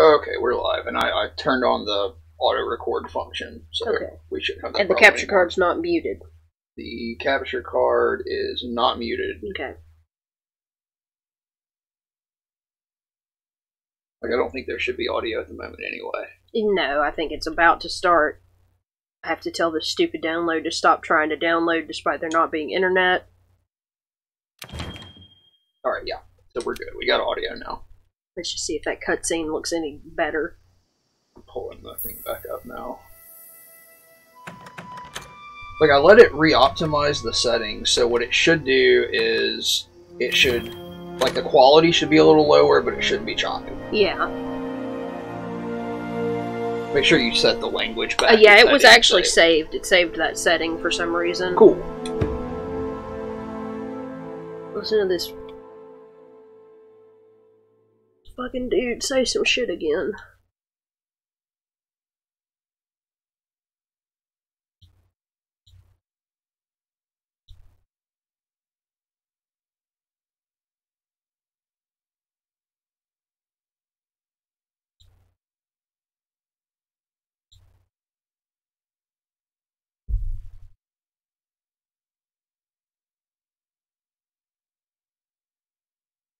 Okay, we're live, and I, I turned on the auto record function, so Okay. we should have that. And the capture anymore. card's not muted. The capture card is not muted. Okay. Like I don't think there should be audio at the moment anyway. No, I think it's about to start. I have to tell this stupid download to stop trying to download despite there not being internet. All right, yeah, so we're good. We got audio now. Let's just see if that cutscene looks any better. I'm pulling the thing back up now. Like I let it re-optimize the settings, so what it should do is it should like the quality should be a little lower, but it shouldn't be choppy. Yeah. Make sure you set the language back. Uh, yeah, it was actually save. saved. It saved that setting for some reason. cool. Listen to this. Fucking dude, say some shit again.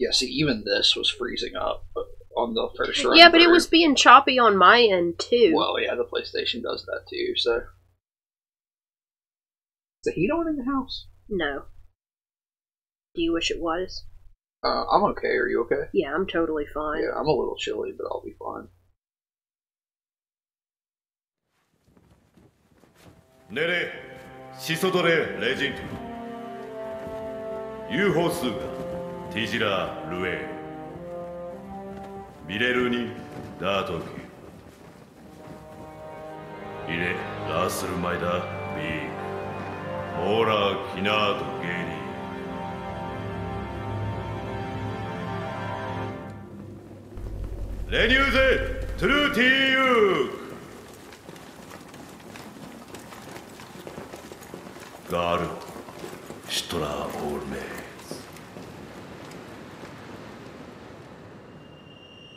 Yeah, see, even this was freezing up on the first run. Yeah, but it was being choppy on my end too. Well, yeah, the PlayStation does that too. So, is the heat on in the house? No. Do you wish it was? Uh, I'm okay. Are you okay? Yeah, I'm totally fine. Yeah, I'm a little chilly, but I'll be fine. 네네, 시소돌의 레전드. 유호스가 ティジラルエミレルニダートキ。イレラースルマイダビーク。オーラキナートゲイリー。レニューゼトゥルーティーユーガールシトラーオールメイ。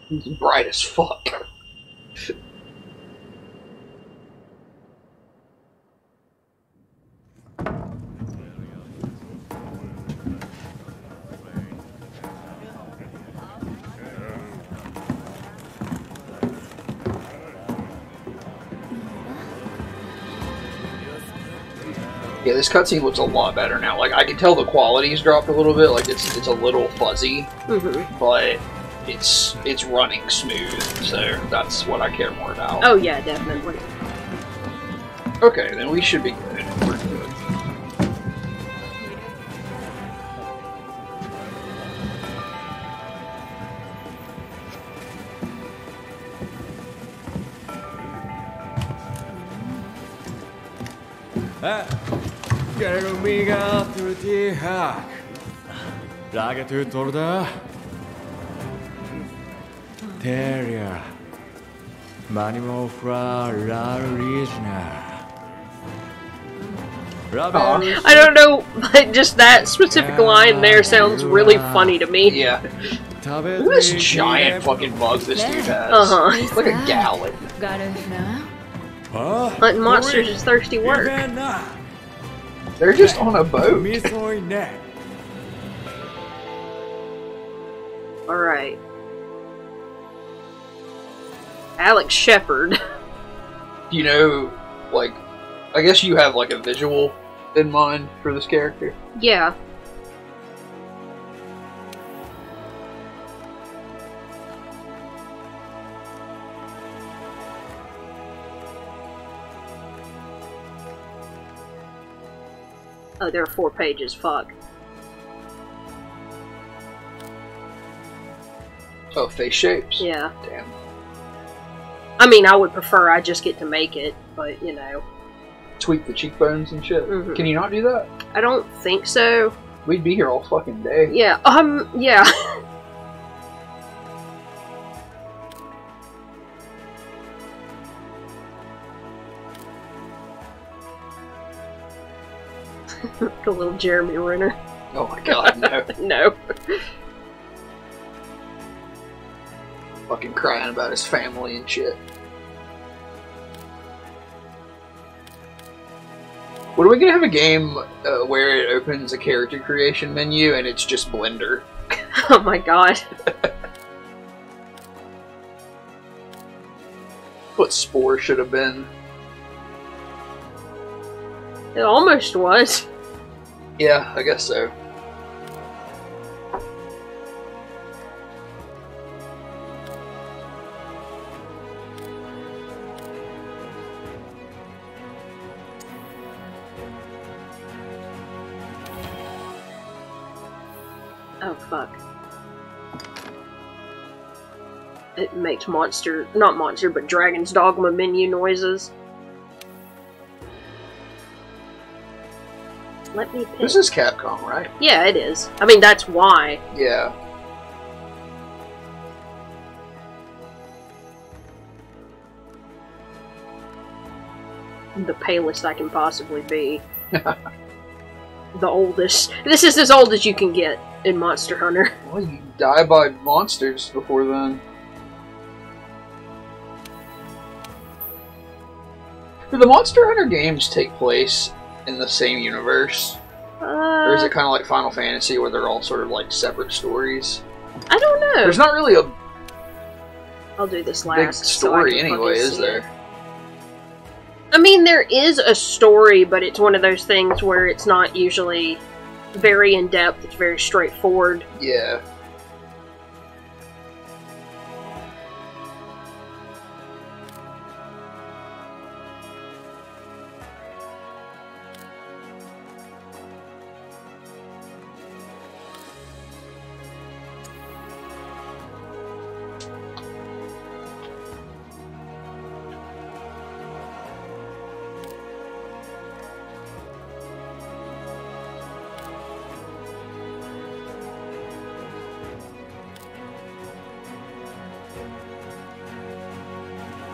It's bright as fuck. Yeah, this cutscene looks a lot better now. Like I can tell the quality's dropped a little bit. Like it's it's a little fuzzy, hmm but it's it's running smooth. So that's what I care more about. Oh yeah, definitely. Okay, then we should be good. We're good. Gotta me up to the hack. Lager to Torda. Terrier. Manual fra la original. Rabbit. I don't know, but just that specific line there sounds really funny to me. Yeah. Look at this giant fucking bug this dude has. Uh-huh. It's like a gallon. Huh? Hunting monsters is thirsty work. They're just on a boat. Misoi neck. Alright. Alex Shepard. Do you know, like, I guess you have like a visual in mind for this character. yeah. Oh, there are four pages. Fuck. Oh, face shapes. Yeah. Damn. I mean, I would prefer I just get to make it, but you know, Tweak the cheekbones and shit. Mhm. Can you not do that? I don't think so. We'd be here all fucking day. Yeah. Um. Yeah. the little Jeremy Renner. Oh my god, no. No. fucking crying about his family and shit. What are we gonna have a game uh, where it opens a character creation menu and it's just Blender? Oh my god. What Spore should have been. It almost was. Yeah, I guess so. Fuck. It makes monster, not monster, but Dragon's Dogma menu noises. Let me pick. This is Capcom, right? Yeah, it is. I mean, that's why. Yeah. the palest I can possibly be. the oldest. This is as old as you can get in Monster Hunter. Well, you die by monsters before then. Do the Monster Hunter games take place in the same universe? Or is Uh, it kind of like Final Fantasy where they're all sort of like separate stories? I don't know. There's not really a I'll do this last. so story can anyway, is there? it. I mean, there is a story, but it's one of those things where it's not usually very in depth. It's very straightforward. Yeah.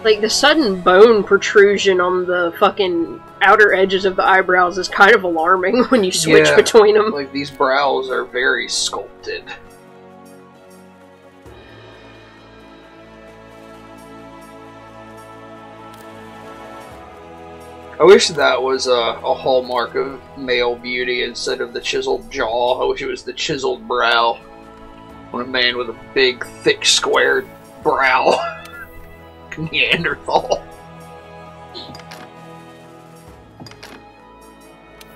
Like the sudden bone protrusion on the fucking outer edges of the eyebrows is kind of alarming when you switch Yeah. between them. Like these brows are very sculpted. I wish that was a, a hallmark of male beauty instead of the chiseled jaw. I wish it was the chiseled brow. When a man with a big, thick, squared brow. Neanderthal.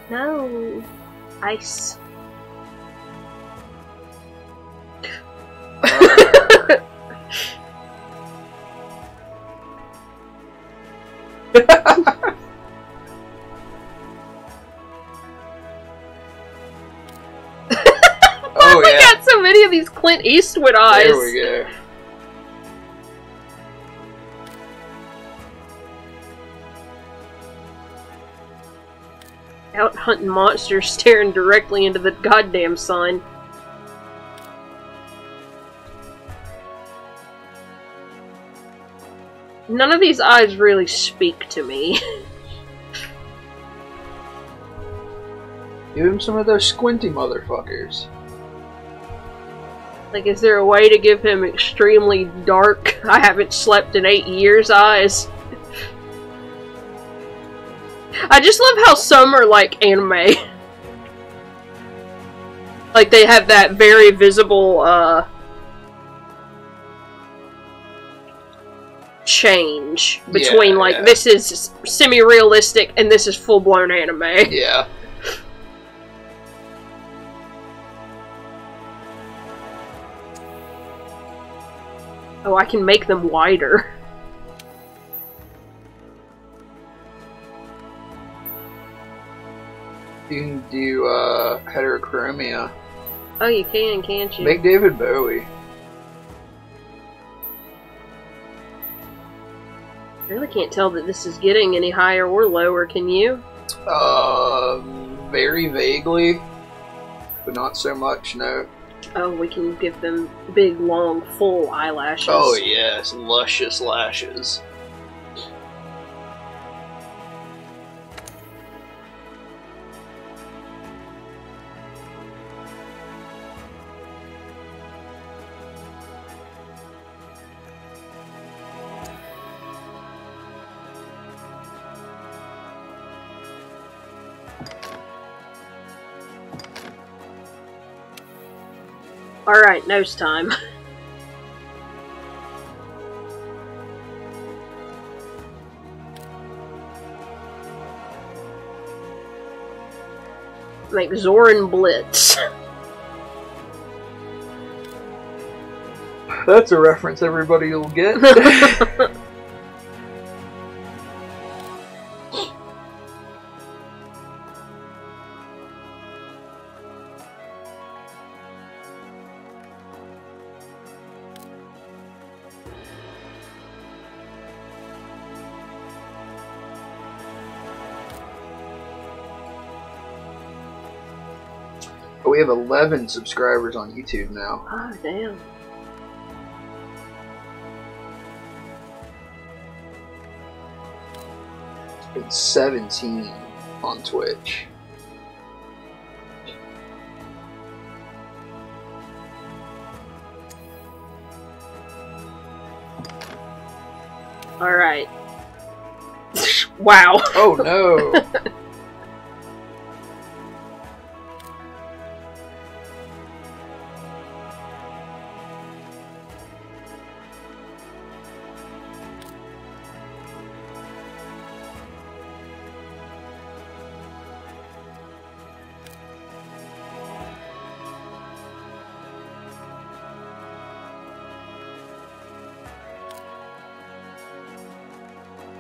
No. Ice. Oh I yeah. got so many of these Clint Eastwood eyes. There we go. Out hunting monsters staring directly into the goddamn sun. None of these eyes really speak to me. Give him some of those squinty motherfuckers. like, is there a way to give him extremely dark, I haven't slept in eight years eyes? I just love how some are like anime. like they have that very visible uh change between Yeah, like yeah. this is semi-realistic and this is full-blown anime. Yeah. Oh, I can make them wider. You can do uh, heterochromia. Oh, you can, can't you? Make David Bowie. I really can't tell that this is getting any higher or lower, can you? Uh, very vaguely, but not so much. No. Oh, we can give them big, long, full eyelashes. Oh yes, luscious lashes. Alright, nose time. Make Zoran Blitz. That's a reference everybody will get. have 11 subscribers on YouTube now. oh, damn. It's 17 on Twitch. Alright. wow. Oh no!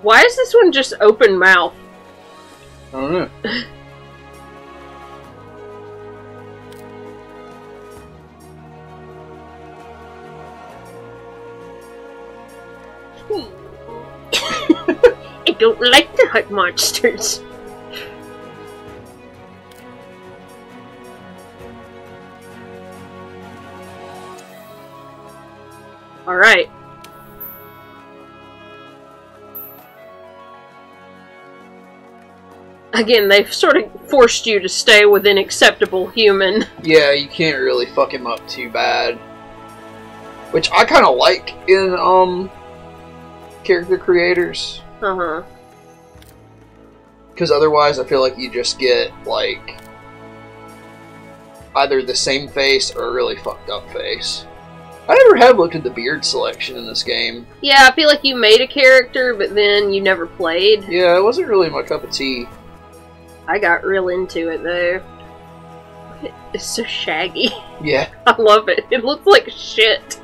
Why is this one just open mouth? I don't know. I don't like the hut monsters. Alright. Again, they've sort of forced you to stay within acceptable human. Yeah, you can't really fuck him up too bad. Which I kind of like in um character creators, Uh huh. because otherwise I feel like you just get like either the same face or a really fucked up face. I never have looked at the beard selection in this game. Yeah, I feel like you made a character, but then you never played. Yeah, it wasn't really my cup of tea. I got real into it though. It's so shaggy. Yeah, I love it. It looks like shit.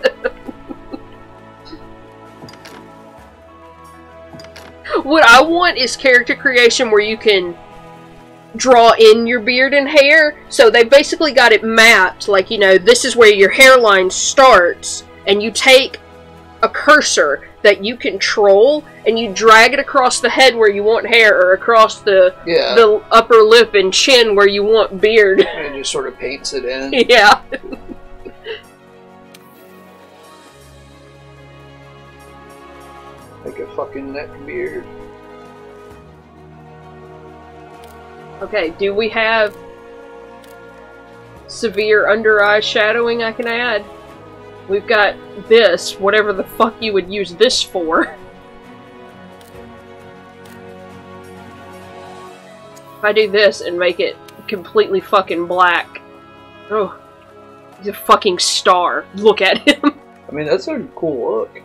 what I want is character creation where you can draw in your beard and hair. So they basically got it mapped like, you know, this is where your hairline starts, and you take a cursor that you control and you drag it across the head where you want hair or across the yeah. the upper lip and chin where you want beard. and it just sort of paints it in. yeah. like a fucking neck beard. Okay, do we have severe under eye shadowing I can add? We've got this, whatever the fuck you would use this for. If I do this and make it completely fucking black. Oh. He's a fucking star. Look at him. I mean, that's a cool look.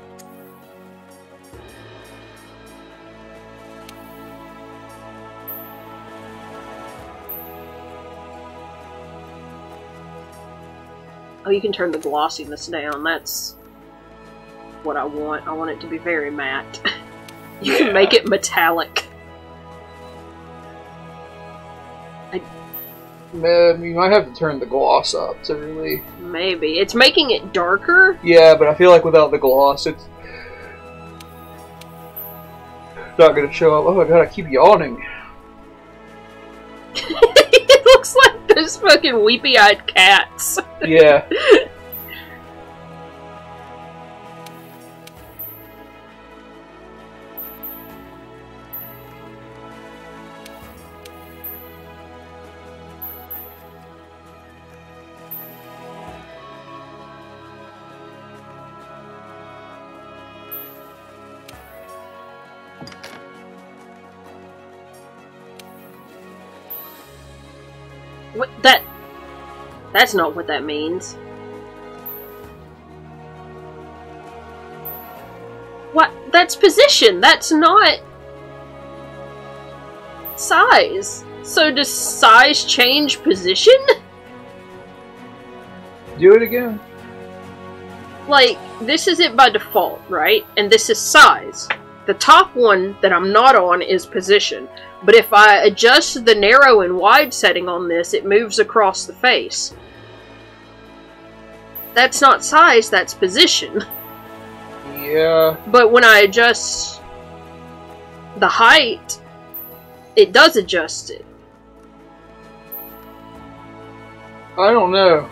Oh, you can turn the glossiness down. That's what I want. I want it to be very matte. you Yeah. can make it metallic. I... Man, you might have to turn the gloss up to really. Maybe. It's making it darker. Yeah, but I feel like without the gloss, it's not gonna show up. Oh my god, I keep yawning. it looks like those fucking weepy eyed cats. Yeah. That... That's not what that means. What? That's position! That's not... Size! So does size change position? Do it again. Like, this is it by default, right? And this is size. The top one that I'm not on is position. But if I adjust the narrow and wide setting on this, it moves across the face. That's not size, that's position. Yeah. But when I adjust the height, it does adjust it. I don't know.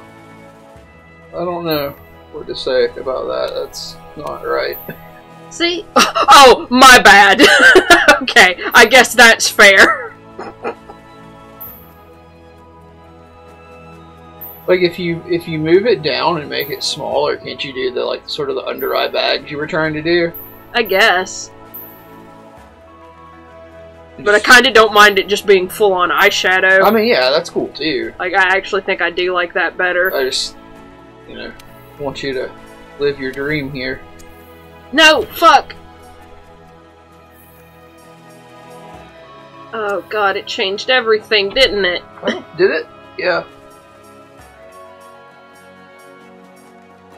I don't know what to say about that. That's not right. See? Oh, my bad. okay, I guess that's fair. Like if you if you move it down and make it smaller, can't you do the like sort of the under eye bags you were trying to do? I guess. But I kind of don't mind it just being full on eyeshadow. I mean, yeah, that's cool too. like, I actually think I do like that better. I just, you know, want you to live your dream here. No, fuck! Oh god, it changed everything, didn't it? Oh, did it? Yeah.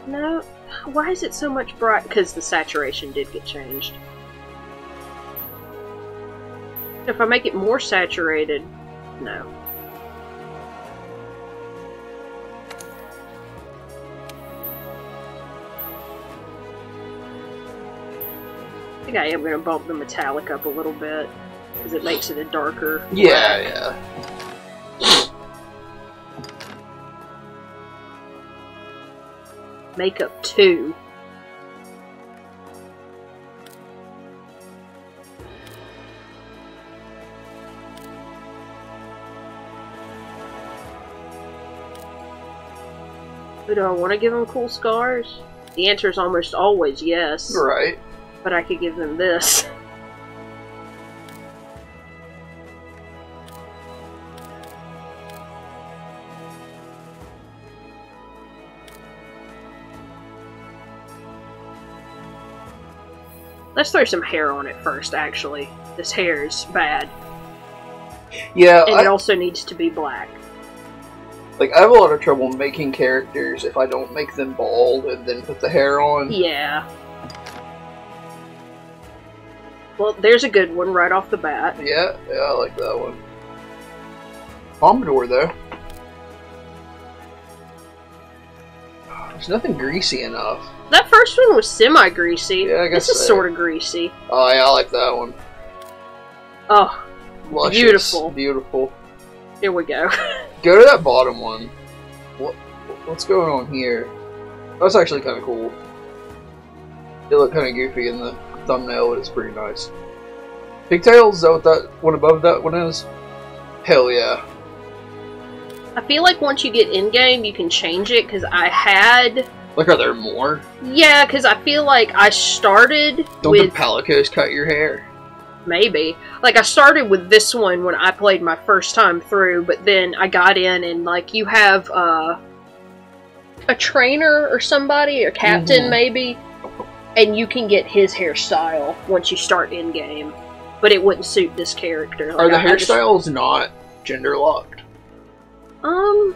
No. Why is it so much bright? Because the saturation did get changed. If I make it more saturated, no. I think I am going to bump the metallic up a little bit because it makes it a darker. Yeah, black. yeah. Makeup 2. But do I want to give them cool scars? The answer is almost always yes. Right. But I could give them this. Let's throw some hair on it first, actually. This hair is bad. Yeah, And I, it also needs to be black. like I have a lot of trouble making characters if I don't make them bald and then put the hair on. Yeah. Well, there's a good one right off the bat. Yeah, yeah, I like that one. Pompadour though. There's nothing greasy enough. That first one was semi greasy. Yeah, I guess This is so. sort of greasy. Oh yeah, I like that one. Oh, Luscious, Beautiful. beautiful. here we go. Go to that bottom one. What? What's going on here? That's actually kind of cool. It looked kind of goofy in the thumbnail, but it's pretty nice. Pigtails? Is that what that one above that one is? Hell yeah. I feel like once you get in game, you can change it because I had. Like, are there more? Yeah, because I feel like I started Don't with. the Palicos cut your hair? maybe. Like, I started with this one when I played my first time through, but then I got in and, like, you have uh, a trainer or somebody, a captain Mhm. maybe, and you can get his hairstyle once you start in game. But it wouldn't suit this character. Are the I- I just- hairstyles not gender locked? Um,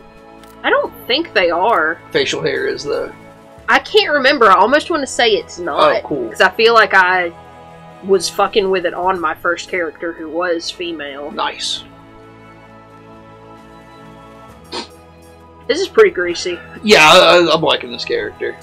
I don't think they are. Facial hair is the. I can't remember. I almost want to say it's not. Oh, cool. Because I feel like I was fucking with it on my first character who was female. Nice. This is pretty greasy. Yeah, I, I- I'm liking this character.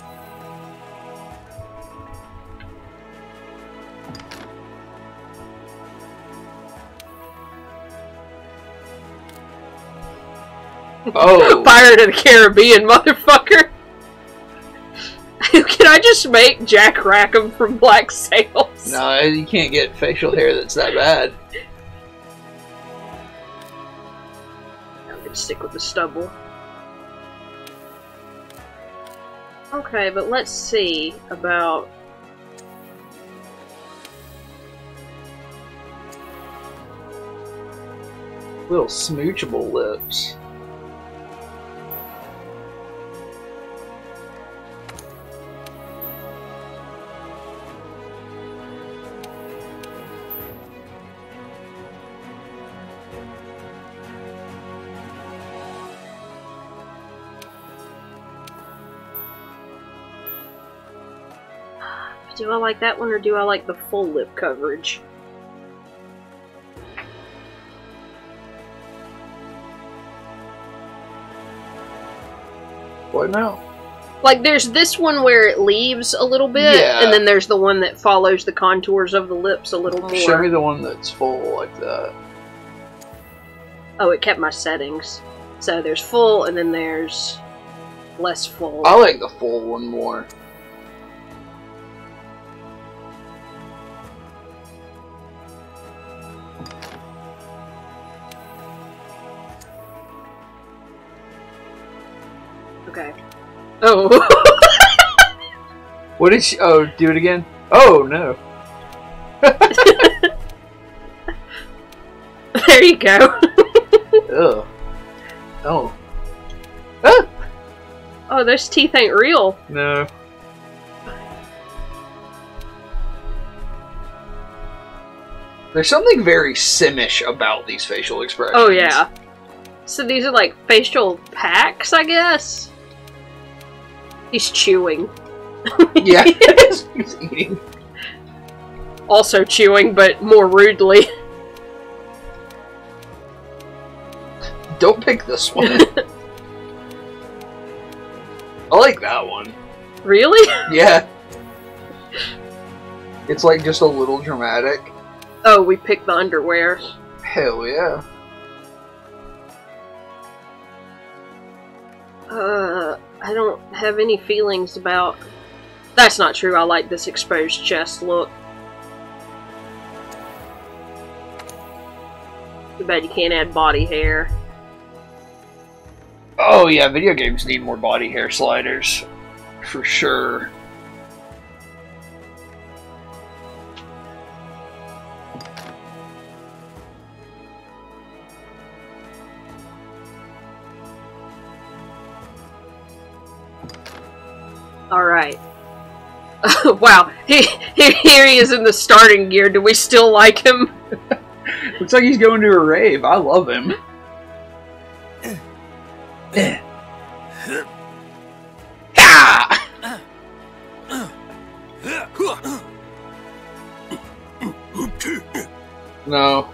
Oh, Pirate of the Caribbean, motherfucker. Can I just make Jack Rackham from Black Sails? no, you can't get facial hair that's that bad. I'm gonna stick with the stubble. Okay, but let's see about. Little smoochable lips. Do I like that one or do I like the full lip coverage? What now? Like there's this one where it leaves a little bit, Yeah. and then there's the one that follows the contours of the lips a little more. Show me the one that's full like that. Oh, it kept my settings. So there's full, and then there's less full. I like the full one more. Okay. Oh. What did she? Oh, do it again. Oh no. there you go. Ugh. Oh. Ah! oh, those teeth ain't real. No. There's something very simish about these facial expressions. Oh yeah. So these are like facial packs, I guess. He's chewing. yeah. He's eating. Also chewing, but more rudely. Don't pick this one. I like that one. really? Yeah. It's like just a little dramatic. Oh, we picked the underwear. Hell yeah. Uh, I don't have any feelings about. That's not true. I like this exposed chest look. Too bad you can't add body hair. Oh yeah, video games need more body hair sliders. For sure. Alright. wow. He, he, here he is in the starting gear. Do we still like him? Looks like he's going to a rave. I love him. Ah! No.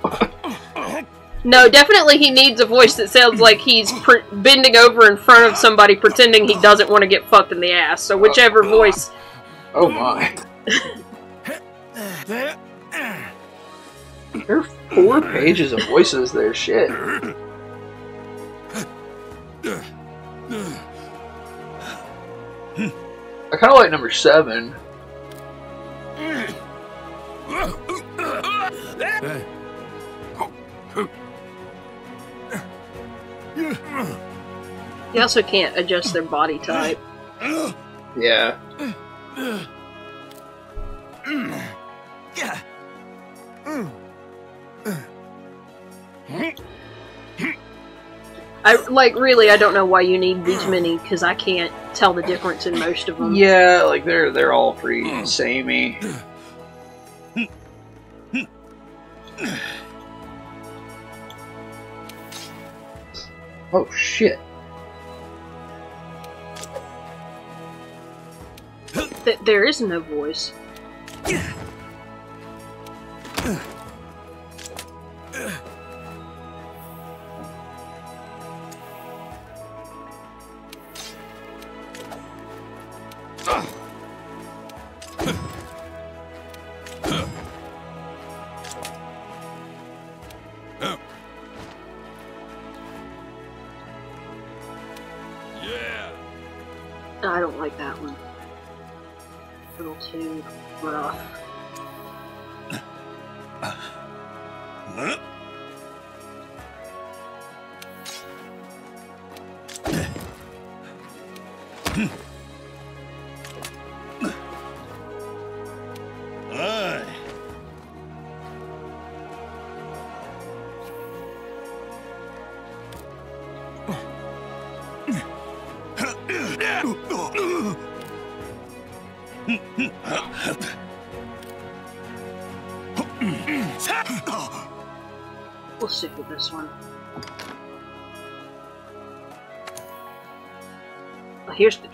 No, definitely he needs a voice that sounds like he's pr- bending over in front of somebody pretending he doesn't want to get fucked in the ass. So oh, whichever voice. Oh my. There are four pages of voices there. Shit. I kind of like number seven. You also can't adjust their body type. Yeah. I like really. I don't know why you need these many because I can't tell the difference in most of them. Yeah, like they're they're all pretty samey. Oh shit. Th- there is no voice.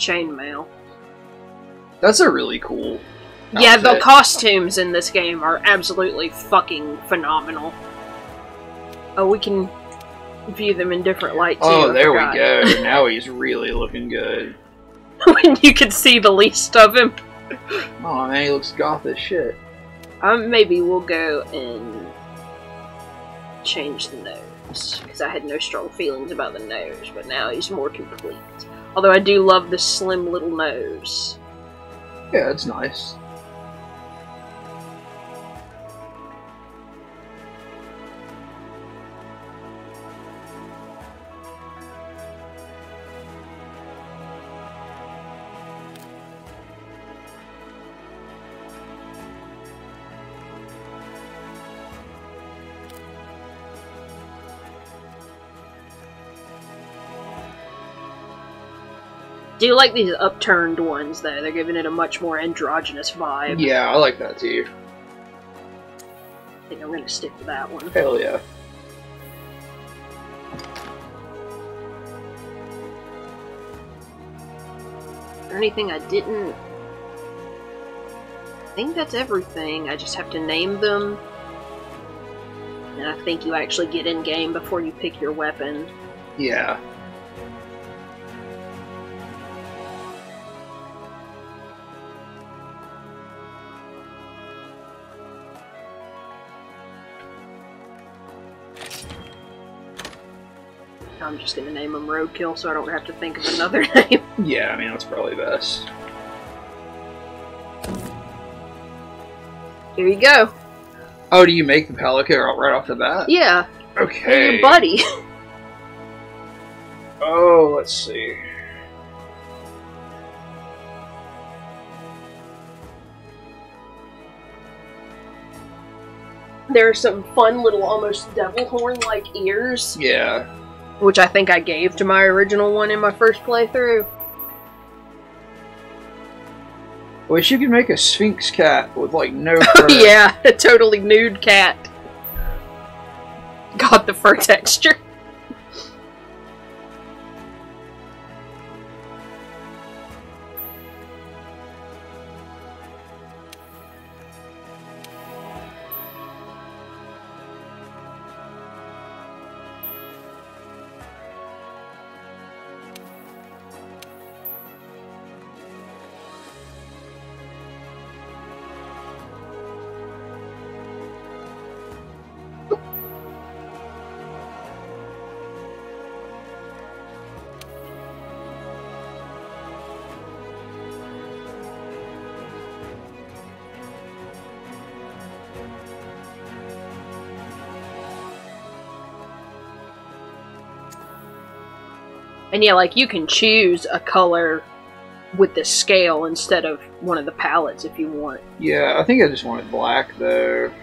Chainmail. That's a really cool Yeah, the costumes in this game are absolutely fucking phenomenal. Oh, we can view them in different light too. Oh, there we go. now he's really looking good. when you can see the least of him. Oh man, he looks goth as shit. Um, maybe we'll go and change the nose because I had no strong feelings about the nose, but now he's more complete. Although I do love the slim little nose. Yeah, it's nice. Do you like these upturned ones though? They're giving it a much more androgynous vibe. Yeah, I like that too. I think I'm gonna stick with that one. Hell yeah. Anything I didn't? I think that's everything. I just have to name them. And I think you actually get in game before you pick your weapon. Yeah. I'm just gonna name him Roadkill so I don't have to think of another name. Yeah, I mean that's probably best. Here you go. Oh, do you make the Palico right off the bat? Yeah, Okay. your buddy. Oh, let's see. there are some fun little almost devil horn like ears, Yeah. Which I think I gave to my original one in my first playthrough. Wish you could make a Sphynx cat with like no fur. yeah, a totally nude cat. Got the fur texture. And yeah, like you can choose a color with the scale instead of one of the palettes if you want. Yeah, I think I just wanted black though.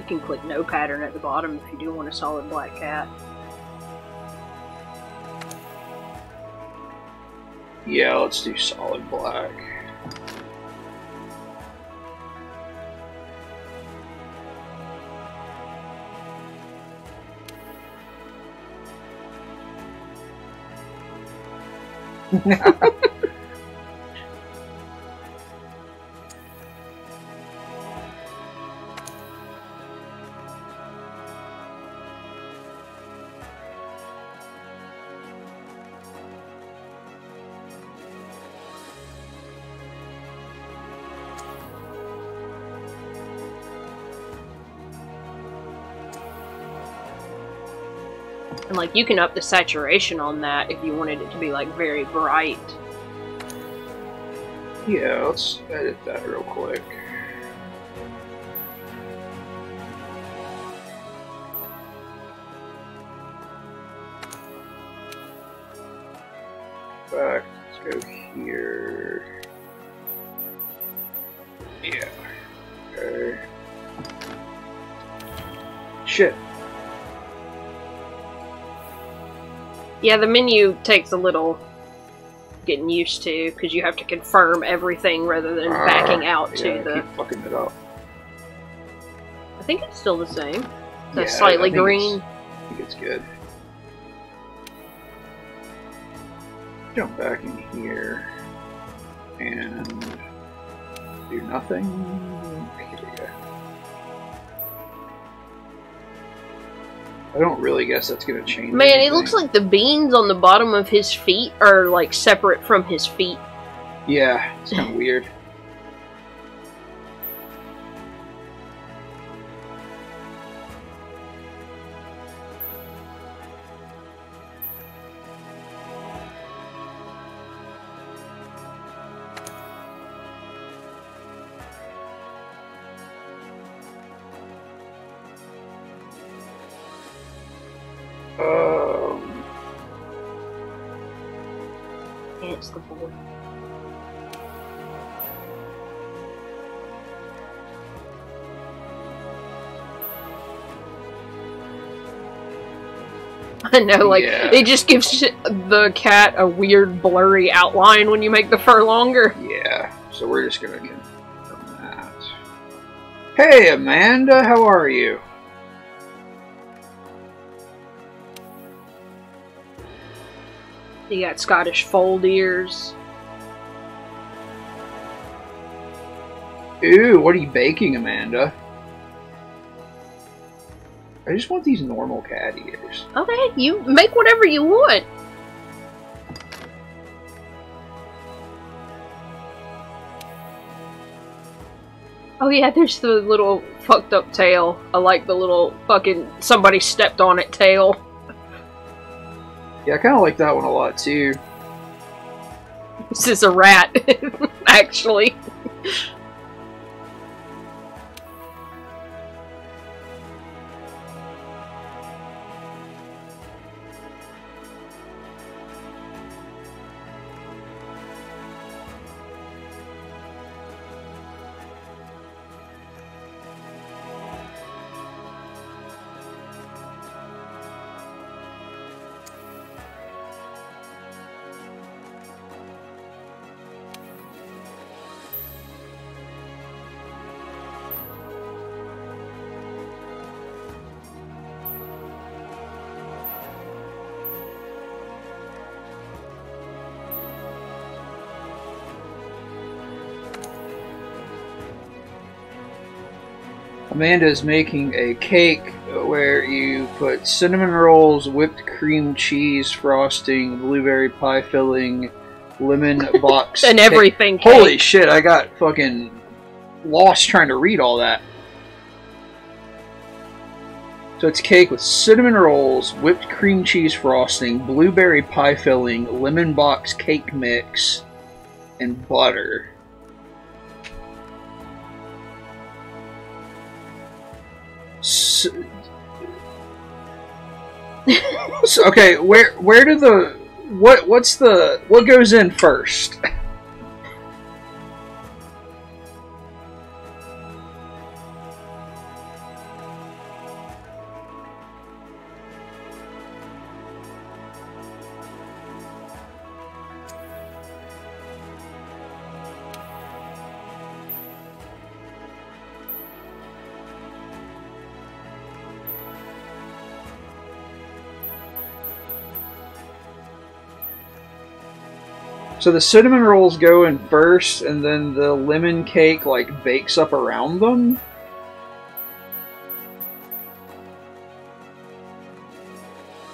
You can click no pattern at the bottom if you do want a solid black cat. Yeah, let's do solid black. like you can up the saturation on that if you wanted it to be like very bright. Yeah, let's edit that real quick. Back, let's go here. Yeah. Okay. Shit. Yeah, the menu takes a little getting used to because you have to confirm everything rather than backing out to Ah, the. fucking it up. I think it's still the same. The Yeah, slightly I green. I think it's good. Jump back in here and do nothing. I don't really guess that's gonna change. Man, it looks like the beans on the bottom of his feet are like separate from his feet. Yeah, it's kind of weird. Know, like Yeah. it just gives the cat a weird blurry outline when you make the fur longer. yeah, so we're just gonna get that. Hey, Amanda, how are you? You got Scottish fold ears. Ooh, what are you baking, Amanda? I just want these normal cat ears. Okay, you make whatever you want. Oh yeah, there's the little fucked up tail. I like the little fucking somebody stepped on it tail. Yeah, I kind of like that one a lot too. This is a rat, actually. Amanda is making a cake where you put cinnamon rolls, whipped cream cheese frosting, blueberry pie filling, lemon box, And cake. everything. Holy shit! I got fucking lost trying to read all that. So it's cake with cinnamon rolls, whipped cream cheese frosting, blueberry pie filling, lemon box cake mix, and butter. Okay, where where do the what what's the what goes in first? So the cinnamon rolls go in first, and then the lemon cake like bakes up around them.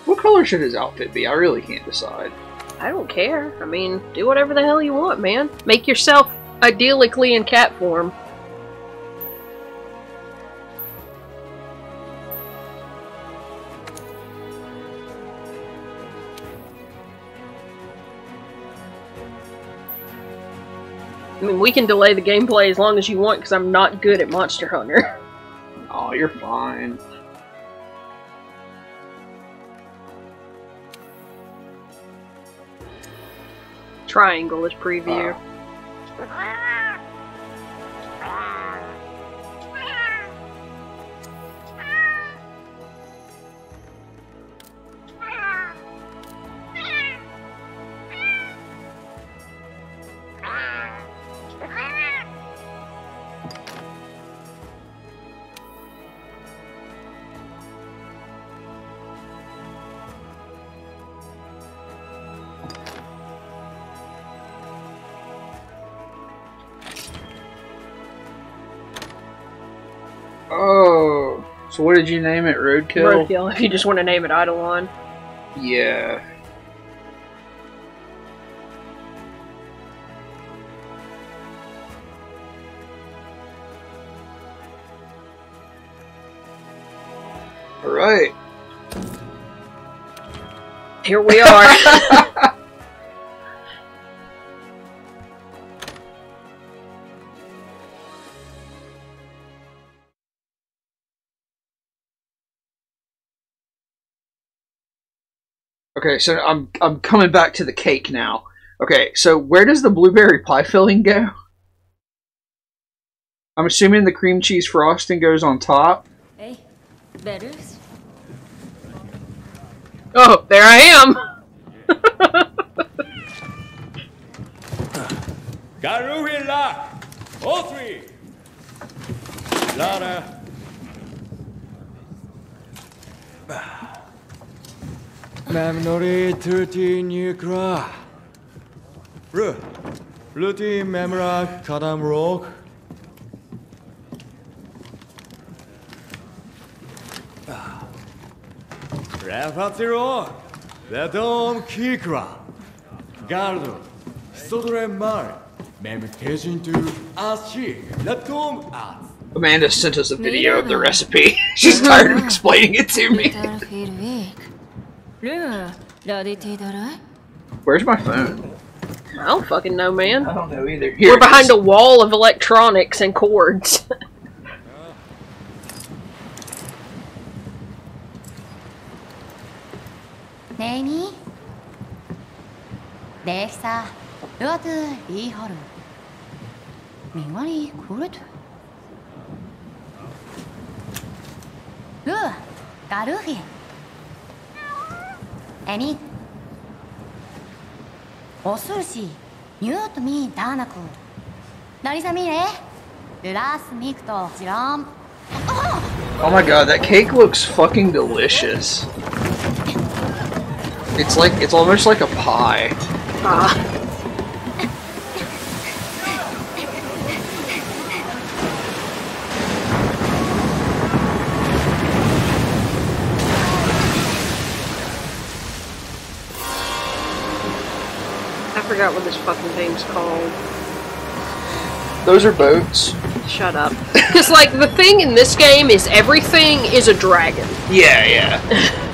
What color should his outfit be? I really can't decide. I don't care. I mean, do whatever the hell you want, man. Make yourself idyllically in cat form. I mean, we can delay the gameplay as long as you want because I'm not good at Monster Hunter. Oh, you're fine. Triangle is preview. Uh. Ah. So what did you name it? Roadkill? Roadkill, if you just want to name it Eidolon. Yeah. Alright. Here we are. Okay, so I'm I'm coming back to the cake now. Okay, so where does the blueberry pie filling go? I'm assuming the cream cheese frosting goes on top. Hey, betters. Oh, there I am. Garuhi. All three. Lara. Memory 13 Nucra. Ru. Routine Memrak Kadam Rock. Refatiro. Vedom Kikra. Gardo. Sodre Mar. Meditation to Ashi. Latom As. Amanda sent us a video of the recipe. She's tired of explaining it to me. Where's my phone? I don't fucking know, man. I don't know either. Here We're behind a wall of electronics and cords. Nani? Dessa, Lotu, Ihoru. Mingwari, Kurut? Lu, Garuhi. Any? 어슬시, 뉴트미 다나쿠. 나리사미래, 라스미크토 지럼. Oh my god, that cake looks fucking delicious. It's like, it's almost like a pie. Ah. Forgot what this fucking thing's called. Those are boats. Shut up. Because, like, the thing in this game is everything is a dragon. Yeah, yeah.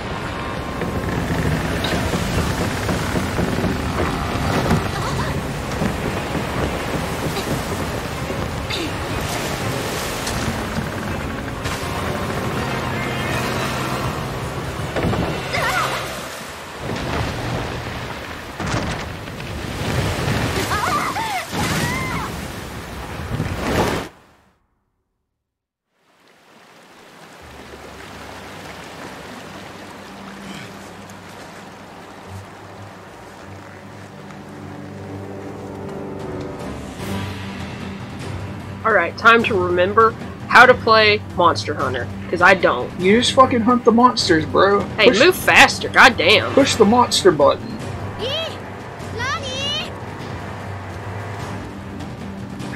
time to remember how to play Monster Hunter because I don't. You just fucking hunt the monsters, bro. Hey, push, move faster, goddamn. Push the monster button.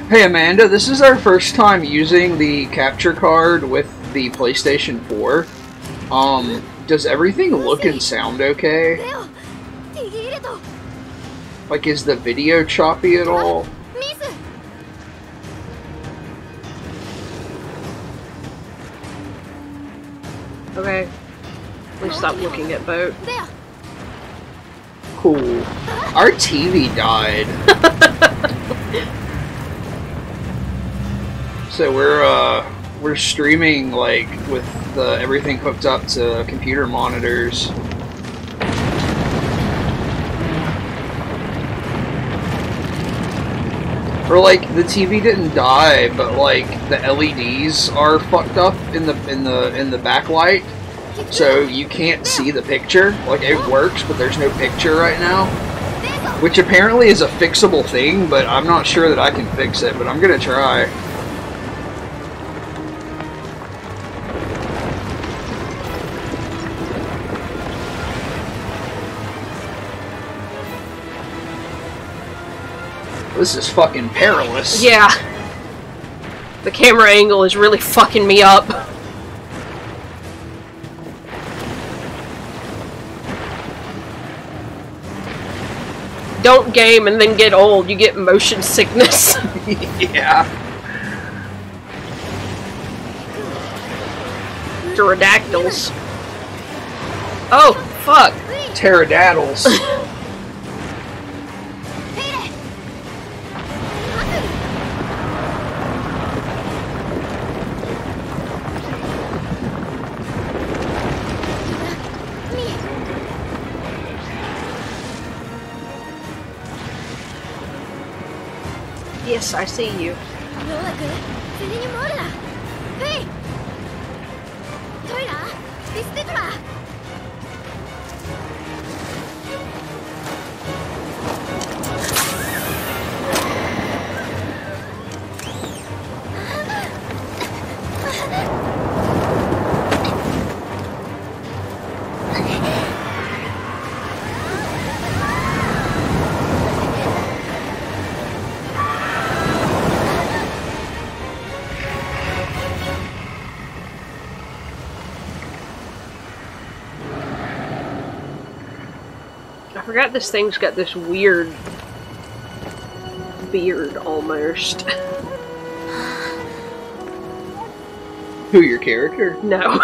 Hey Amanda, this is our first time using the capture card with the PlayStation 4. Um, does everything look and sound okay? Like, is the video choppy at all? Okay. We stop looking at boat. レオ Cool. Our TV died. so we're uh we're streaming like with the everything hooked up to computer monitors. Or like the TV didn't die, but like the LEDs are fucked up in the in the in the backlight. So you can't see the picture. Like it works, but there's no picture right now. Which apparently is a fixable thing, but I'm not sure that I can fix it, but I'm gonna try. this is fucking perilous. Yeah. The camera angle is really fucking me up. Don't game and then get old. You get motion sickness. yeah. Pterodactyls. Oh, fuck. Pterodactyls. I see you. ロー forgot this thing's got this weird beard almost. Who your character? No.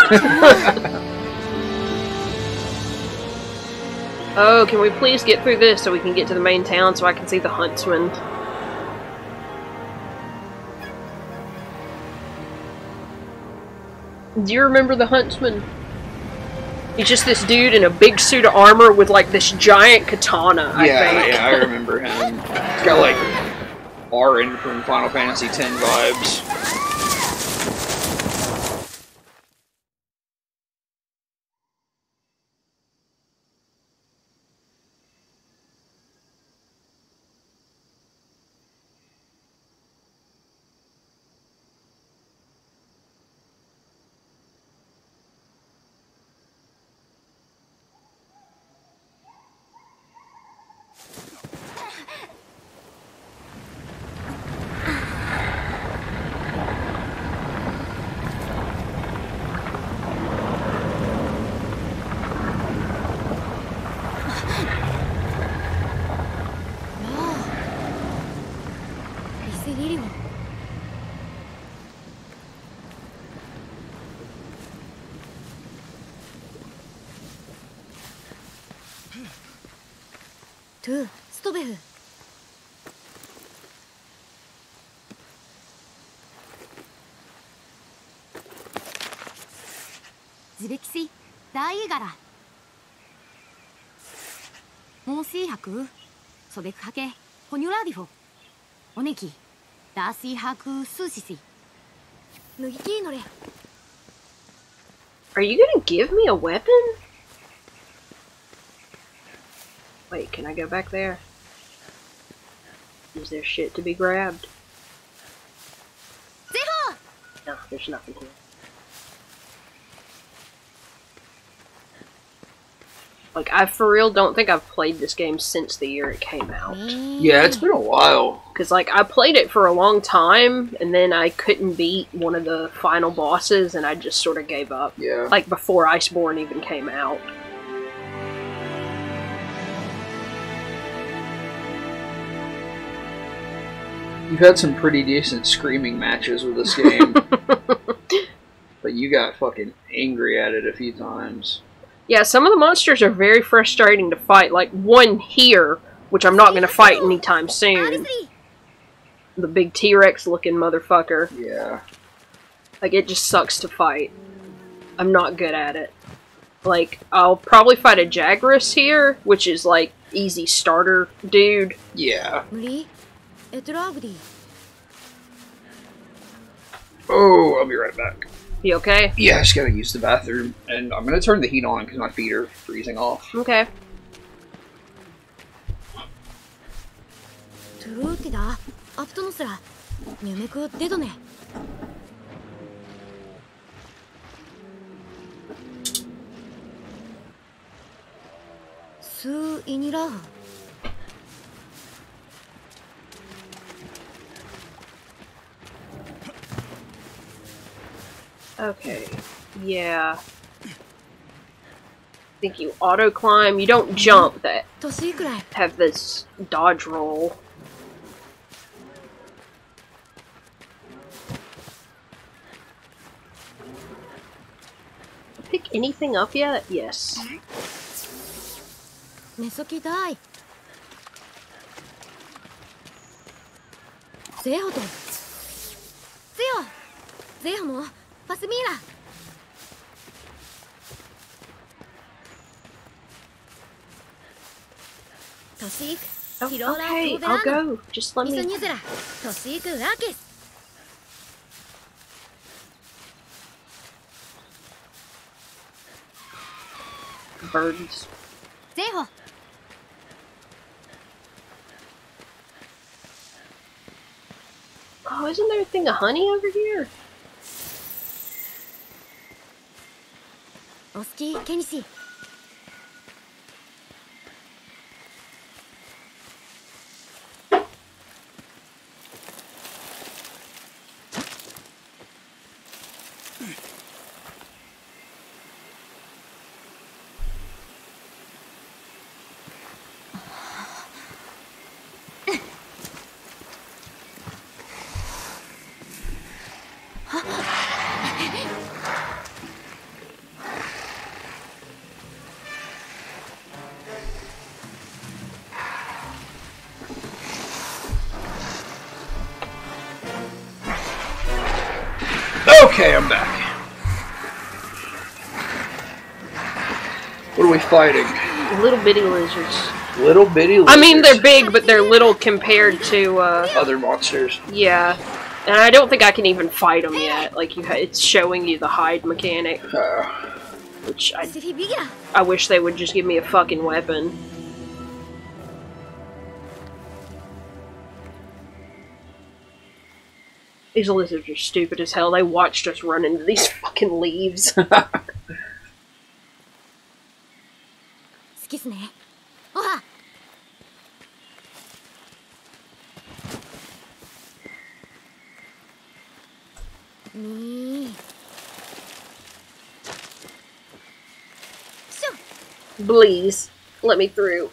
oh, can we please get through this so we can get to the main town so I can see the huntsman? Do you remember the huntsman? He's just this dude in a big suit of armor with like this giant katana. I yeah, think. yeah, I remember him. He's got like Auron from Final Fantasy X vibes. い柄もう水白そべくはけほにゅらりほおねきだ水白すししぬぎきのれ Are you gonna give me a weapon? Wait, can I go back there? Is there shit to be grabbed? No, there's nothing here. Like, I for real don't think I've played this game since the year it came out. Mm. Yeah, it's been a while. Because, like, I played it for a long time, and then I couldn't beat one of the final bosses, and I just sort of gave up. Yeah. Like, before Iceborne even came out. You've had some pretty decent screaming matches with this game, but you got fucking angry at it a few times. Yeah, some of the monsters are very frustrating to fight, like one here, which I'm not going to fight anytime soon. The big T-Rex looking motherfucker. Yeah. Like, it just sucks to fight. I'm not good at it. Like, I'll probably fight a Jagras here, which is like easy starter dude. Yeah. Oh, I'll be right back. You okay? Yeah, I just gotta use the bathroom, and I'm gonna turn the heat on because my feet are freezing off. Okay. Okay. Yeah. I think you auto climb. You don't jump that have this dodge roll. Pick anything up yet? Yes. Nesuki die. Zeo と。Zeo! Zeo も。Fasimina! Tosik, oh, okay, I'll go. Just let me... Birds. Oh, isn't there a thing of honey over here? お好きケニシ。ー Okay, I'm back. What are we fighting? Little bitty lizards. Little bitty lizards. I mean, they're big, but they're little compared to, uh... Other monsters. Yeah. And I don't think I can even fight them yet. Like, you it's showing you the hide mechanic. Uh. Which I... I wish they would just give me a fucking weapon. These lizards are stupid as hell. They watched us run into these fucking leaves. Excuse me. Oh. Please, let me through.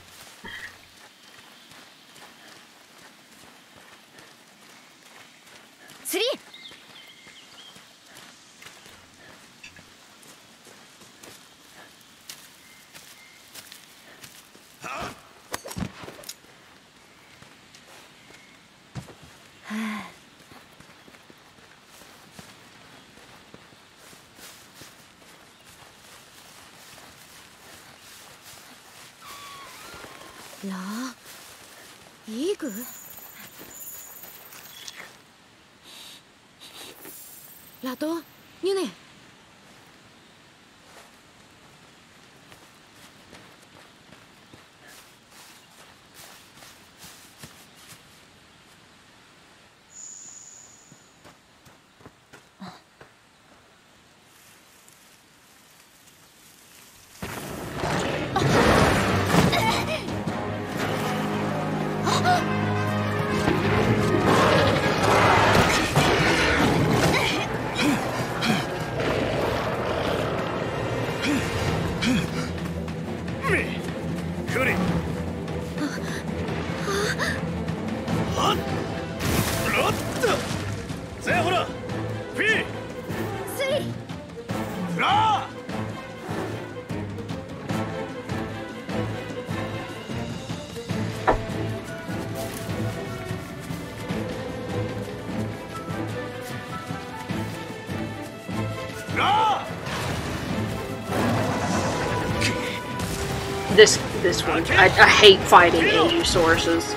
This this one. I, I hate fighting Angusaurus.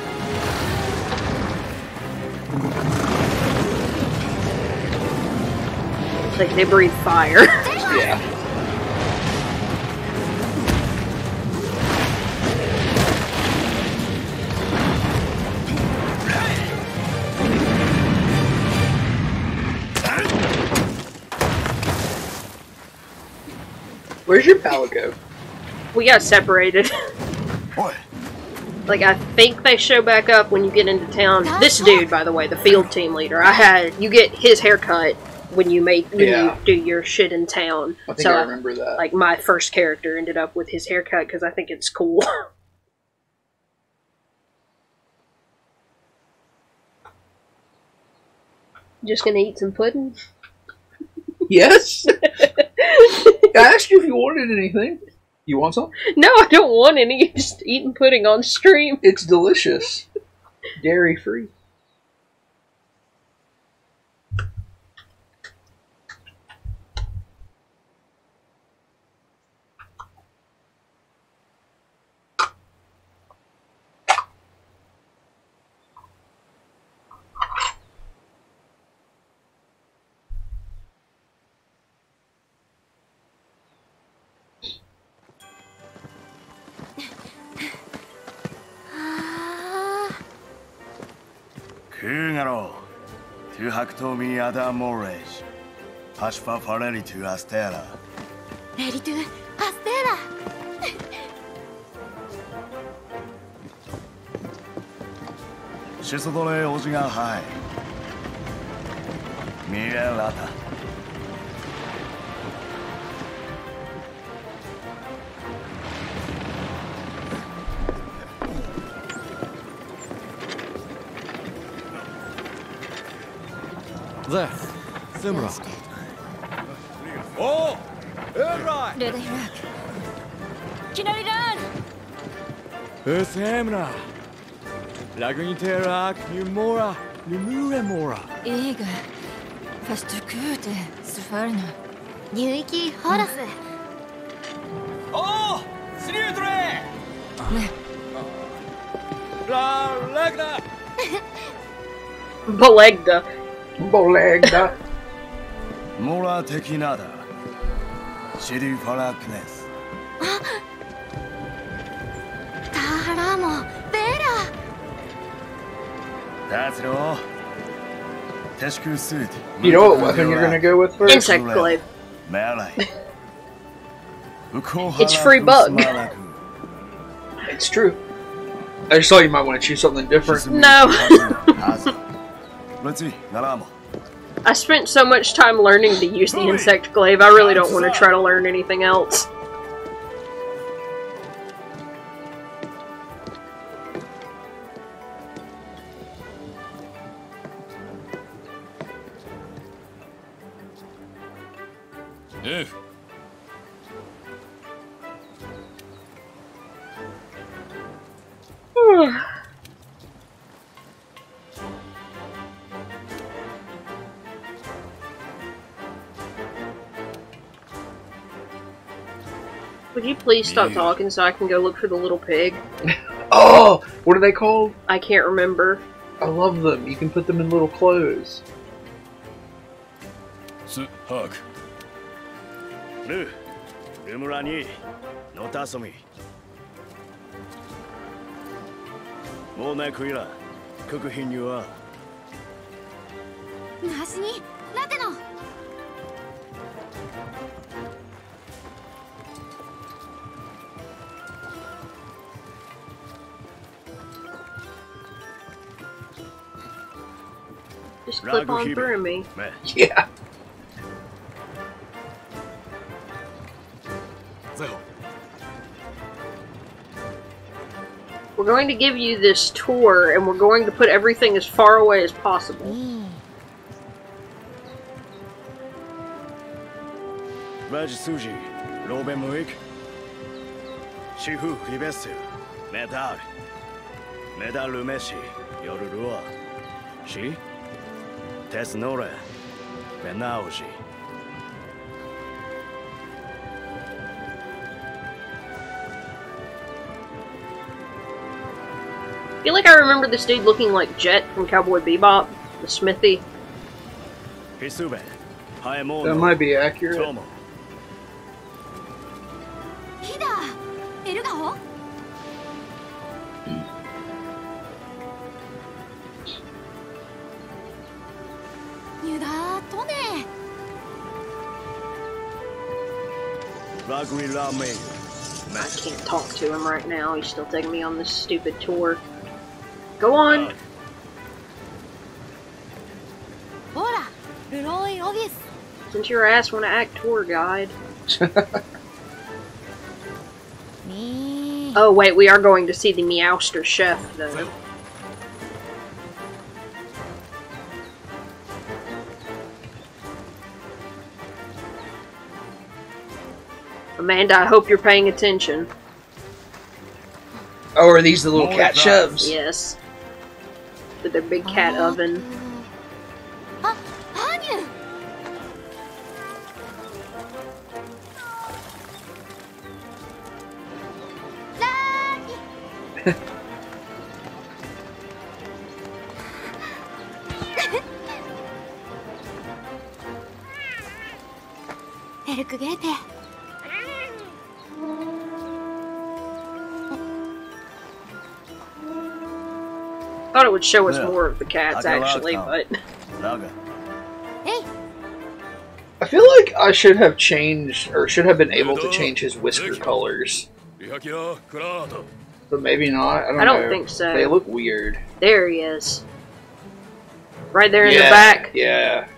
Like they breathe fire. yeah. Where's your pal go? we got separated. What? like I think they show back up when you get into town. This dude, by the way, the field team leader, I had you get his haircut when you make when Yeah. you do your shit in town. I think so I I- remember that. like my first character ended up with his haircut because I think it's cool. Just gonna eat some pudding. yes. I asked you if you wanted anything. You want some? No, I don't want any. Just eating pudding on stream. It's delicious. Dairy free. tu haktomi ada morej. Pashpa fareli tu astera. レディトゥアス セムラおおエライレディラクキナリランウセムララグニテラクニュモラニムレモライーガファストクーテスファルナ流域ホラスおおスリュートレね Bolegda. Bolegda. Bolegda. モラ的なだシリファラクネスあタハラモベラ達郎 Teshku suit. You know what weapon you're gonna go with first? Insect glaive. it's free bug. it's true. I just thought you might want to choose something different. No. Let's see. I spent so much time learning to use the insect glaive. I really don't want to try to learn anything else. Please stop talking so I can go look for the little pig. oh! What are they called? I can't remember. I love them. You can put them in little clothes. Hug. Lu, flip on through me. Yeah. We're going to give you this tour, and we're going to put everything as far away as possible. Mm. Rajasuji, Shifu Ribesu, Medal, Medal Umeshi, Yorurua. She? Tesnora, Benauji. I feel like I remember this dude looking like Jet from Cowboy Bebop, the Smithy. That might be accurate. Calgary Lame. I can't talk to him right now. He's still taking me on this stupid tour. Go on. Uh, Hola, uh, obvious. Since your ass want to act tour guide. oh wait, we are going to see the Meowster Chef though. Amanda, I hope you're paying attention. Oh, are these the little More cat advice. shoves? Yes. With their big cat uh-huh. oven. would show us more of the cats, actually, but... Hey! I feel like I should have changed, or should have been able to change his whisker colors. But maybe not. I don't, I don't think so. They look weird. There he is. Right there in yeah, the back. Yeah.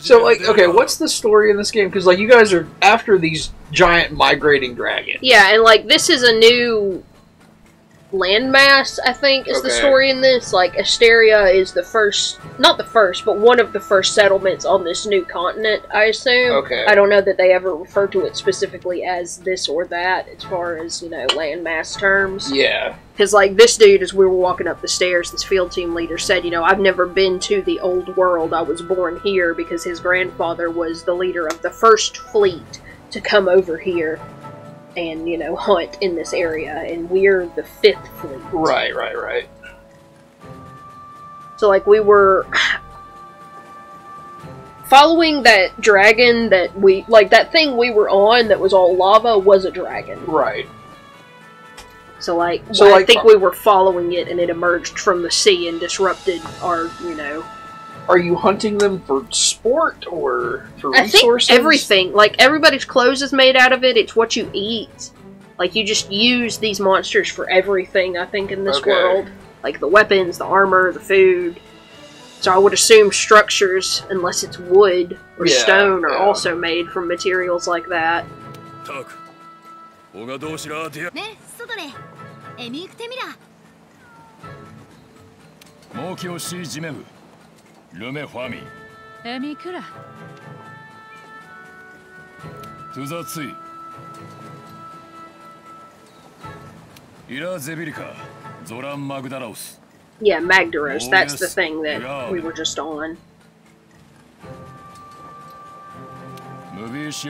So, like, okay, what's the story in this game? Because, like, you guys are after these giant migrating dragons. Yeah, and like this is a new landmass, I think, is the story in this. Like Astera is the first not the first, but one of the first settlements on this new continent, I assume. Okay. I don't know that they ever refer to it specifically as this or that as far as, you know, landmass terms. Yeah. Because, like, this dude, as we were walking up the stairs, this field team leader said, you know, I've never been to the old world. I was born here because his grandfather was the leader of the first fleet to come over here and, you know, hunt in this area. And we're the fifth fleet. Right, right, right. So, like, we were following that dragon that we, like, that thing we were on that was all lava was a dragon. Right. So like, So, I like, think we were following it, and it emerged from the sea and disrupted our, you know, Are you hunting them for sport or for I think resources? everything. Like everybody's clothes is made out of it. It's what you eat. Like you just use these monsters for everything. I think in this Okay. world, like the weapons, the armor, the food. So I would assume structures, unless it's wood or Yeah, stone, are yeah. also made from materials like that. タクオガドシラディアねシソドレエミークテミラモーキオシージメムルメファミエミクラトゥザツイイラゼビリカゾランマグダラウス Yeah, Magdaros. Oh, that's the yes. thing that Yeah. we were just on. ムビーシ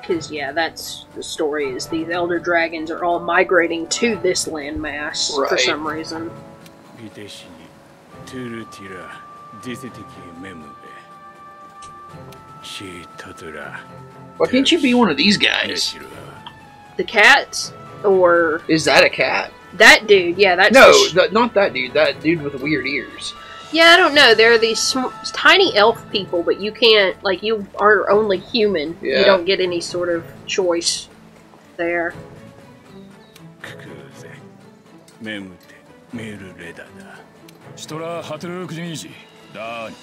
Because, yeah, that's the story is these elder dragons are all migrating to this landmass right. for some reason. Why can't you be one of these guys? The cats? Or. Is that a cat? That dude, yeah, that's. No, th not that dude. That dude with weird ears. yeah, I don't know. There are these sm- tiny elf people, but you can't like you are only human. Yeah. You don't get any sort of choice there. ククーゼメムテメルレダダシトラハトゥルークジニージダーニ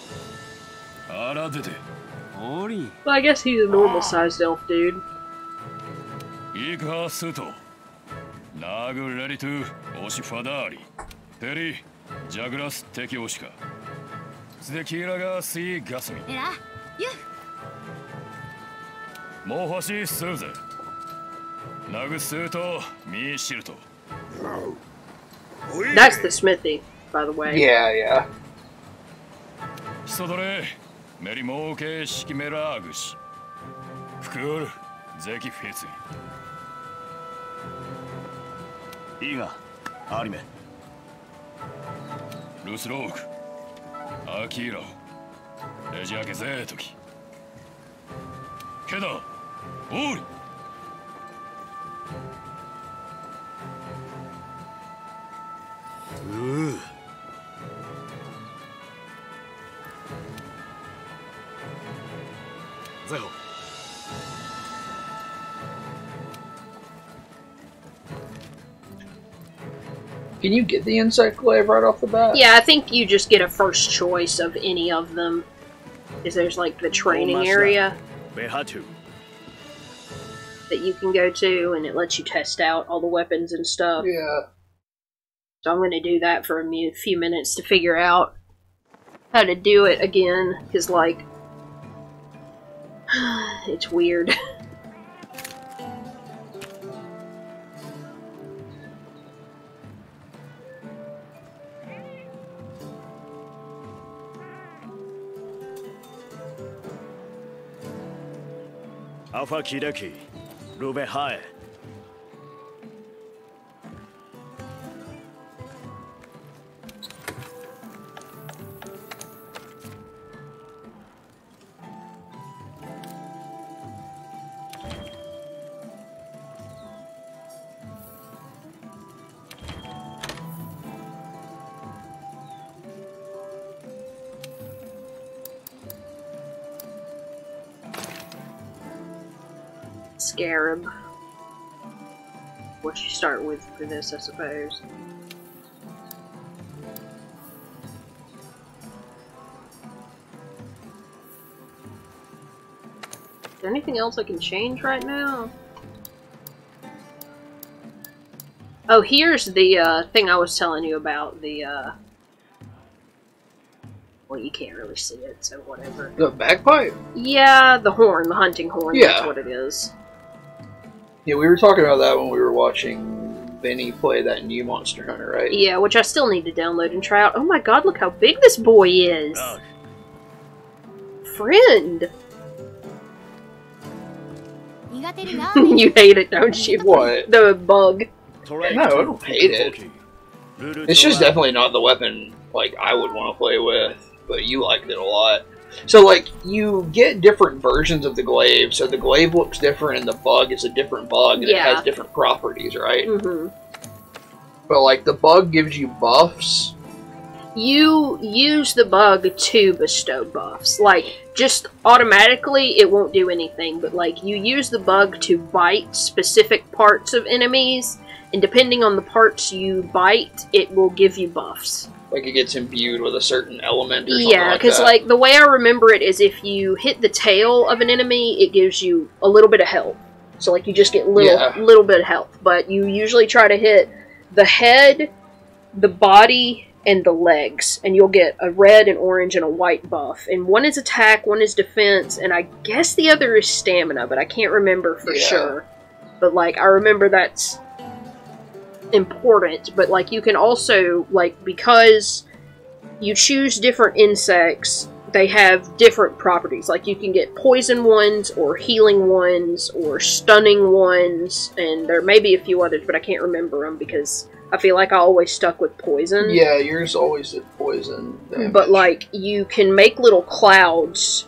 アラデテオリ Well, I guess he's a normal sized elf dude. イクハスートナグレリトゥオシファダーリテリ ジャグラステキオシカスデキーラガスイガスミ。エラユフモホシスーゼナグスートミーシルト That's the smithy, by the way. Yeah, yeah. シソドレメリモーケシキメラーグシフクールゼキフィツイいいがアニメルスローク。アキーラを。レジアケゼートキケダオーリ Can you get the insect glaive right off the bat? Yeah, I think you just get a first choice of any of them. Is there's like the training area Behatu. that you can go to, and it lets you test out all the weapons and stuff. Yeah. So I'm going to do that for a few minutes to figure out how to do it again. Because, like, it's weird. Alpha Kireki, Rube High. For this, I suppose. Is there anything else I can change right now? Oh, here's the uh, thing I was telling you about. The, uh... Well, you can't really see it, so whatever. The bagpipe? Yeah, the horn, the hunting horn, that's Yeah. what it is. Yeah, we were talking about that when we were watching Benny play that new Monster Hunter, right? Yeah, which I still need to download and try out. Oh my god, look how big this boy is! Oh. Friend! you hate it, don't you? What? The bug. No, I don't hate it. It's just definitely not the weapon, like, I would want to play with, but you liked it a lot. So like you get different versions of the glaive, so the glaive looks different and the bug is a different bug and it has different properties, right? hmm But like the bug gives you buffs. You use the bug to bestow buffs. Like, just automatically, it won't do anything, but like, you use the bug to bite specific parts of enemies, and depending on the parts you bite, it will give you buffs. Like it gets imbued with a certain element or something Yeah, because that. like the way I remember it is if you hit the tail of an enemy, it gives you a little bit of health. So like you just get little Yeah. little bit of health, but you usually try to hit the head, the body, and the legs, and you'll get a red and orange and a white buff. And one is attack, one is defense, and I guess the other is stamina, but I can't remember for Yeah. sure. But like I remember that's important, but like you can also like because you choose different insects, they have different properties. Like you can get poison ones or healing ones or stunning ones, and there may be a few others, but I can't remember them because I feel like I always stuck with poison. yeah, yours always did poison. damage. But like you can make little clouds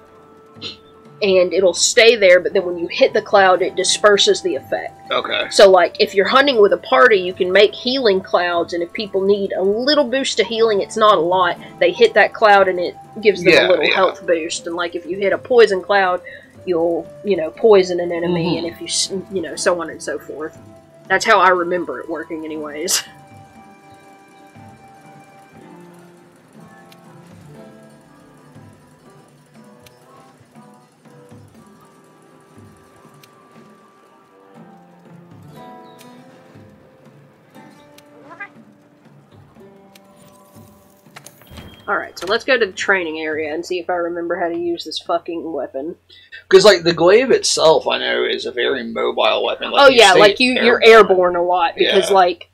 and it'll stay there, but then when you hit the cloud it disperses the effect. okay, So, like, if you're hunting with a party, you can make healing clouds, and if people need a little boost to healing, it's not a lot. They hit that cloud, and it gives them Yeah, a little yeah. health boost. And like, if you hit a poison cloud, you'll, you know, poison an enemy, Mhm. and if you, you know, so on and so forth. That's how I remember it working, anyways. Alright, so let's go to the training area and see if I remember how to use this fucking weapon. because like the glaive itself, I know is a very mobile weapon. Like, oh yeah, like you you're airborne a lot because Yeah. like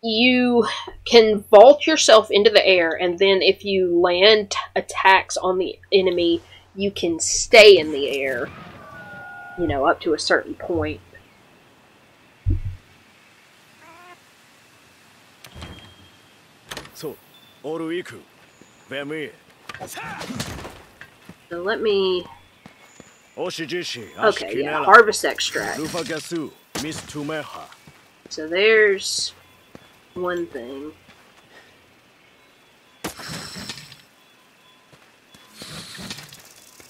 you can vault yourself into the air and then if you land attacks on the enemy, you can stay in the air. You know, up to a certain point. So, all week, So let me Oshijishi, Okay, yeah, harvest extract. Lufa Gasu, Miss Tumeha. So there's one thing.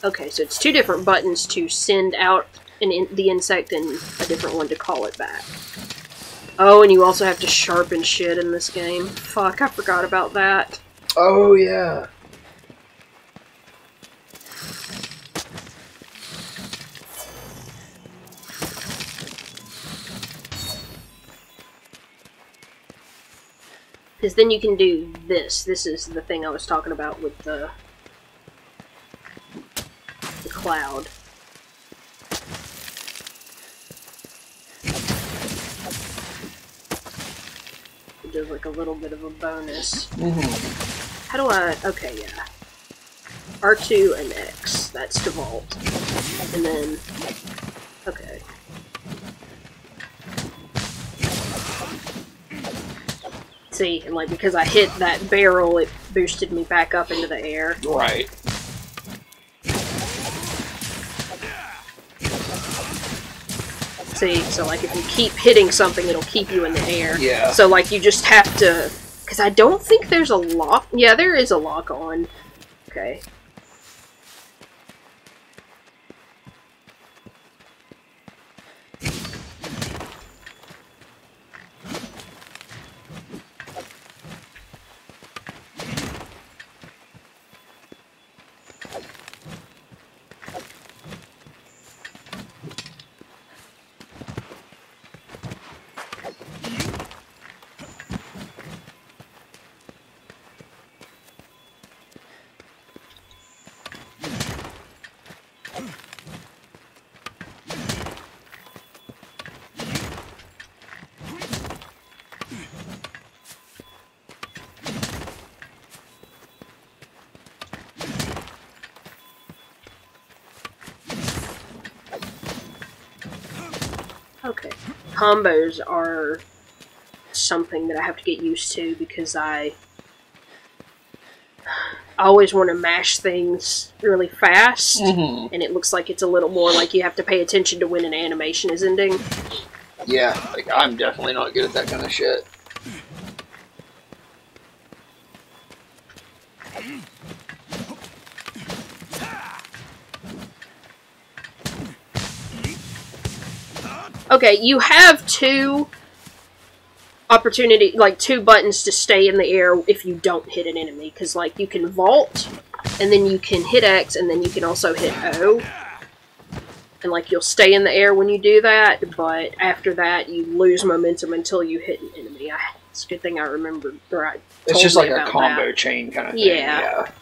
Okay, so it's two different buttons to send out an in- the insect and a different one to call it back. Oh, and you also have to sharpen shit in this game. Fuck, I forgot about that. Oh yeah. Because then you can do this. This is the thing I was talking about with the the cloud. It does like a little bit of a bonus. Mm-hmm. How do I? Okay, yeah. R2 and X. That's to vault. And then. Okay. See, and like because I hit that barrel, it boosted me back up into the air. Right. See, so like if you keep hitting something, it'll keep you in the air. Yeah. So like you just have to, because I don't think there's a lock. Yeah, there is a lock on. Okay. Okay. Combos are something that I have to get used to because I I always want to mash things really fast, Mm-hmm. and it looks like it's a little more like you have to pay attention to when an animation is ending. Yeah. Like I'm definitely not good at that kind of shit. Okay, you have two opportunity, like two buttons to stay in the air if you don't hit an enemy. Because, like, you can vault, and then you can hit X, and then you can also hit O. And, like, you'll stay in the air when you do that, but after that, you lose momentum until you hit an enemy. I, it's a good thing I remembered. Or I It's just like a combo that. chain kind of thing. Yeah. yeah.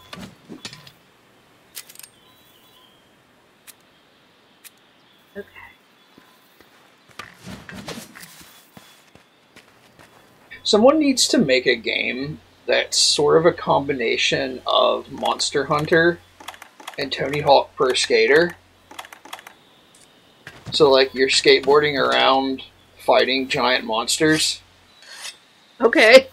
Someone needs to make a game that's sort of a combination of Monster Hunter and Tony Hawk Pro Skater. So, like, you're skateboarding around fighting giant monsters. Okay.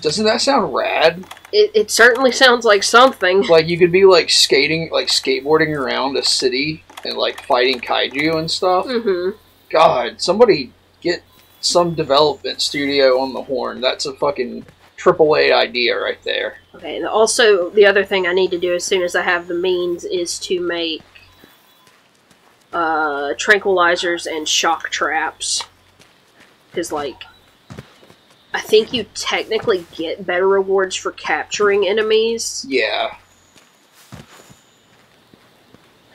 Doesn't that sound rad? It, it certainly sounds like something. Like, you could be, like, skating, like, skateboarding around a city and, like, fighting kaiju and stuff. hmm God, somebody get some development studio on the horn. That's a fucking triple A idea right there. Okay, and also the other thing I need to do as soon as I have the means is to make uh, tranquilizers and shock traps. Because, like, I think you technically get better rewards for capturing enemies. Yeah.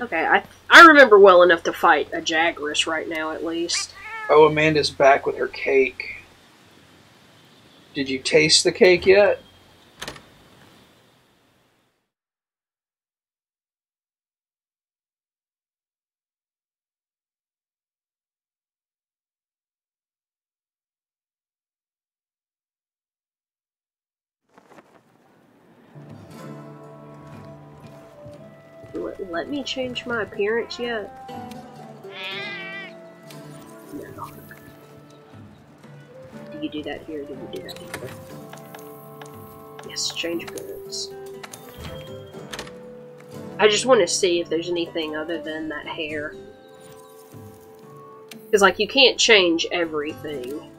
Okay, I I remember well enough to fight a Jagras right now, at least. Oh, Amanda's back with her cake. Did you taste the cake yet? Let, me change my appearance yet? You do that here? Do you do that here? Yes, change appearance. I just want to see if there's anything other than that hair. Because, like, you can't change everything.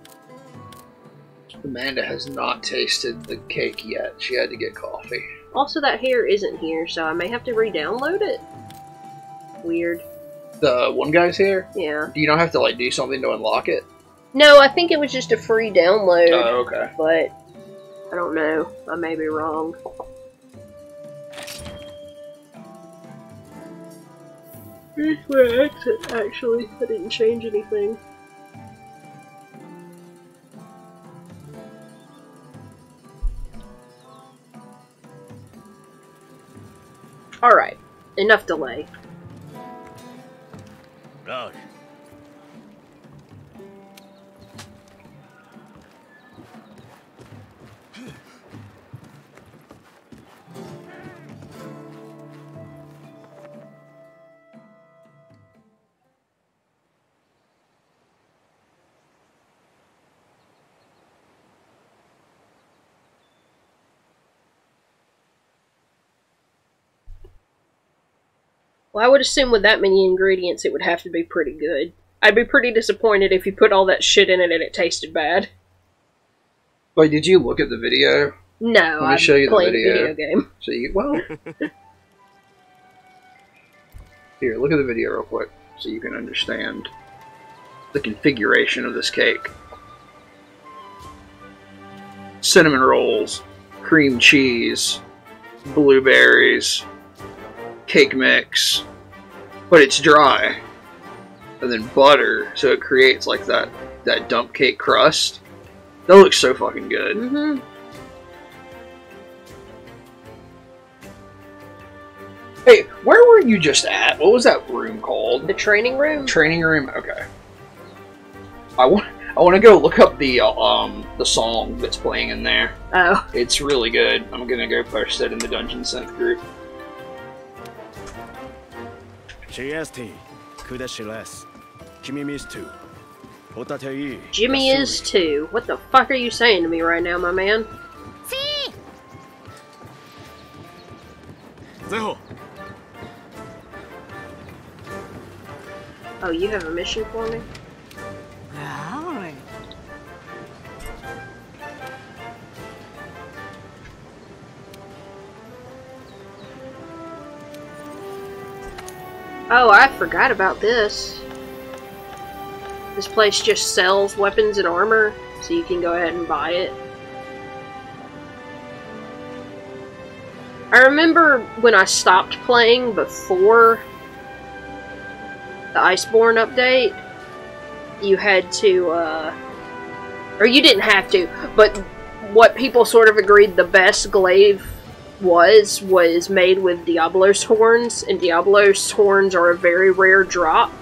Amanda has not tasted the cake yet. She had to get coffee. Also, that hair isn't here, so I may have to re-download it. Weird. The one guy's hair? Yeah. Do you not have to like do something to unlock it? No, I think it was just a free download, Oh, okay. but I don't know. I may be wrong. Here's my exit, actually. I didn't change anything. Alright, enough delay. Rog. Well, I would assume with that many ingredients, it would have to be pretty good. I'd be pretty disappointed if you put all that shit in it and it tasted bad. Wait, did you look at the video? No, me I'm show you the video. video game. So you well. Here, look at the video real quick, so you can understand the configuration of this cake. Cinnamon rolls, cream cheese, blueberries, cake mix, but it's dry, and then butter, so it creates like that that dump cake crust. That looks so fucking good. hmm Hey, where were you just at? What was that room called? The training room. Training room. Okay. I want. I want to go look up the uh, um the song that's playing in there. Oh, It's really good. I'm gonna go post it in the Dungeon Synth group. GST, kudashi less. Jimmy is too. Jimmy is too. What the fuck are you saying to me right now, my man? See. Zeho. Oh, you have a mission for me? Oh, I forgot about this. This place just sells weapons and armor, so you can go ahead and buy it. I remember when I stopped playing before the Iceborne update, you had to, uh, or you didn't have to, but what people sort of agreed the best glaive was was made with Diablos horns, and Diablos horns are a very rare drop.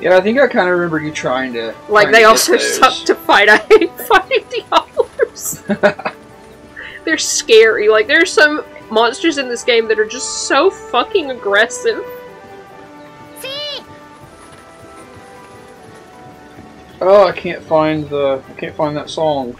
Yeah, I think I kind of remember you trying to. Like trying they to also those. suck to fight. I hate fighting Diablos. They're scary. Like there's some monsters in this game that are just so fucking aggressive. Oh, I can't find the. I can't find that song.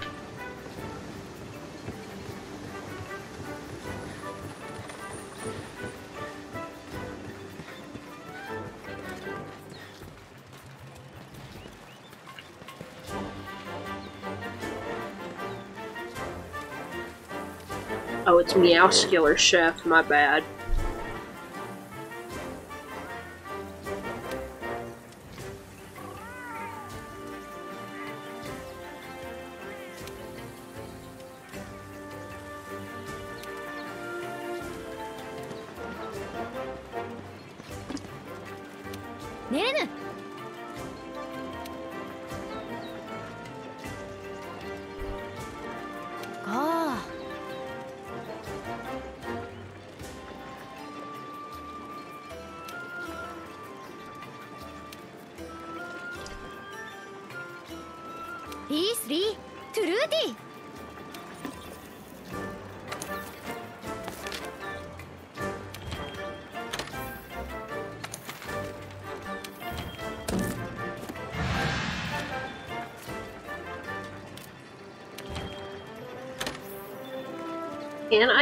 Oh, it's Meowscular Chef. My bad.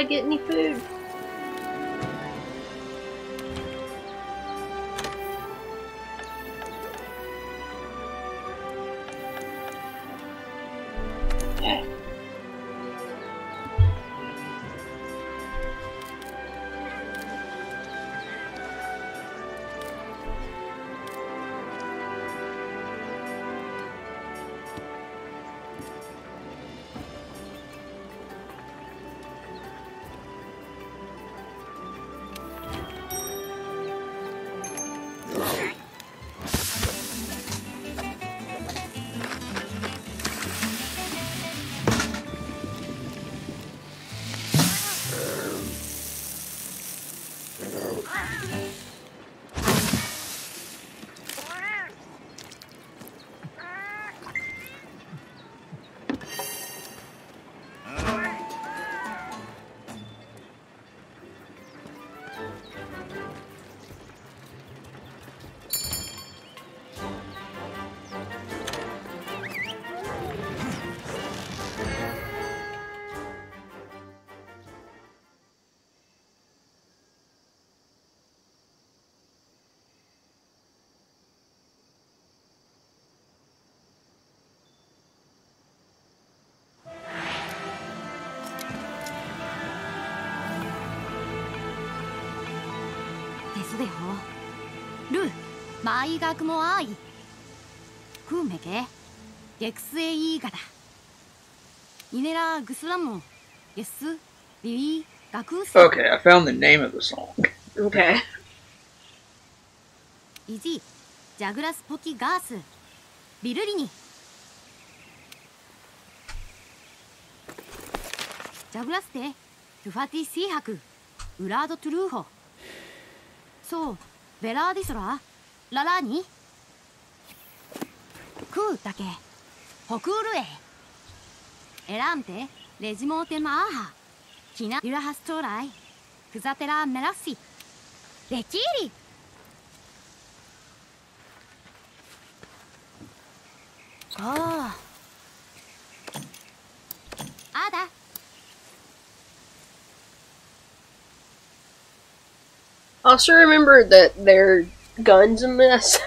I get any food? マイガクモアイクメゲゲクスエイガダイネラグスラモイエスビビガクス Okay, I found the name O. Okay. イジャグラスポキガース。ビルリニ。ジャグラステ。トゥファティシーハク。ウラードトゥルーホ。そうベラーディソラ。ララーニ？クーだけ。ホクールエ。エランテ。レジモーテマーハ。キナ。ユラハストライ。クザテラメラッシ。レキーリ。Oh. Ada. Also remember that their guns in this.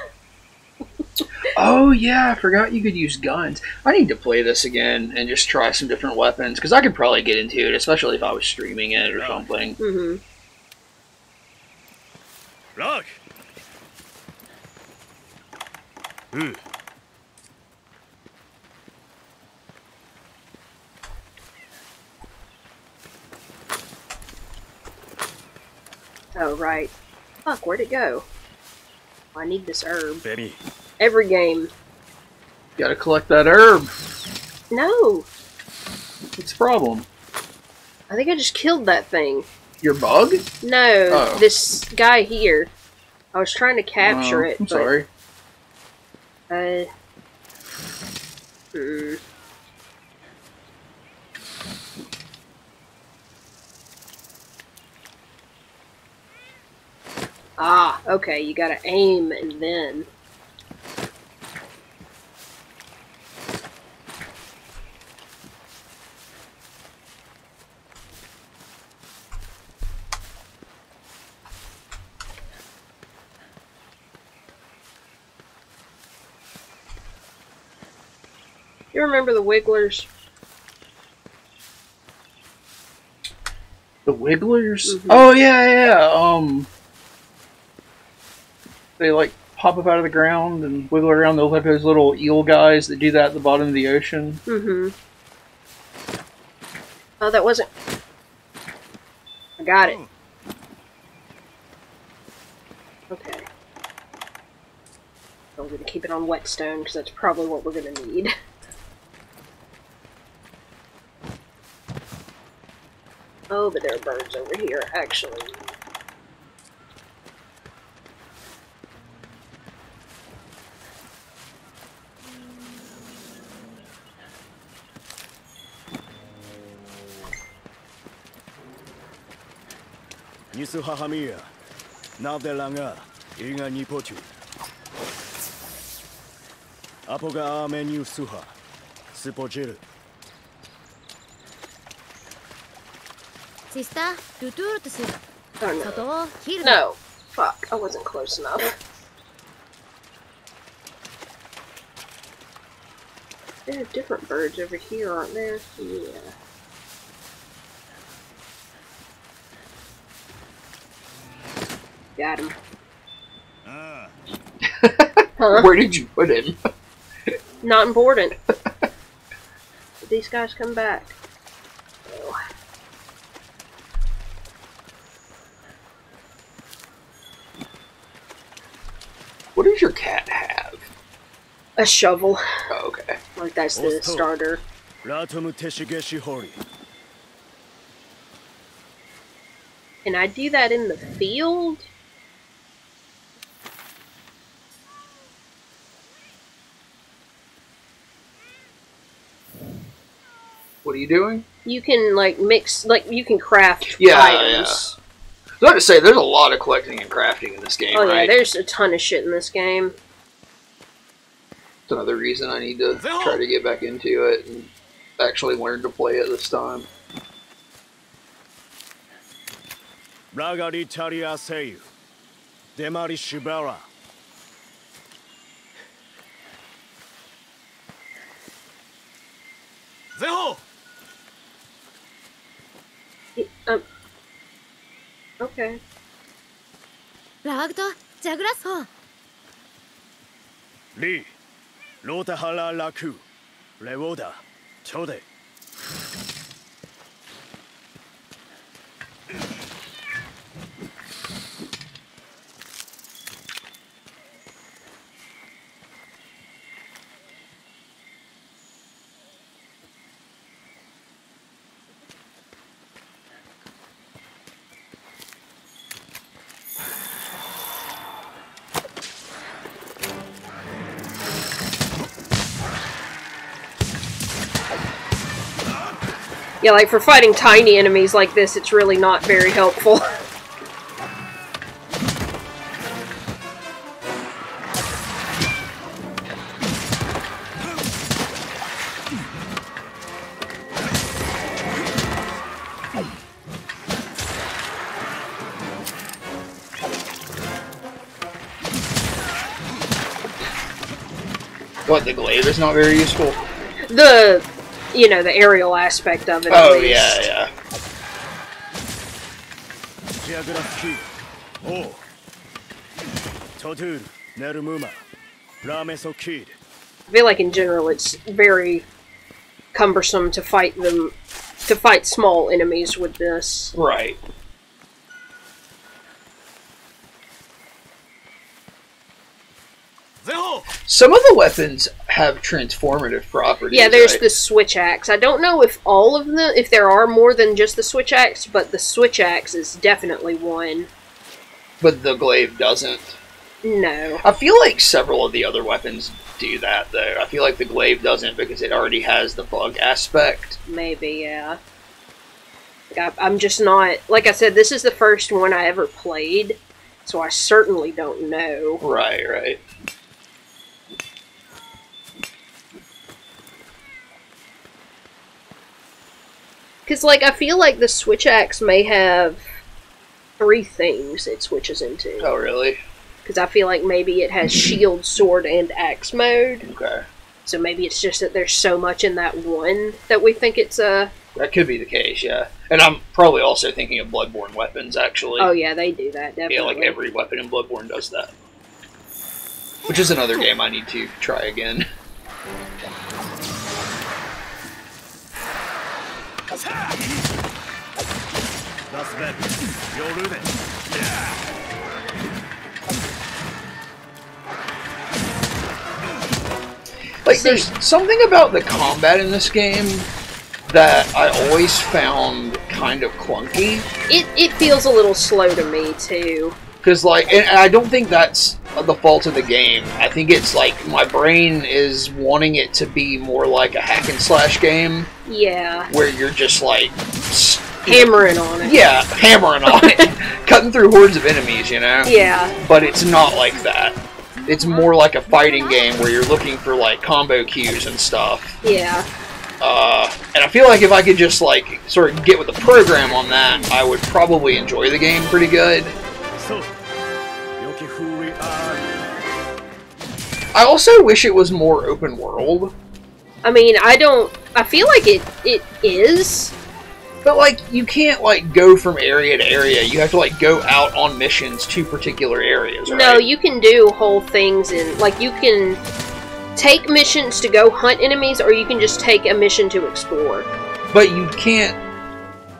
oh yeah, I forgot you could use guns. I need to play this again and just try some different weapons because I could probably get into it, especially if I was streaming it or something. Mm-hmm. Look. Oh right. Fuck, where'd it go? I need this herb. ベビー Every game. Gotta collect that herb. No, What's the problem? I think I just killed that thing. Your bug? No, Oh. this guy here. I was trying to capture Oh, it, I'm but sorry. Uh, hmm. Ah, okay, you gotta aim and then. You remember the Wigglers? The Wigglers? Mhm. Oh yeah, yeah, yeah. Um, they like pop up out of the ground and wiggle around. They look like those little eel guys that do that at the bottom of the ocean. Mm-hmm. Oh, that wasn't. I got it. Okay. I'm gonna keep it on whetstone because that's probably what we're gonna need. Oh, but there are birds over here, actually. Misuhahamia, Navelanga, Inga Nipotu. Apoga Amenu Suha, Sipojil. Sister, do do to sit. Oh, no. no. Fuck, I wasn't close enough. There are different birds over here, aren't there? Yeah. Got him. Uh. Where did you put him? Not important. These guys come back. What does your cat have? A shovel. Oh, okay. Like that's the starter. And I do that in the field? Are you doing? You can like mix, like you can craft yeah, items. Yeah. I have to say, there's a lot of collecting and crafting in this game. Oh right? yeah, there's a ton of shit in this game. It's another reason I need to try to get back into it and actually learn to play it this time. Zeho! Um. Okay. ラーグとジャグラ Yeah, like for fighting tiny enemies like this, it's really not very helpful. What, the glaive is not very useful? the, you know, the aerial aspect of it. Oh, yeah, yeah. Geography. Oh. Totur, Nerumuma, Ramesokid. I feel like in general it's very cumbersome to fight them to fight small enemies with this. Right. Some of the weapons have transformative properties. Yeah, there's right? the switch axe. I don't know if all of them, if there are more than just the switch axe, but the switch axe is definitely one. But the glaive doesn't. No. I feel like several of the other weapons do that, though. I feel like the glaive doesn't because it already has the bug aspect. Maybe, yeah. I'm just not. Like I said, this is the first one I ever played, so I certainly don't know. Right, right. Because, like, I feel like the switch axe may have three things it switches into. Oh, really? Because I feel like maybe it has hmm. shield, sword, and axe mode. Okay. So maybe it's just that there's so much in that one that we think it's a. That could be the case, yeah. And I'm probably also thinking of Bloodborne weapons, actually. Oh yeah, they do that definitely. Yeah, like every weapon in Bloodborne does that. Which is another game I need to try again. That's bad. Yorude. Like, there's something about the combat in this game that I always found kind of clunky. It it feels a little slow to me too. Because, like, and I don't think that's the fault of the game. I think it's like my brain is wanting it to be more like a hack and slash game Yeah, where you're just like, hammering on it. yeah, hammering on it, cutting through hordes of enemies, you know? Yeah, But it's not like that. It's more like a fighting game where you're looking for like combo cues and stuff. yeah. Uh, and I feel like if I could just like sort of get with the program on that, I would probably enjoy the game pretty good. So, Yoki Furi are. I also wish it was more open world, I mean, I don't. I feel like it it is. but like you can't like go from area to area. You have to like go out on missions to particular areas. Right? No, you can do whole things and like you can take missions to go hunt enemies, or you can just take a mission to explore. but you can't.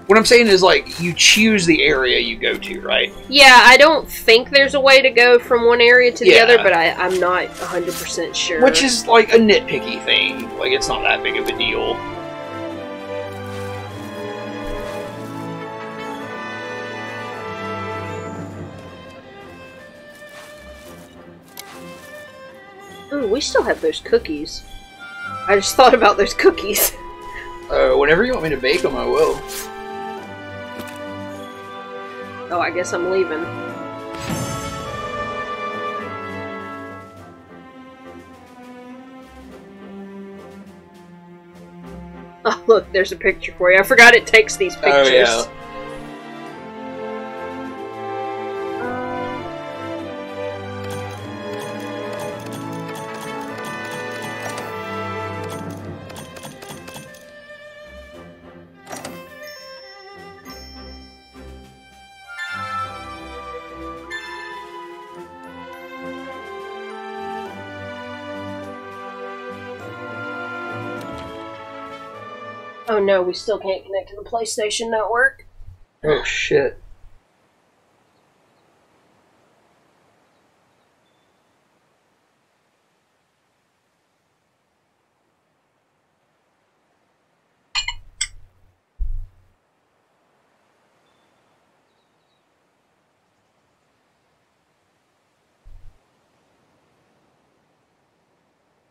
What I'm saying is like you choose the area you go to, right? Yeah, I don't think there's a way to go from one area to the Yeah. other, but I, I'm not 100% sure. Which is like a nitpicky thing. Like it's not that big of a deal. Ooh, we still have those cookies. I just thought about those cookies. Uh, whenever you want me to bake them, I will. Oh, I guess I'm leaving. Oh, look, there's a picture for you. I forgot it takes these pictures. Oh yeah. No, we still can't connect to the PlayStation Network. Oh shit.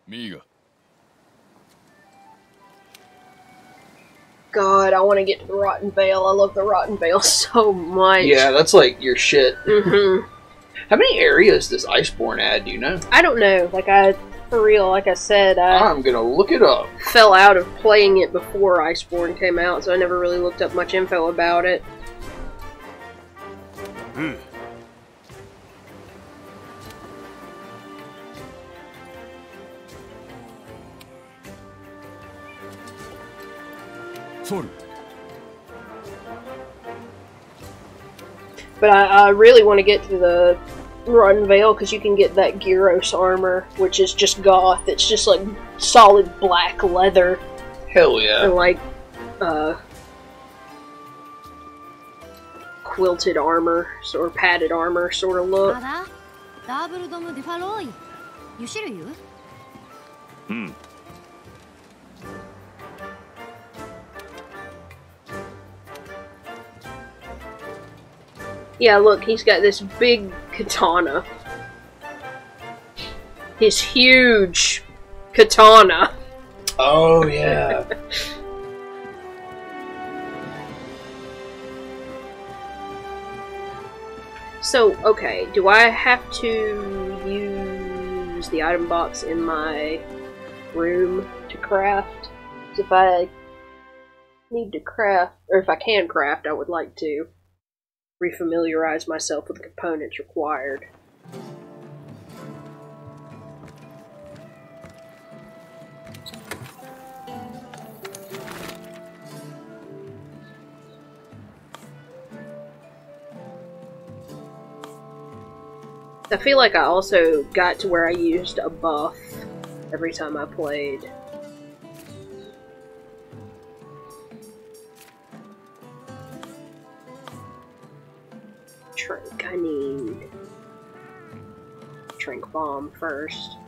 Miga. God, I want to get to the Rotten Vale. I love the Rotten Vale so much. Yeah, that's like your shit. Mm-hmm. How many areas does Iceborne add? Do you know? I don't know. Like I, for real, like I said, I I'm gonna look it up. fell out of playing it before Iceborne came out, so I never really looked up much info about it. Hmm. But I, I really want to get to the Rotten Vale because you can get that Girros armor, which is just goth. It's just like solid black leather. Hell yeah. And like, uh, quilted armor or padded armor sort of look. Hmm. Yeah, look, he's got this big katana. His huge katana. Oh yeah. So, okay, do I have to use the item box in my room to craft? If I need to craft, or if I can craft, I would like to refamiliarize myself with the components required. I feel like I also got to where I used a buff every time I played. Tranq, I need Tranq Bomb first.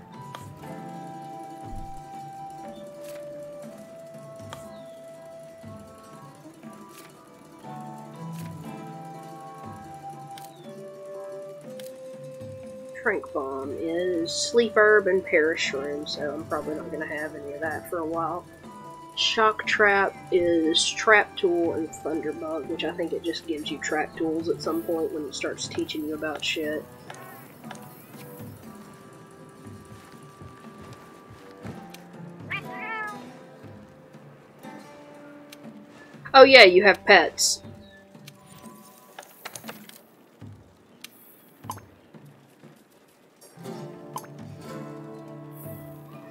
Tranq Bomb is Sleep Herb and Parashroom, so I'm probably not going to have any of that for a while. Shock Trap is Trap Tool and Thunderbug, which I think it just gives you trap tools at some point when it starts teaching you about shit. Oh yeah, you have pets.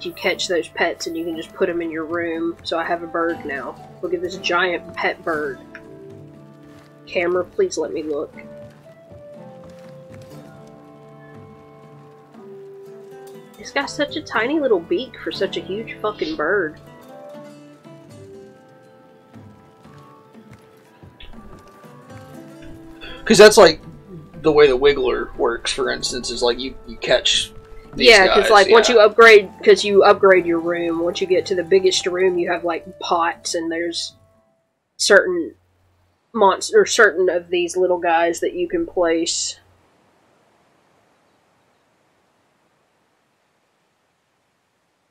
You catch those pets and you can just put them in your room. So I have a bird now. Look at this giant pet bird. Camera, please let me look. It's got such a tiny little beak for such a huge fucking bird. Because that's like the way the Wiggler works, for instance, is like you, you catch yeah, because like yeah. once you upgrade, because you upgrade your room. Once you get to the biggest room, you have like pots, and there's certain monster, or certain of these little guys that you can place.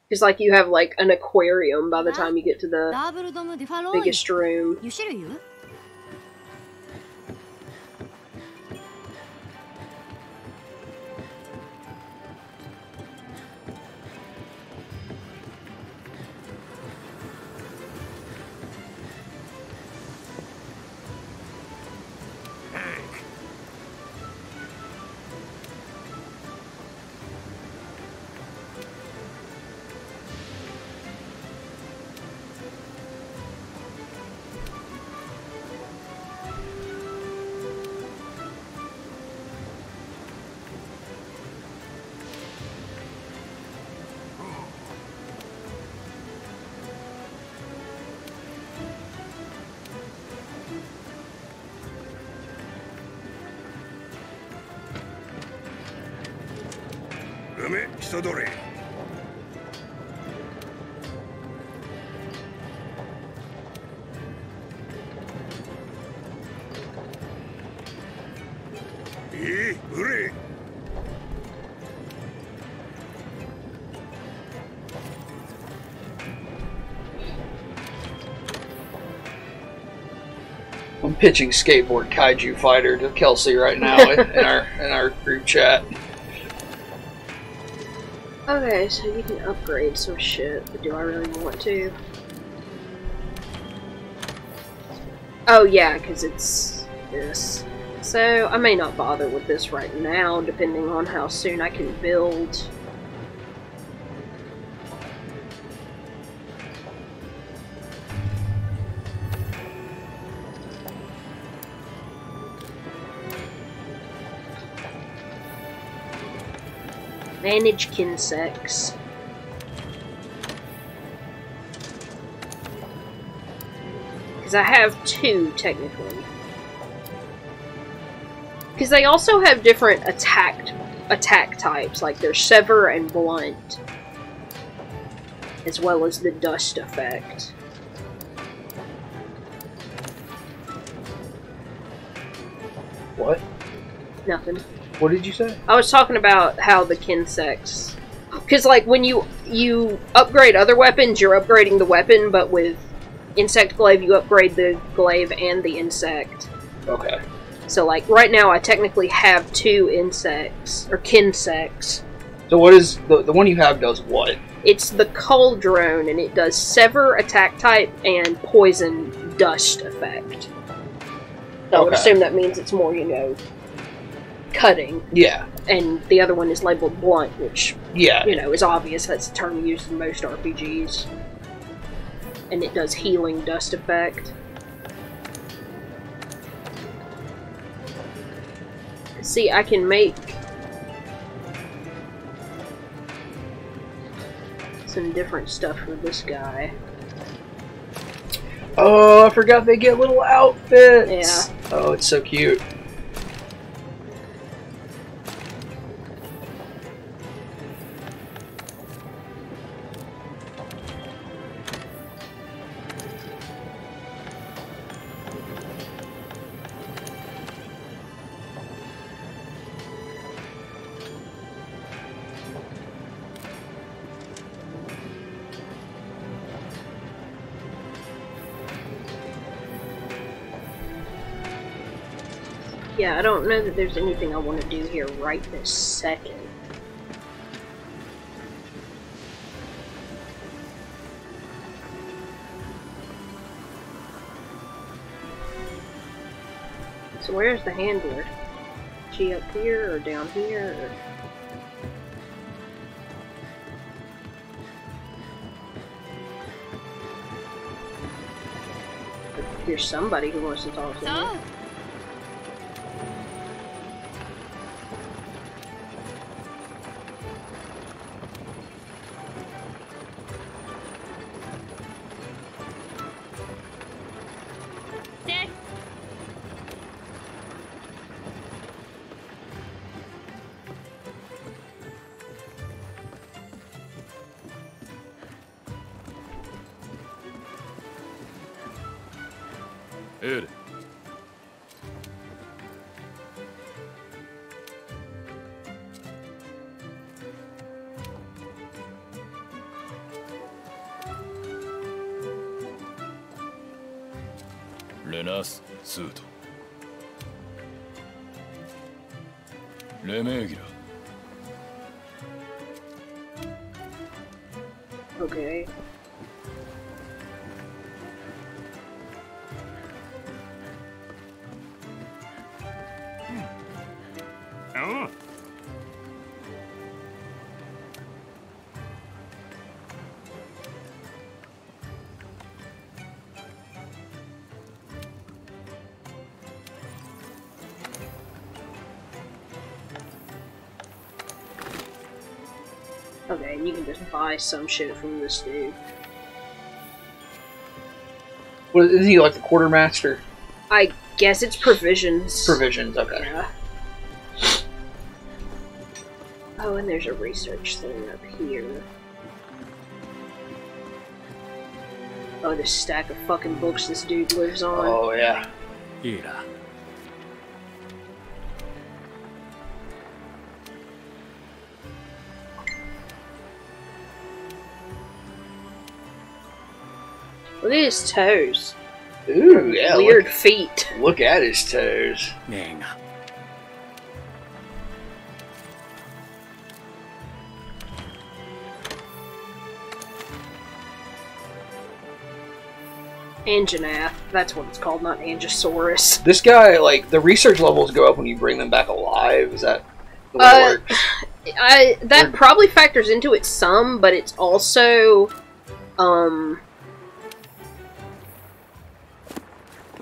Because like you have like an aquarium by the time you get to the biggest room. Pitching skateboard kaiju fighter to Kelsey right now in, our in our group chat. Okay, so you can upgrade some shit, but do I really want to? Oh yeah, because it's this. So I may not bother with this right now, depending on how soon I can build. Manage Kinsects. Because I have two, technically. Because they also have different attack attack types, like there's Sever and Blunt. As well as the Dust effect. What? Nothing. What did you say? I was talking about how the Kinsects, because like when you you upgrade other weapons, you're upgrading the weapon, but with Insect Glaive, you upgrade the glaive and the insect. Okay. So like right now, I technically have two insects or Kinsects. So what is the the one you have does what? It's the Culldrone, and it does Sever attack type and Poison Dust effect. So I would assume that means it's more, you know, cutting. Yeah. And the other one is labeled Blunt, which Yeah. you know, is obvious. That's the term used in most RPGs. And it does healing dust effect. See, I can make some different stuff for this guy. Oh, I forgot they get little outfits. Yeah. Oh, it's so cute. Yeah, I don't know that there's anything I want to do here right this second. So where's the handler? Is she up here or down here? Or... Here's somebody who wants to talk to me. Dude. Lenas 2とレメーギラ Okay. Buy some shit from this dude. What is he like the quartermaster? I guess it's provisions. Provisions. Okay. Yeah. Oh, and there's a research thing up here. Oh, this stack of fucking books this dude lives on. Oh yeah. い Look at his toes. Ooh, yeah. Weird look, feet. Look at his toes. Dang. Anjanath. That's what it's called, not Angosaurus. This guy, like, the research levels go up when you bring them back alive. Is that the way uh, I, that probably factors into it some, but it's also um,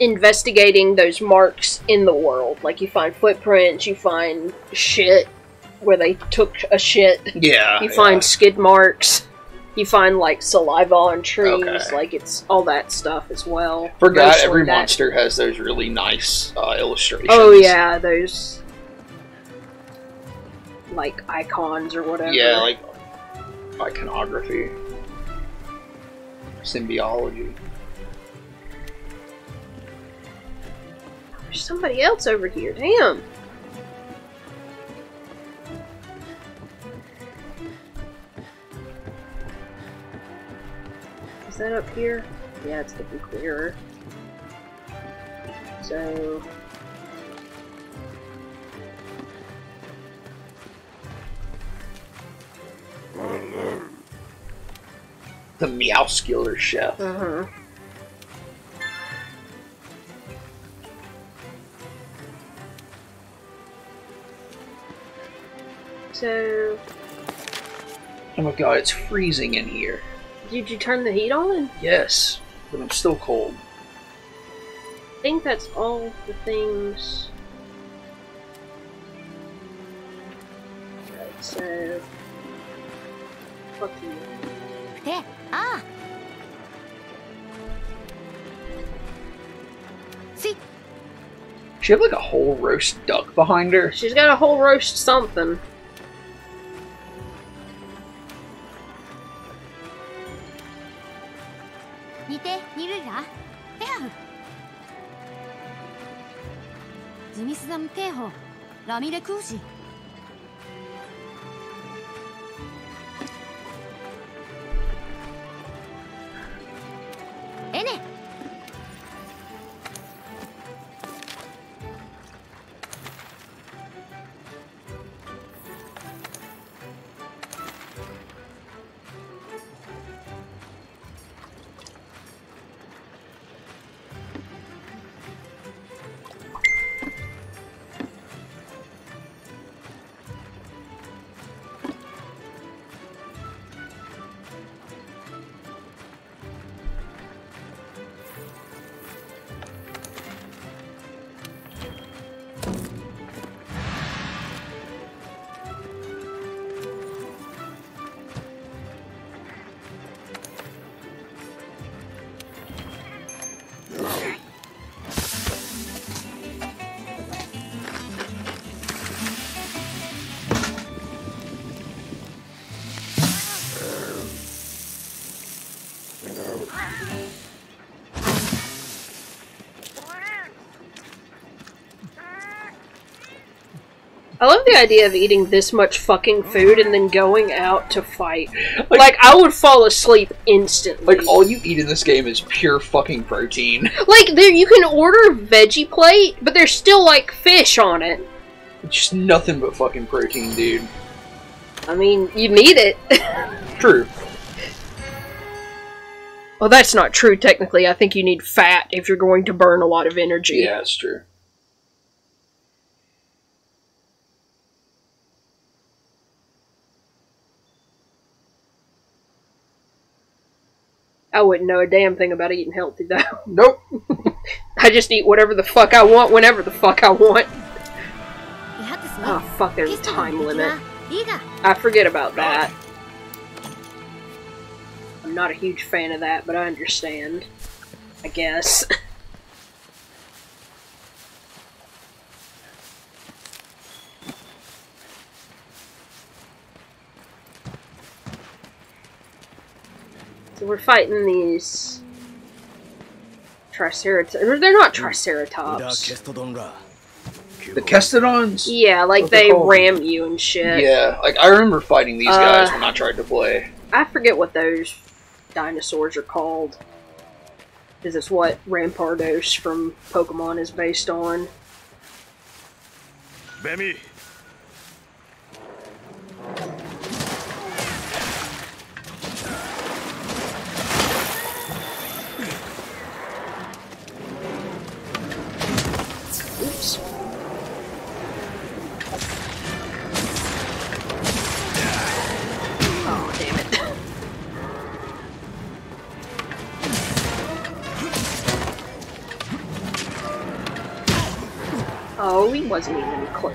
investigating those marks in the world. Like you find footprints, you find shit where they took a shit. Yeah. You yeah. find skid marks. You find like saliva on trees. Okay. Like it's all that stuff as well. Forgot Mostly every that- monster has those really nice uh, illustrations. Oh yeah, those like icons or whatever. Yeah, like iconography, symbiology. There's somebody else over here. Damn. Is that up here? Yeah, it's getting clearer. So. The Meowscular Chef. Uh so. Oh my god, it's freezing in here. Did you turn the heat on? Yes, but I'm still cold. I think that's all the things. Right, so. Fuck you. Yeah, ah! See? She have like a whole roast duck behind her. She's got a whole roast something. ラミレクージ」love the idea of eating this much fucking food and then going out to fight. Like, I would fall asleep instantly. Like all you eat in this game is pure fucking protein. Like there, you can order veggie plate, but there's still like fish on it. It's just nothing but fucking protein, dude. I mean, you need it. True. well, that's not true technically. I think you need fat if you're going to burn a lot of energy. Yeah, it's true. I wouldn't know a damn thing about eating healthy, though. Nope. I just eat whatever the fuck I want, whenever the fuck I want. Oh, fuck, there's a time limit. I forget about that. I'm not a huge fan of that, but I understand. I guess. So we're fighting these Triceratops. They're not mm. Triceratops. The Kestodons? Yeah, like they ram you and shit. Yeah, like I remember fighting these uh, guys when I tried to play. I forget what those dinosaurs are called. Because it's what Rampardos from Pokemon is based on. Bemi,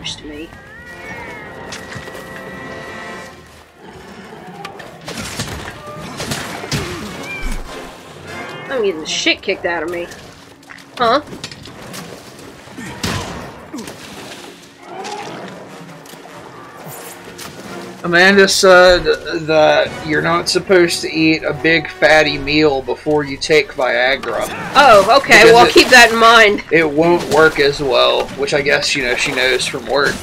to me. I'm getting the shit kicked out of me. Huh? Amanda said that you're not supposed to eat a big fatty meal before you take Viagra. Oh, okay. Well, I'll it- keep that in mind. It won't work as well, which I guess, you know, she knows from work.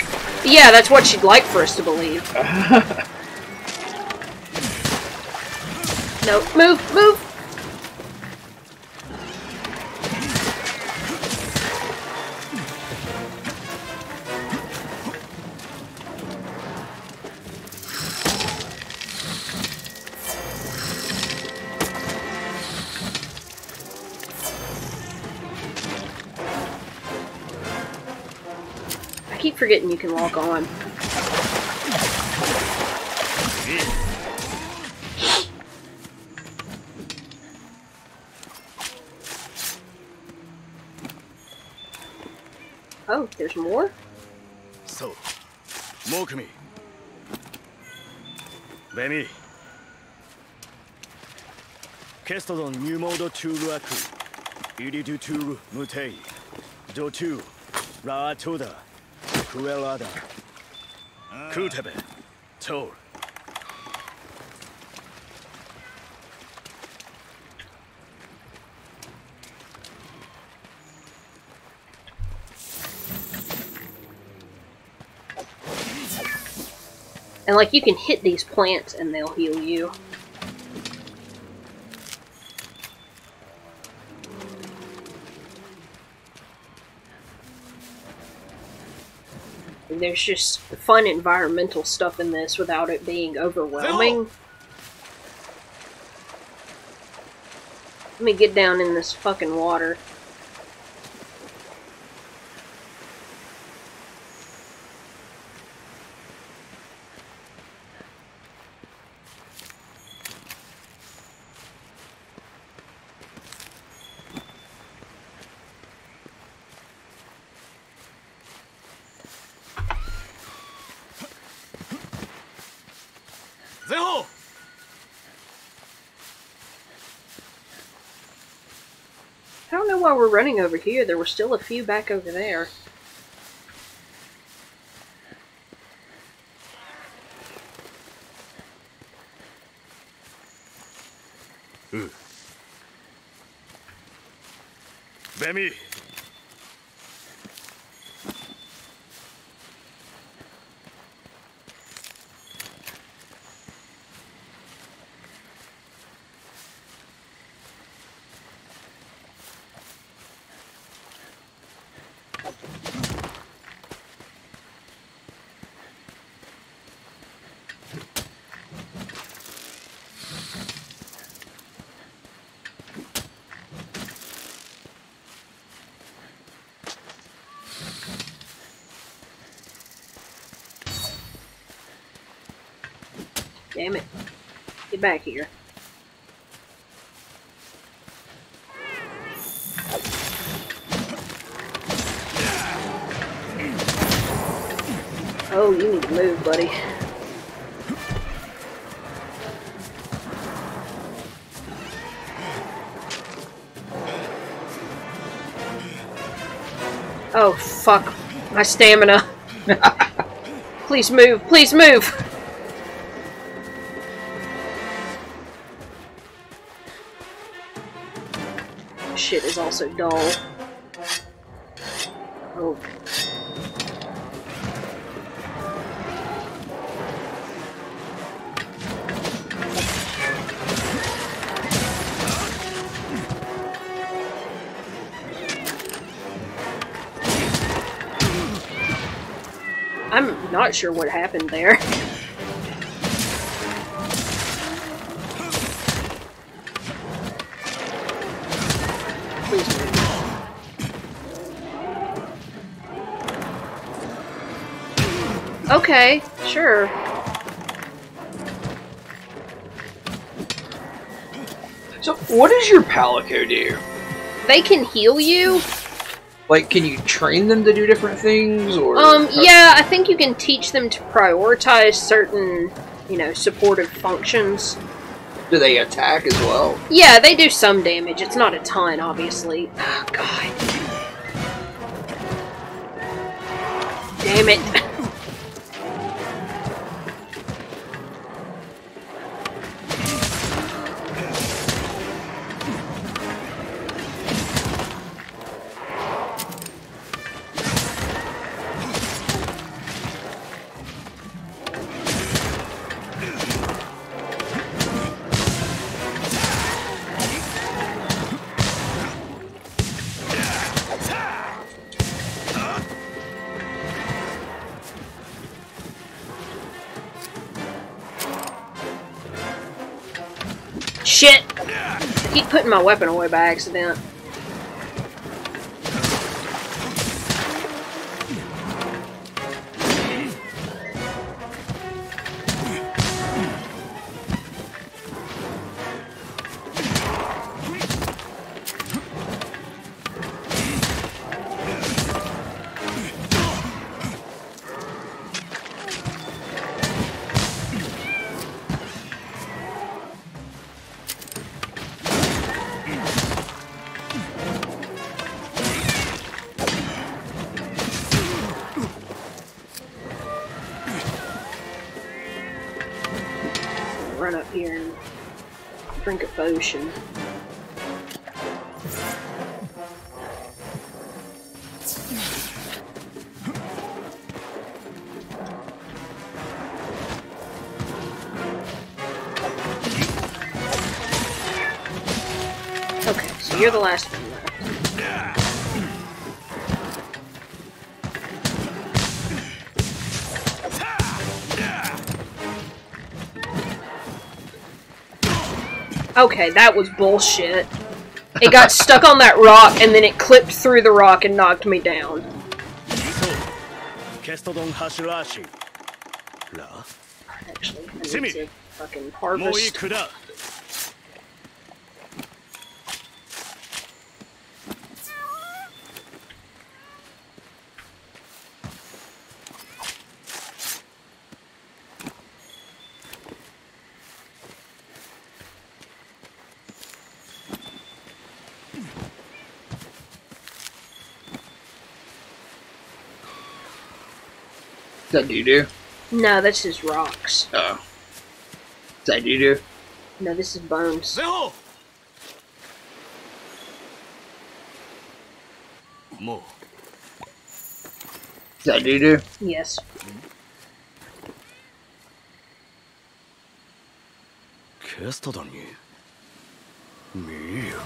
Yeah, that's what she'd like for us to believe. No, move, move. you can walk on. Oh, there's more? So, Mokumi. Benny. Kestodon Numodo Turuaku. Iridu Turu Mutei. Dotu. Raatoda cruelada. Ah. Kutebe, Toll. And like you can hit these plants and they'll heal you. There's just fun environmental stuff in this without it being overwhelming. Let me get down in this fucking water. I don't know why we're running over here. There were still a few back over there. Hmm. Ooh. Bemi. Damn it. Get back here. Oh, you need to move, buddy. Oh, fuck. My stamina. please move. Please move. Shit is also dull. Oh. I'm not sure what happened there. Okay, sure. So, what does your Palico do? They can heal you. Like, can you train them to do different things, or Um, yeah, I think you can teach them to prioritize certain, you know, supportive functions. do they attack as well? Yeah, they do some damage. It's not a ton, obviously. Oh, God. Damn it. Putting my weapon away by accident. Okay, that was bullshit. It got stuck on that rock, and then it clipped through the rock and knocked me down. Actually, I need to fucking harvest. that doo doo? No, that's just rocks. Oh. Is that doo doo? No, this is bones. ゼホも Is that doo doo? Yes. うケストドンに見えよ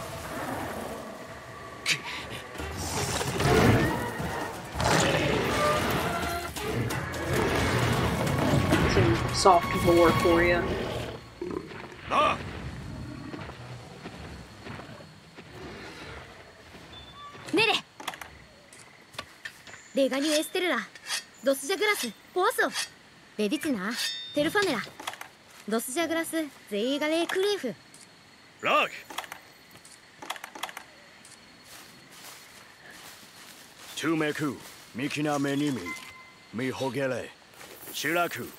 Soft lore for you. なあネレレガニュエステルラドスジャグラスポアソレディツィナテルファネラドスジャグラスゼイガレークレーフラークトゥメクミキナメニミミホゲレシラク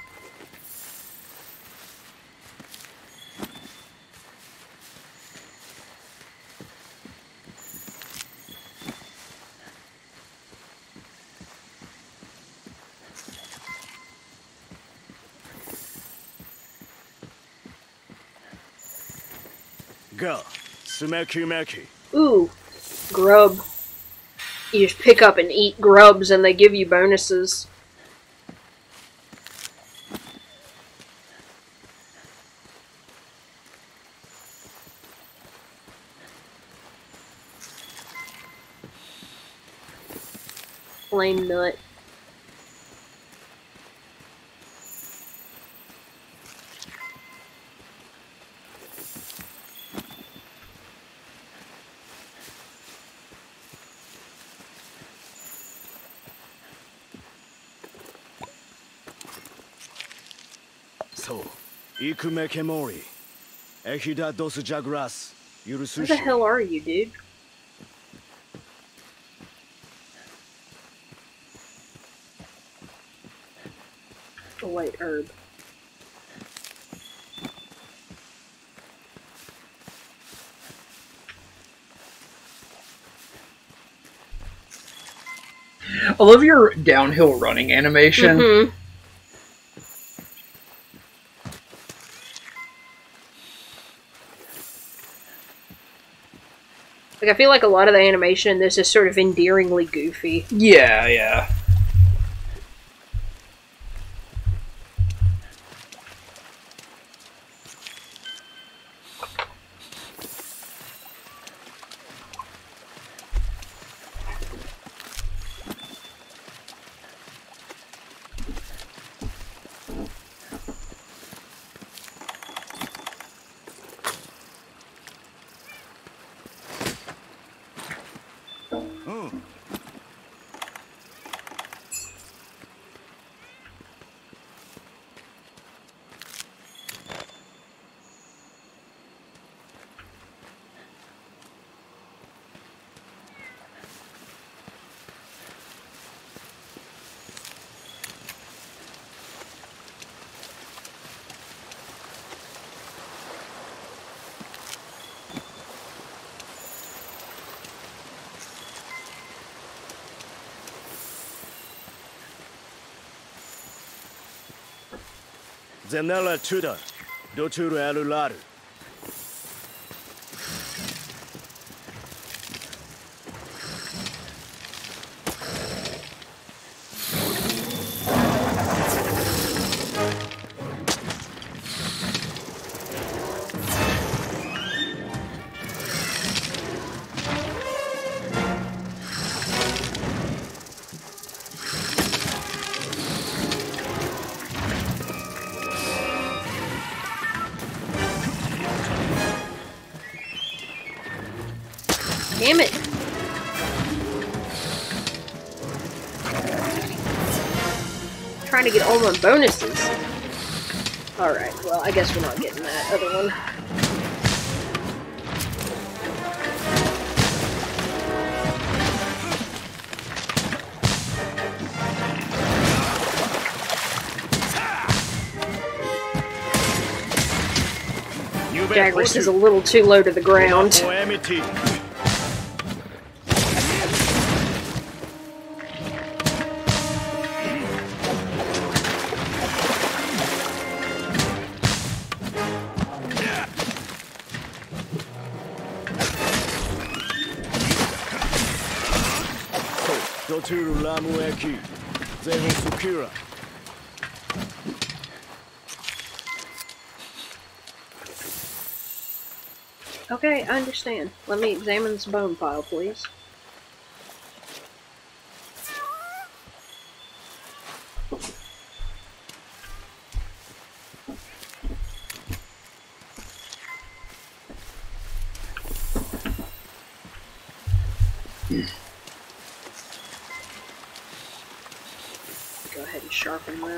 Go Sumeki Meki Ooh, grub. You just pick up and eat grubs and they give you bonuses. Flame nut. So Ikume Kemori. Ehida dos Jagras. Who the hell are you, dude? Oh white herb. I love your downhill running animation. Mm -hmm. I feel like a lot of the animation in this is sort of endearingly goofy. Yeah, yeah. Zenella Tuda Doturu Alularu「Damn Trying to get all my bonuses. Alright, well, I guess we're not getting that other one. Is a little too low to the ground. They will secure. Okay, I understand. Let me examine this bone file, please.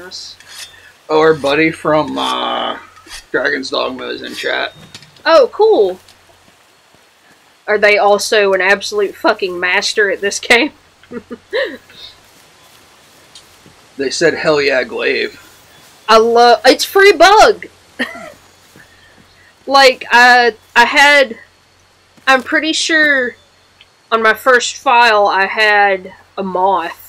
This. Oh, our buddy from uh, Dragon's Dogma is in chat. Oh, cool. Are they also an absolute fucking master at this game? They said, "Hell yeah, Glaive." I love it's free bug. like I I had I'm pretty sure on my first file I had a moth.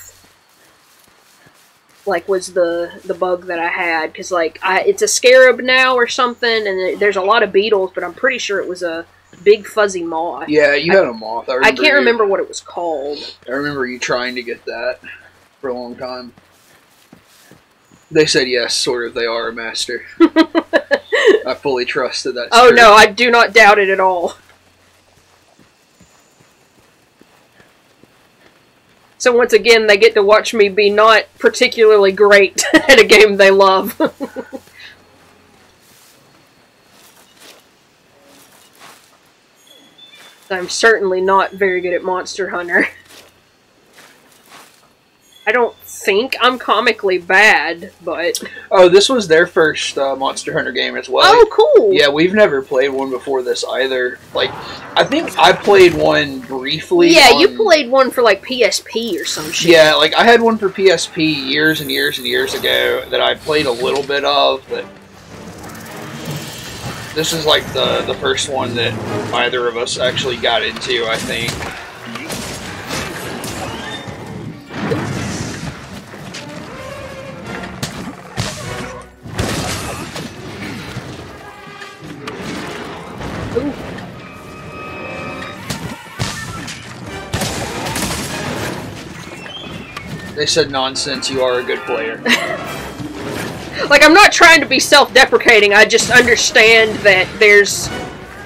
Like was the the bug that I had cuz like I it's a scarab now or something and there's a lot of beetles but I'm pretty sure it was a big fuzzy moth. Yeah, you had a moth. I, I can't you- remember what it was called. I remember you trying to get that for a long time. They said yes, sort of. They are a master. I fully trusted that. Oh no, I do not doubt it at all. So once again, they get to watch me be not particularly great at a game they love. I'm certainly not very good at Monster Hunter. I don't think I'm comically bad, but Oh, this was their first uh, Monster Hunter game as well. oh, cool. Yeah, we've never played one before this either. Like, I think I played one briefly. Yeah, you played one for like PSP or some shit. Yeah, like I had one for PSP years and years and years ago that I played a little bit of, but this is like the the first one that either of us actually got into. I think. They said nonsense. You are a good player. Like, I'm not trying to be self deprecating, I just understand that there's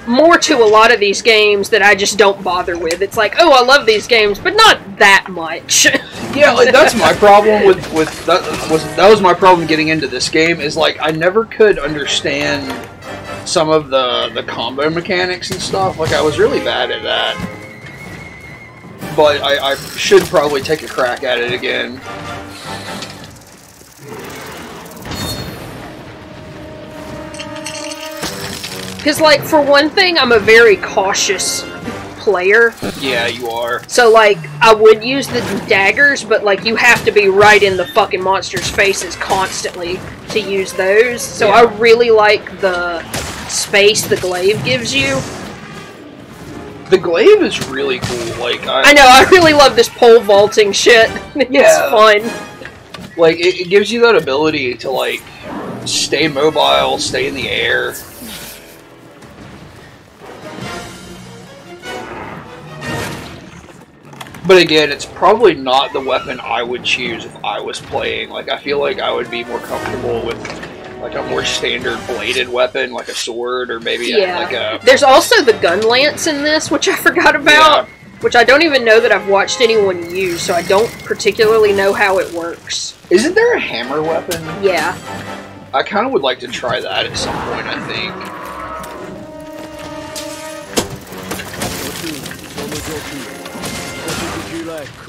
more to a lot of these games that I just don't bother with. It's like, oh, I love these games, but not that much. Yeah, like that's my problem with with that was that was my problem getting into this game is like I never could understand some of the the combo mechanics and stuff. Like I was really bad at that. But I, I should probably take a crack at it again. Because, like, for one thing, I'm a very cautious player. Yeah, you are. So, like, I would use the daggers, but, like, you have to be right in the fucking monster's faces constantly to use those. So, Yeah. I really like the space the glaive gives you. The glaive is really cool. Like I, I know, I really love this pole vaulting shit. it's Yeah. fun. like it, it gives you that ability to like stay mobile, stay in the air. But again, it's probably not the weapon I would choose if I was playing. Like I feel like I would be more comfortable with like a more standard bladed weapon, like a sword or maybe yeah. like a. There's also the gun lance in this, which I forgot about, yeah. which I don't even know that I've watched anyone use, so I don't particularly know how it works. Isn't there a hammer weapon? Yeah. I kind of would like to try that at some point. I think.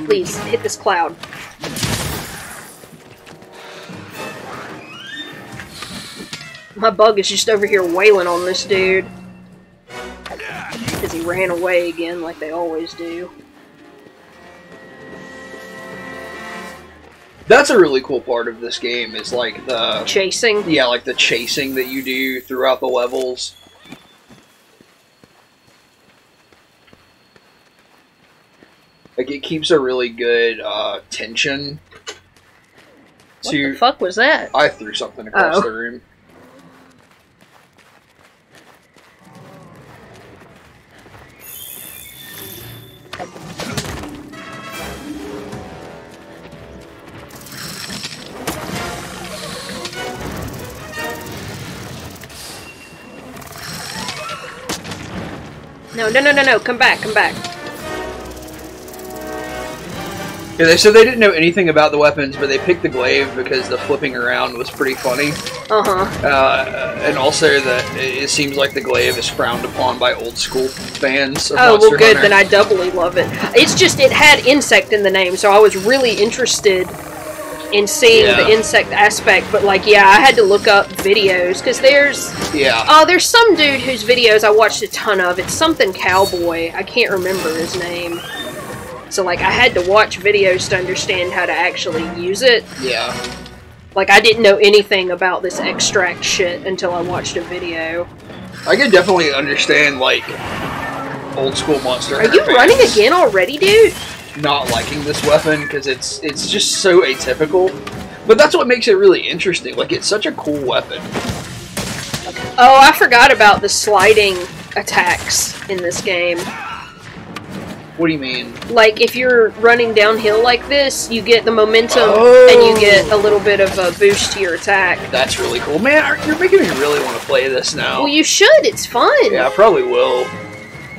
Please hit this cloud. My bug is just over here wailing on this dude. Because he ran away again like they always do. That's a really cool part of this game. Is like the Chasing. yeah, like the chasing that you do throughout the levels. Like it keeps a really good uh, tension. What To the fuck was that? I threw something across Oh. the room. No, no, no, no, no. Come back, come back. Yeah, they said they didn't know anything about the weapons, but they picked the glaive because the flipping around was pretty funny. Uh huh. Uh, and also that it seems like the glaive is frowned upon by old school fans. Of Oh Monster well, good. Hunter. Then I doubly love it. It's just it had insect in the name, so I was really interested in seeing Yeah. the insect aspect. But like, yeah, I had to look up videos because there's Yeah. oh, there's some dude whose videos I watched a ton of. It's something cowboy. I can't remember his name. So like, I had to watch videos to understand how to actually use it. Yeah. Like, I didn't know anything about this extract shit until I watched a video. I can definitely understand, like, old school Monster Are you running again already, dude? Not liking this weapon because it's it's just so atypical. But that's what makes it really interesting. Like, it's such a cool weapon. Oh, I forgot about the sliding attacks in this game. What do you mean? Like, if you're running downhill like this, you get the momentum Oh. and you oh. get a little bit of a boost to your attack. That's really cool. Man, you're making me really want to play this now. Well, you should. It's fun. yeah, I probably will.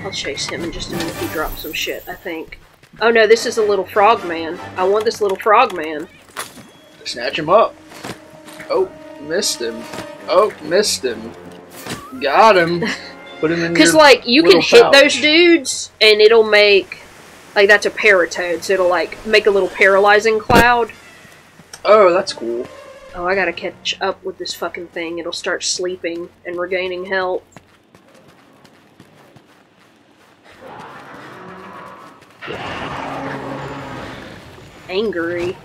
I'll chase him in just a minute he drops some shit, I think. Oh no, this is a little frog man. I want this little frog man. Snatch him up. Oh, missed him. Oh, missed him. Got him. Put him in Because, like, you can hit pouch. those dudes and it'll make. Like, that's a paratoad, so it'll, like, make a little paralyzing cloud. Oh, that's cool. Oh, I gotta catch up with this fucking thing. It'll start sleeping and regaining health. Angry.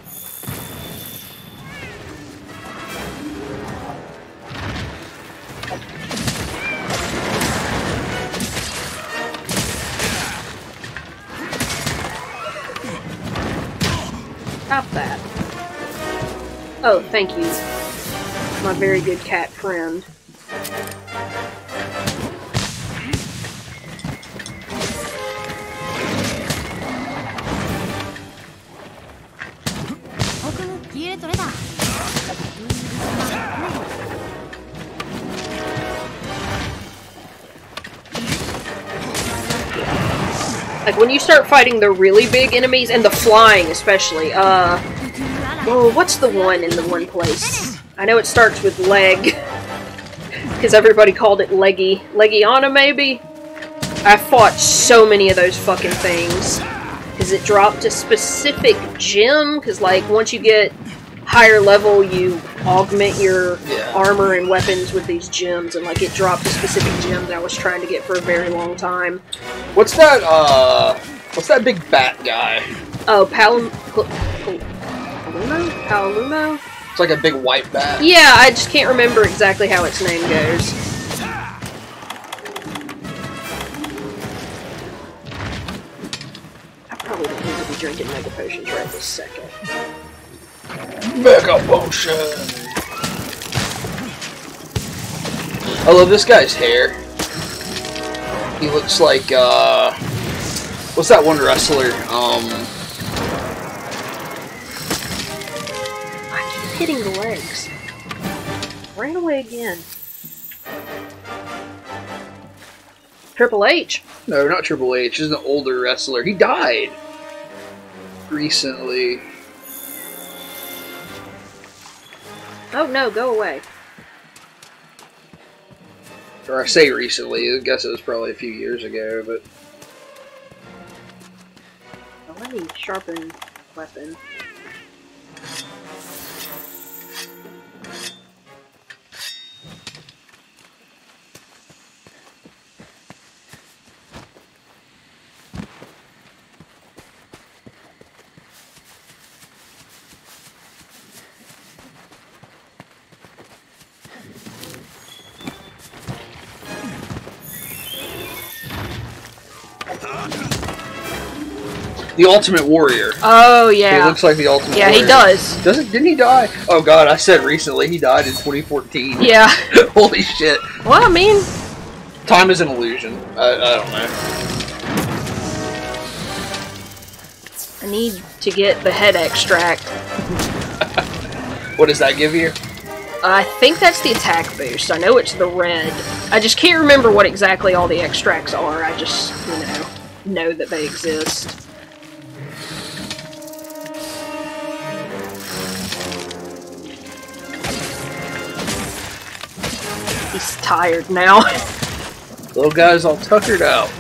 Stop that. Oh, thank you. My very good cat friend. Like when you start fighting the really big enemies and the flying especially, uh Oh, what's the one in the one place? I know it starts with leg. Because everybody called it leggy. Legiana, maybe? I fought so many of those fucking things. Because it dropped a specific gem. Because, like, once you get higher level, you augment your Yeah. armor and weapons with these gems. And, like, it dropped a specific gem that I was trying to get for a very long time. What's that, uh... What's that big bat guy? Oh, Palum... Pal- Palumo? Palumo? It's like a big white bat. Yeah, I just can't remember exactly how its name goes. Probably don't need to be drinking mega potions right this second. Mega potion! I love this guy's hair. He looks like, uh... What's that one wrestler? Um... I keep hitting the legs. Ran away again. Triple H. No, not Triple H. He's an older wrestler. He died recently. Oh no, go away. Or I say recently. I guess it was probably a few years ago, but let me sharpen weapon. The Ultimate Warrior. Oh yeah. He looks like the Ultimate Yeah, Warrior. he does. Doesn't? Didn't he die? Oh God! I said recently. He died in 2014. Yeah. Holy shit! Well, I mean, Time is an illusion. I, I don't know. I need to get the head extract. What does that give you? I think that's the attack boost. I know it's the red. I just can't remember what exactly all the extracts are. I just, you know, know that they exist. He's tired now. Little guy's all tuckered out.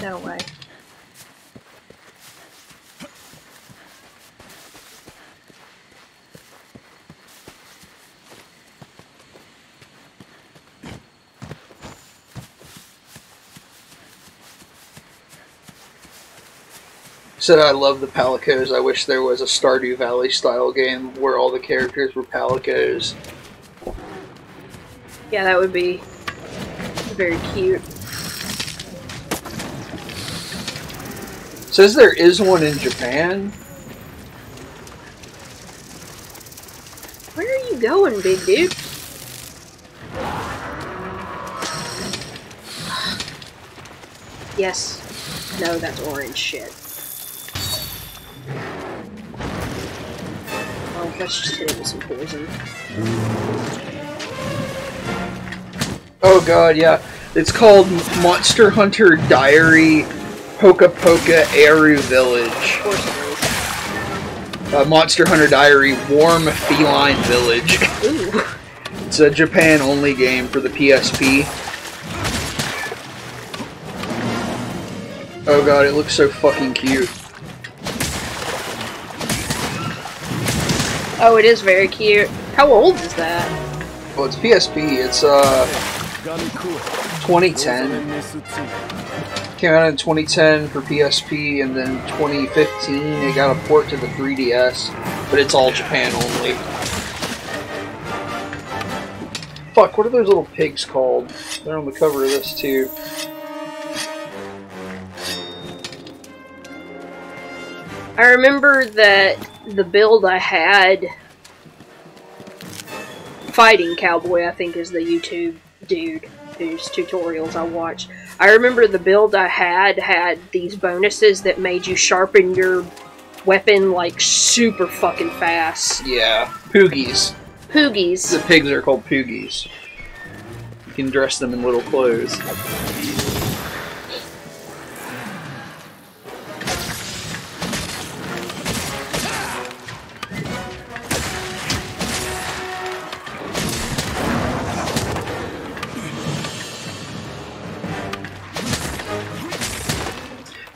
no way. Said I love the Palicos. I wish there was a Stardew Valley style game where all the characters were Palicos. Yeah, that would be very cute. Says there is one in Japan. Where are you going, big dude? Yes. No, that's orange shit. Let's just hit it with some poison. Oh god, yeah. It's called Monster Hunter Diary Poka Poka Airou Village. Of course it is. Uh, Monster Hunter Diary Warm Feline Village. Ooh. It's a Japan only game for the PSP. Oh god, it looks so fucking cute. Oh, it is very cute. How old is that? Well, it's PSP. It's uh 2010. 2010 Came out in 2010 for PSP, and then 2015 it got a port to the 3DS, but it's all Japan only. Fuck, what are those little pigs called? They're on the cover of this too. I remember that the build I had fighting cowboy I think is the YouTube dude whose tutorials I watch. I remember the build I had had these bonuses that made you sharpen your weapon like super fucking fast. Yeah, Poogies. Poogies. The pigs are called Poogies. You can dress them in little clothes.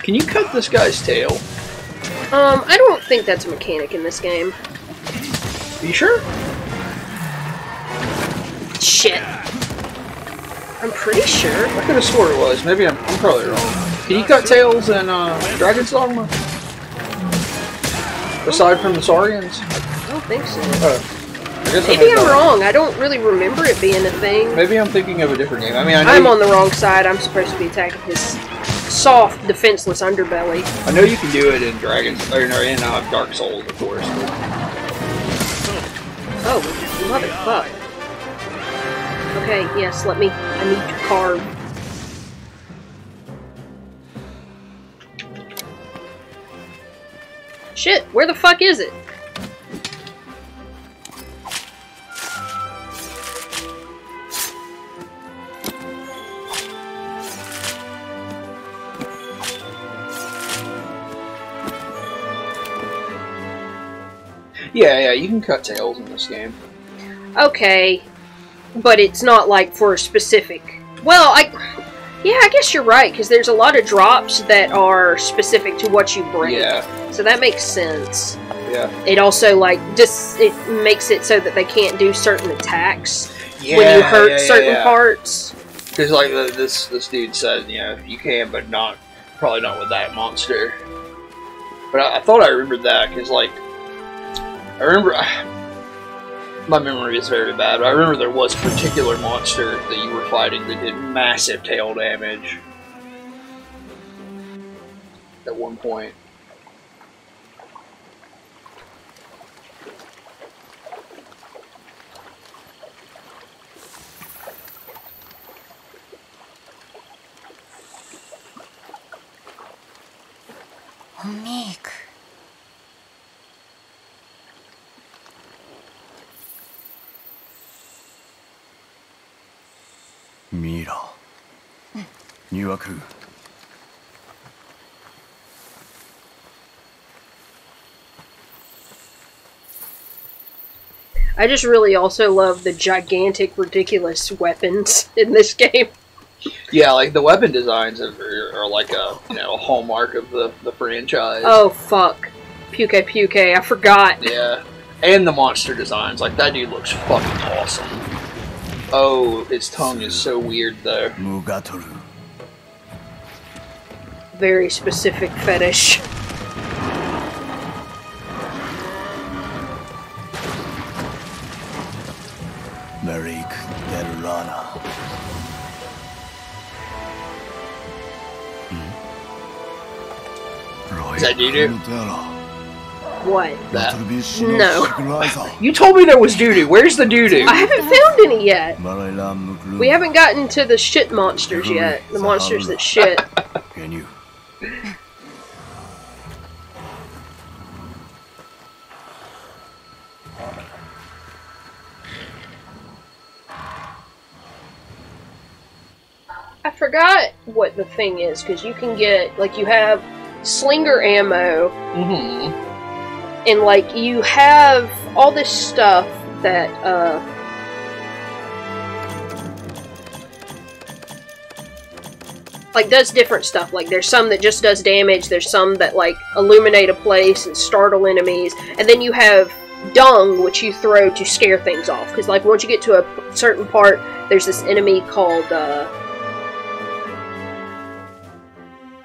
Can you cut this guy's tail? Um, I don't think that's a mechanic in this game. Are you sure? Shit. I'm pretty sure. I could have swore it was. Maybe I'm, I'm probably wrong. Can you cut tails in uh, Dragon's Dogma? Aside from the Saurians? I don't think so. Oh. I guess I Maybe I'm wrong. I don't really remember it being a thing. Maybe I'm thinking of a different game. I mean, I I'm on the wrong side. I'm supposed to be attacking his soft, defenseless underbelly. I know you can do it in Dragon's or no, in uh, Dark Souls, of course. but- Oh, motherfuck. Okay, yes, let me. I need to carve. Shit, where the fuck is it? Yeah, yeah, you can cut tails in this game. Okay, but it's not like for a specific. Well, I. Yeah, I guess you're right, because there's a lot of drops that are specific to what you bring. Yeah, So that makes sense. yeah. It also, like, just. It makes it so that they can't do certain attacks yeah when you hurt yeah, yeah, certain parts. Because like this this dude said, you know, you can, but not probably not with that monster. But I, I thought I remembered that because like I remember my memory is very bad. But I remember there was a particular monster that you were fighting that did massive tail damage at one point. Omik. I just really also love the gigantic, ridiculous weapons in this game. Yeah, like the weapon designs are, are like a you know a hallmark of the, the franchise. Oh fuck, Pukei-Pukei, I forgot. Yeah, and the monster designs, like that dude looks fucking awesome. Oh, his tongue is so weird though. Mugatoru. Very specific fetish. Marik Delrana. Is that doo-doo? What? That. No. You told me there was doo doo. Where's the doo doo? I haven't found any yet. We haven't gotten to the shit monsters yet. The monsters that shit. Can you? I forgot what the thing is because you can get like you have slinger ammo Mm-hmm. And like you have all this stuff that uh like does different stuff. Like there's some that just does damage. There's some that like illuminate a place and startle enemies. And then you have dung which you throw to scare things off. Because like once you get to a certain part there's this enemy called uh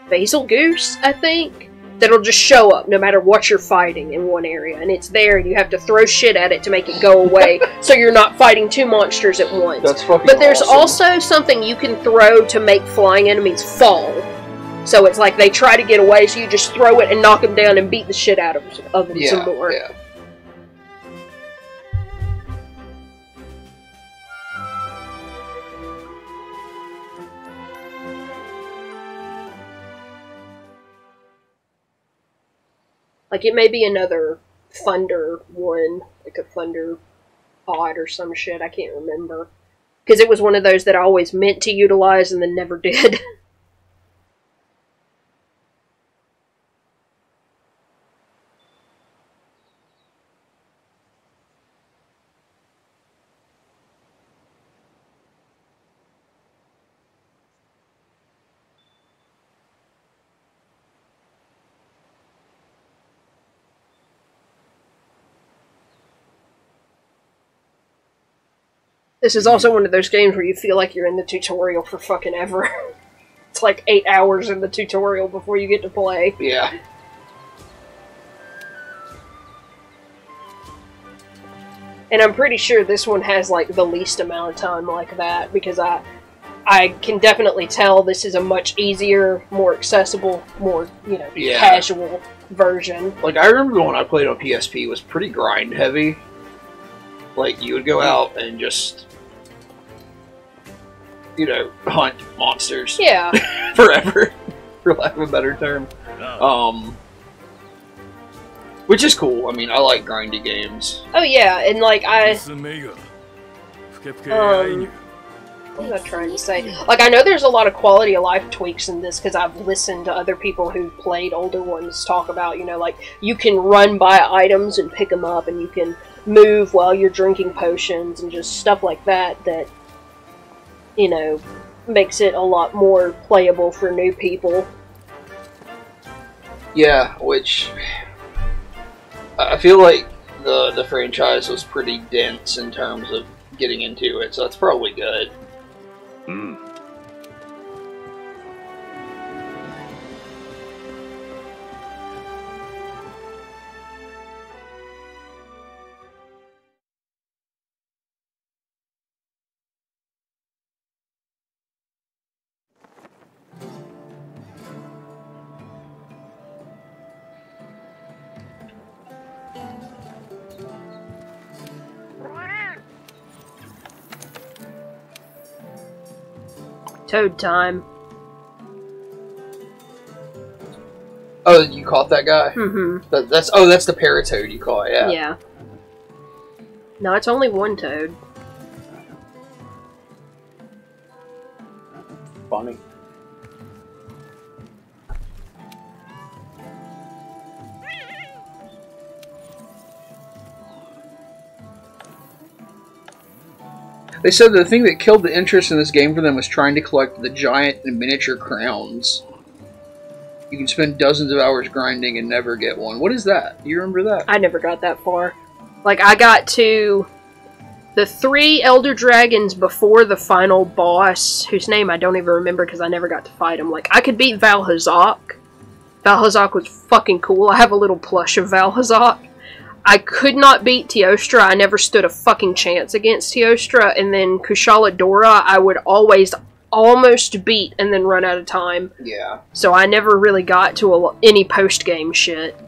Bazelgeuse i think that'll just show up no matter what you're fighting in one area and it's there and you have to throw shit at it to make it go away so you're not fighting two monsters at once That's fucking. but there's awesome. also something you can throw to make flying enemies fall so it's like they try to get away so you just throw it and knock them down and beat the shit out of, of them yeah, some more yeah. Like it may be another thunder one like a thunder pod or some shit i can't remember. Because it was one of those that i always meant to utilize and then never did This is also one of those games where you feel like you're in the tutorial for fucking ever. it's like eight hours in the tutorial before you get to play. Yeah. And I'm pretty sure this one has like the least amount of time like that because I I can definitely tell this is a much easier, more accessible, more, you know, Yeah. casual version. Like I remember when I played on PSP was pretty grind heavy. Like you would go out and just you know, hunt monsters. Yeah. forever, for lack of a better term. Um, which is cool. I mean, I like grindy games. Oh yeah, and like I. Um, what am I trying to say? Like I know there's a lot of quality of life tweaks in this because I've listened to other people who played older ones talk about you know like you can run by items and pick them up and you can move while you're drinking potions and just stuff like that that you know makes it a lot more playable for new people. Yeah, which I I feel like the the franchise was pretty dense in terms of getting into it, so that's probably good. う Toad time. Oh, you caught that guy? Mm-hmm. That, that's oh, that's the paratoad you caught. Yeah. Yeah. No, it's only one toad. They said the thing that killed the interest in this game for them was trying to collect the giant and miniature crowns. You can spend dozens of hours grinding and never get one. What is that? Do you remember that? I never got that far. Like I got to the three elder dragons before the final boss, whose name I don't even remember because I never got to fight him. Like I could beat Vaal Hazak. Valhazak was fucking cool. I have a little plush of Vaal Hazak. I could not beat Teostra. I never stood a fucking chance against Teostra. And then Kushala Daora, I would always almost beat and then run out of time. Yeah. So I never really got to a, any post game shit.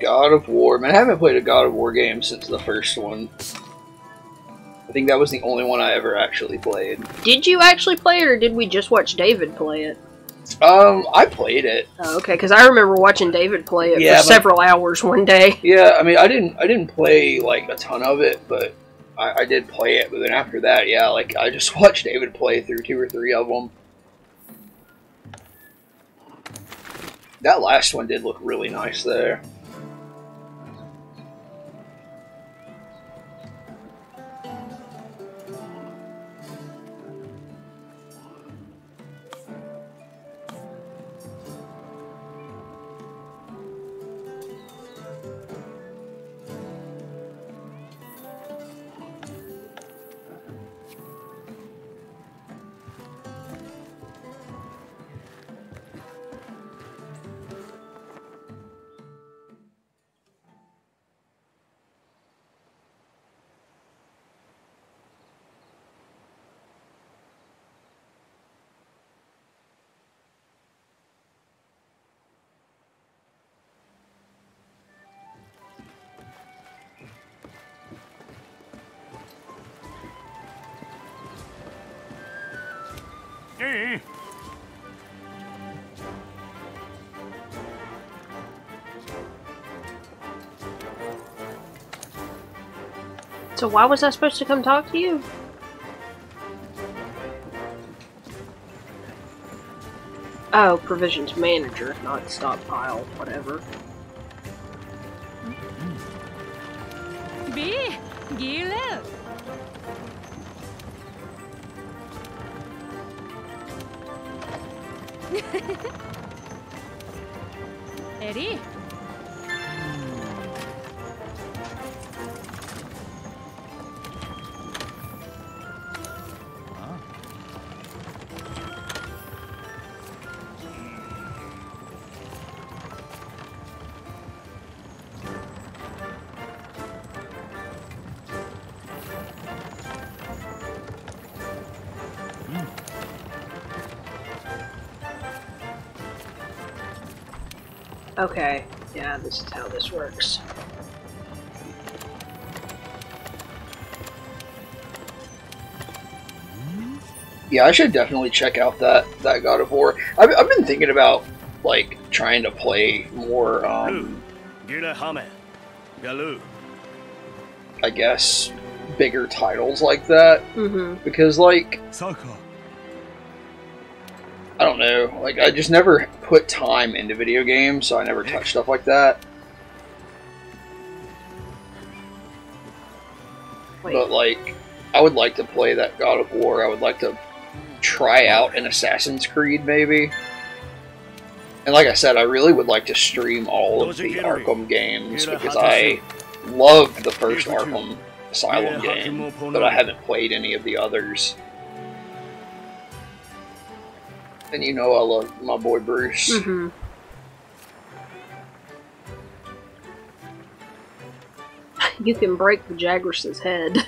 God of War. Man, I haven't played a God of War game since the first one. I think that was the only one I ever actually played. Did you actually play it, or did we just watch David play it? Um, I played it. Oh, okay, because I remember watching David play it Yeah, for several hours one day. Yeah, I mean, I didn't, I didn't play like a ton of it, but I, I did play it. But then after that, yeah, like I just watched David play through two or three of them. That last one did look really nice there. So why was I supposed to come talk to you? Oh, provisions manager, not stockpile, whatever. ル Okay, yeah, this is how this works. Yeah, I should definitely check out that that God of War. I've, I've been thinking about like trying to play more. Um, I guess bigger titles like that mm -hmm. because like I don't know, like I just never put time into video games, so I never touch stuff like that. Wait, But like, I would like to play that God of War. I would like to try out an Assassin's Creed, maybe. And like I said, I really would like to stream all of the Arkham games because I loved the first Arkham Asylum game, but I haven't played any of the others. And you know I love my boy Bruce. Mm-hmm. You can break the Jagras's head.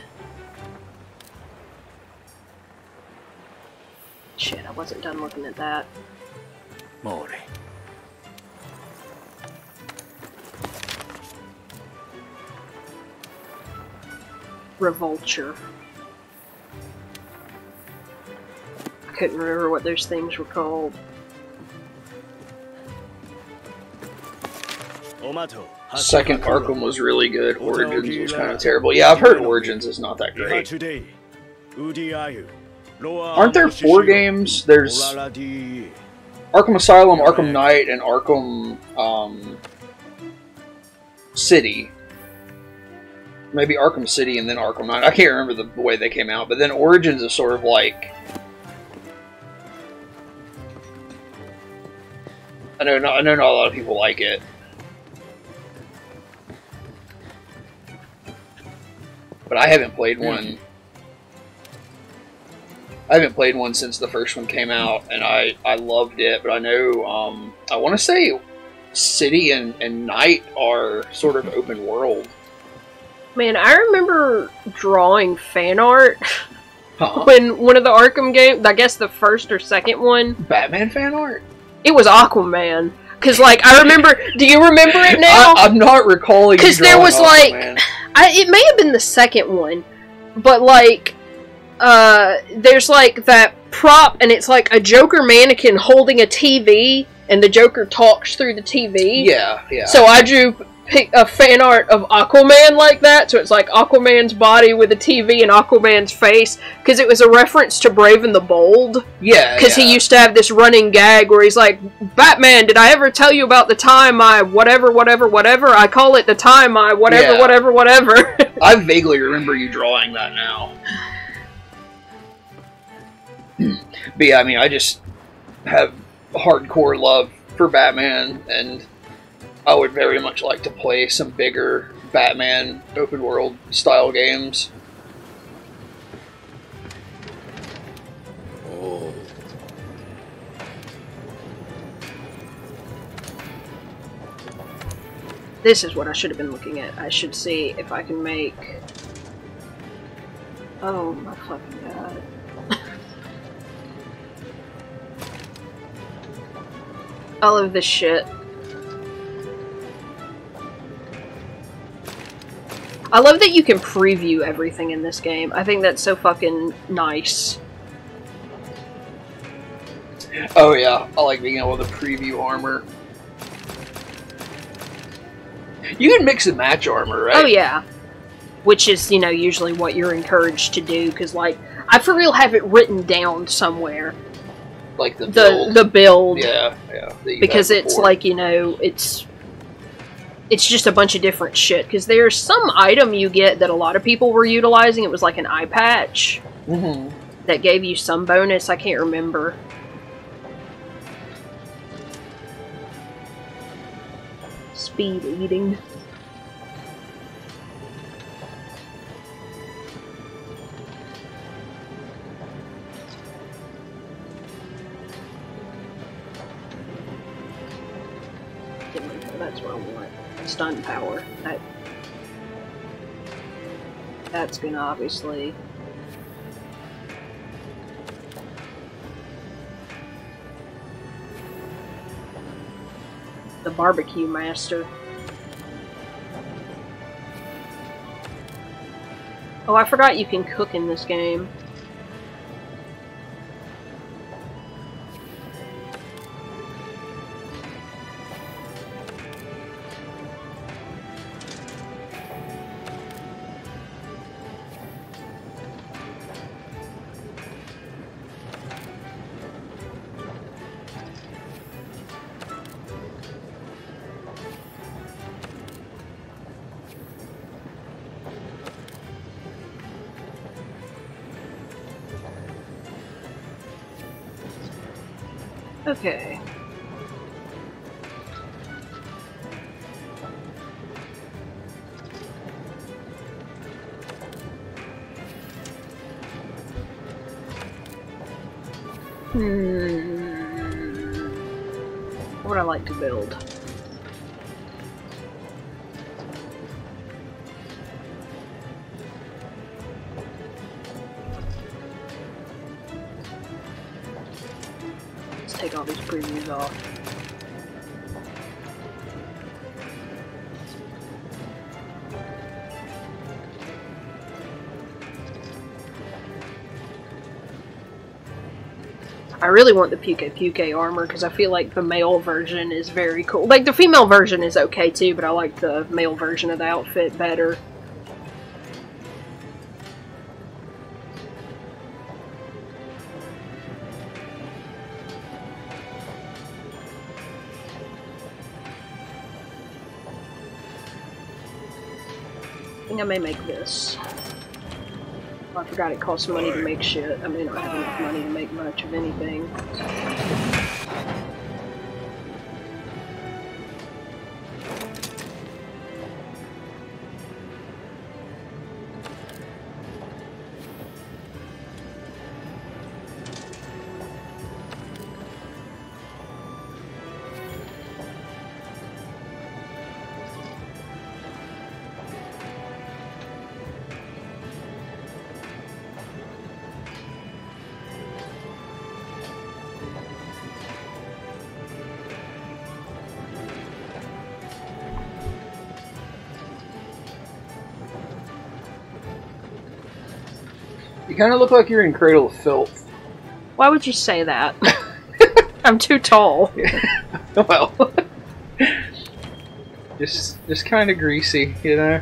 Shit, I wasn't done looking at that. モー couldn't remember what those things were called. Second Arkham was really good. Origins was kind of terrible. Yeah, I've heard Origins is not that great. Aren't there four games? There's Arkham Asylum, Arkham Knight, and Arkham um, City. Maybe Arkham City and then Arkham Knight. I can't remember the way they came out, but then Origins is sort of like I know, not, I know, not a lot of people like it. But I haven't played one. I haven't played one since the first one came out, and I, I loved it. But I know um, I want to say City and, and Knight are sort of open world. Man, I remember drawing fan art Huh? when one of the Arkham games, I guess the first or second one, Batman fan art? It was Aquaman. Cause like I remember, do you remember it now? I, I'm not recalling. Cause there was, like- I, it may have been the second one, but like, uh, there's like that prop, and it's like a Joker mannequin holding a TV, and the Joker talks through the TV. yeah, yeah. So I drew a fan art of Aquaman like that. So it's like Aquaman's body with a TV and Aquaman's face, because it was a reference to Brave and the Bold. yeah, Because yeah. he used to have this running gag where he's like, Batman, did I ever tell you about the time I whatever, whatever, whatever? I call it the time I whatever, Yeah. whatever, whatever. I vaguely remember you drawing that now. Hmm. but yeah, I mean, I just have hardcore love for Batman, and I would very much like to play some bigger Batman open world style games. おお this is what I should have been looking at. I should see if I can make. Oh my fucking god. I love this shit. I love that you can preview everything in this game. I think that's so fucking nice. Oh yeah, I like being able to preview armor. You can mix and match armor, right? Oh yeah. Which is, you know, usually what you're encouraged to do because like I for real have it written down somewhere. Like the The build. the build yeah, yeah. because it's like, you know, it's it's just a bunch of different shit because there's some item you get that a lot of people were utilizing. It was like an eye patch Mhm. that gave you some bonus. I can't remember. Speed eating. Stun power. That. That's gonna obviously the barbecue master. Oh, I forgot you can cook in this game. Really want the Pukei-Pukei armor because I feel like the male version is very cool. Like the female version is okay too, but I like the male version of the outfit better. I think I may make this. Forgot it costs money to make shit. I mean, I don't have enough money to make much of anything. Kind of look like you're in Cradle of Filth. Why would you say that? I'm too tall. well, just just kind of greasy, you know.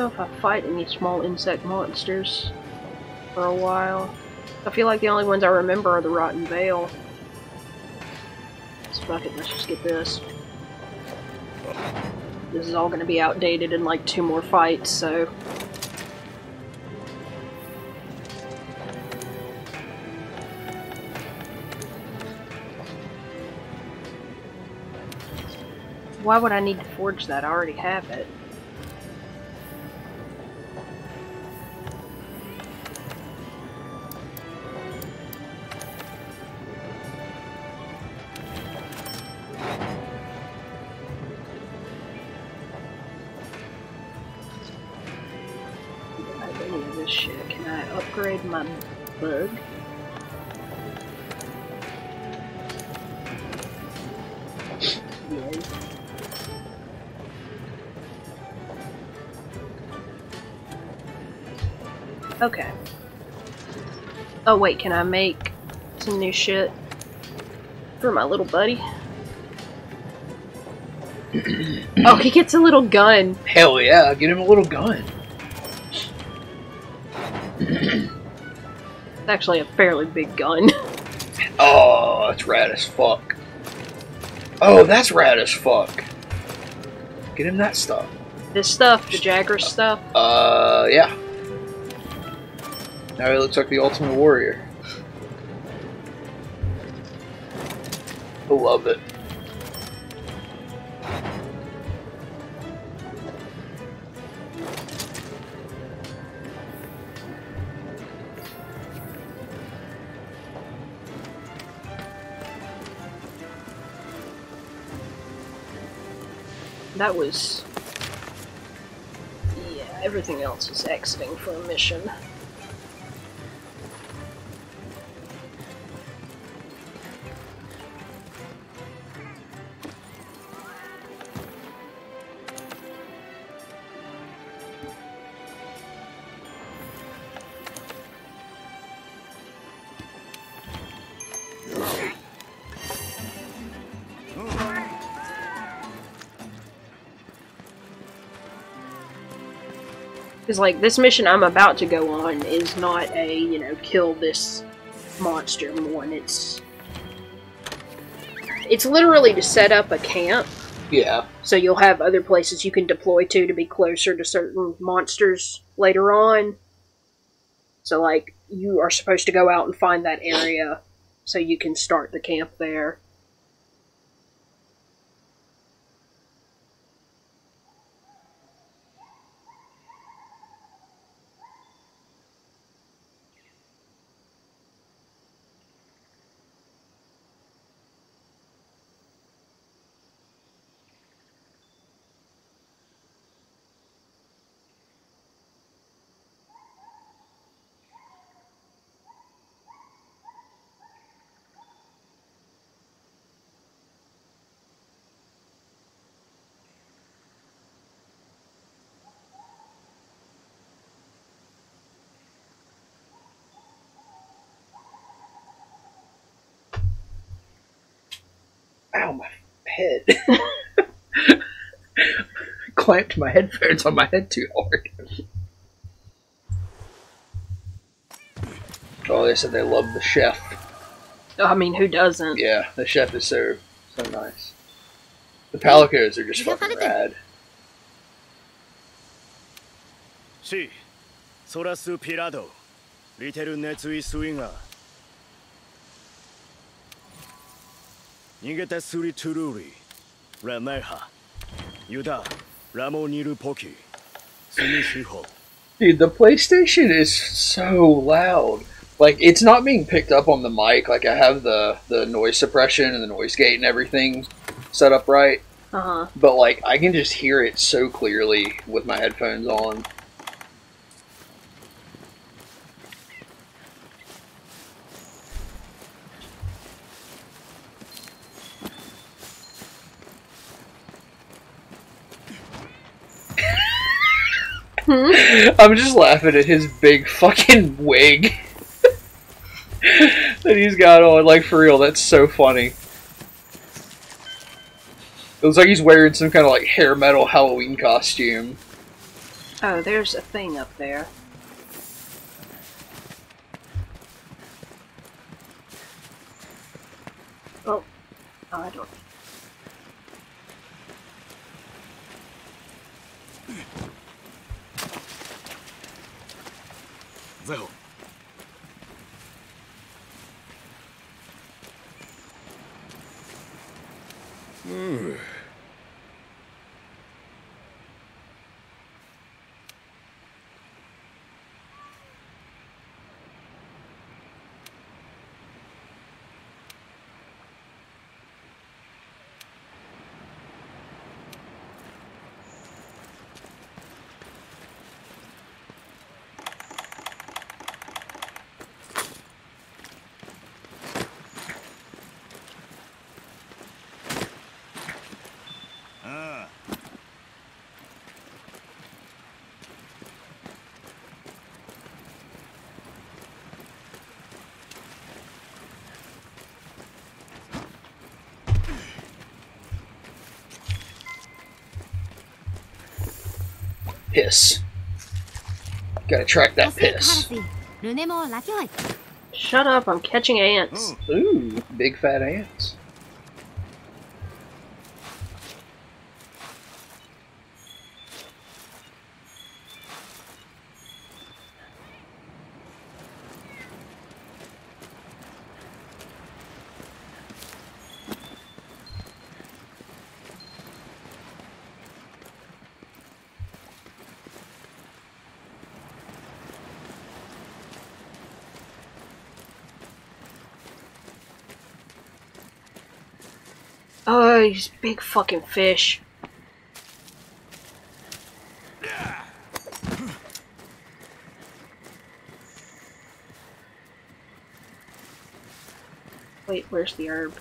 Know if I fight any small insect monsters for a while. I feel like the only ones I remember are the Rotten Vale. So fuck it, let's just get this. This is all gonna be outdated in like two more fights, so. Why would I need to forge that? I already have it. Upgrade my bug? Yay. Okay. Oh wait, can I make some new shit for my little buddy? oh, he gets a little gun. Hell yeah, get him a little gun. Actually a fairly big gun. Oh, that's rad as fuck. Oh, that's rad as fuck. Get him that stuff. this stuff, the Jagger stuff. Uh, yeah. Now he looks like the Ultimate Warrior. I love it. That was. Yeah, everything else is exiting for a mission. Because, like, this mission I'm about to go on is not a, you know, kill this monster one. It's. It's literally to set up a camp, Yeah. so you'll have other places you can deploy to to be closer to certain monsters later on. So, like, you are supposed to go out and find that area so you can start the camp there. ow, my head. Clamped my headphones on my head too hard. oh, they said they love the chef. Oh, I mean, who doesn't? Yeah, the chef is so, so nice. The Palicos are just fucking rad. See, Sorasu Pirado, Little Netsui Swinger. 逃げたスリトゥルーリラメハユダラモニルポキスミシホ Dude, the PlayStation is so loud. Like it's not being picked up on the mic. Like I have the the noise suppression and the noise gate and everything set up right, Uh huh. but like I can just hear it so clearly with my headphones on. Mm-hmm. I'm just laughing at his big fucking wig that he's got on. Like for real, that's so funny. It looks like he's wearing some kind of like hair metal Halloween costume. Oh, there's a thing up there. Oh, oh I don't. ゼホ piss. Gotta track that piss. Shut up, I'm catching ants. Ooh, big fat ants. Oh, these big fucking fish. Wait, where's the herb?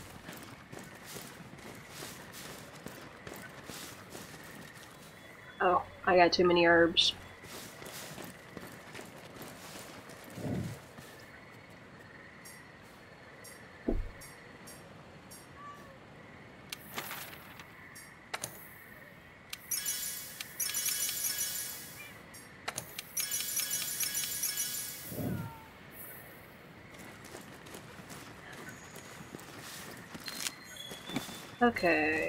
Oh, I got too many herbs. Okay.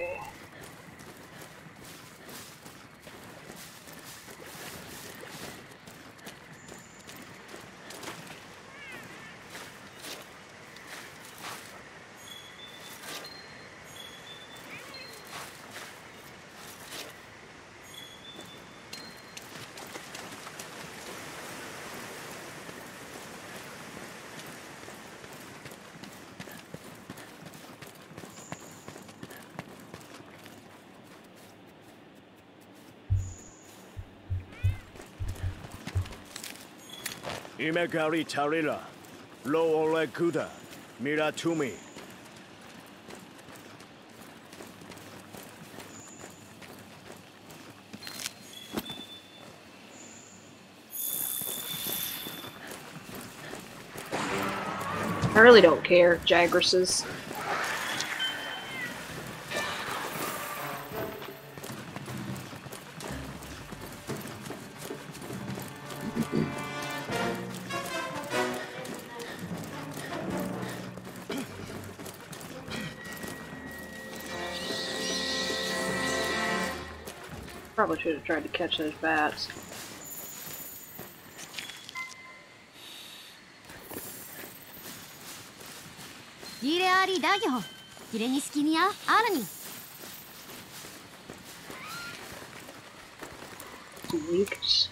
Imegari Tarila, Lo Ole Kuda, Mira Tumi. I really don't care, Jagras's. Probably should have tried to catch those bats. Gire ari dagyo. Gire ni arani. Weeks.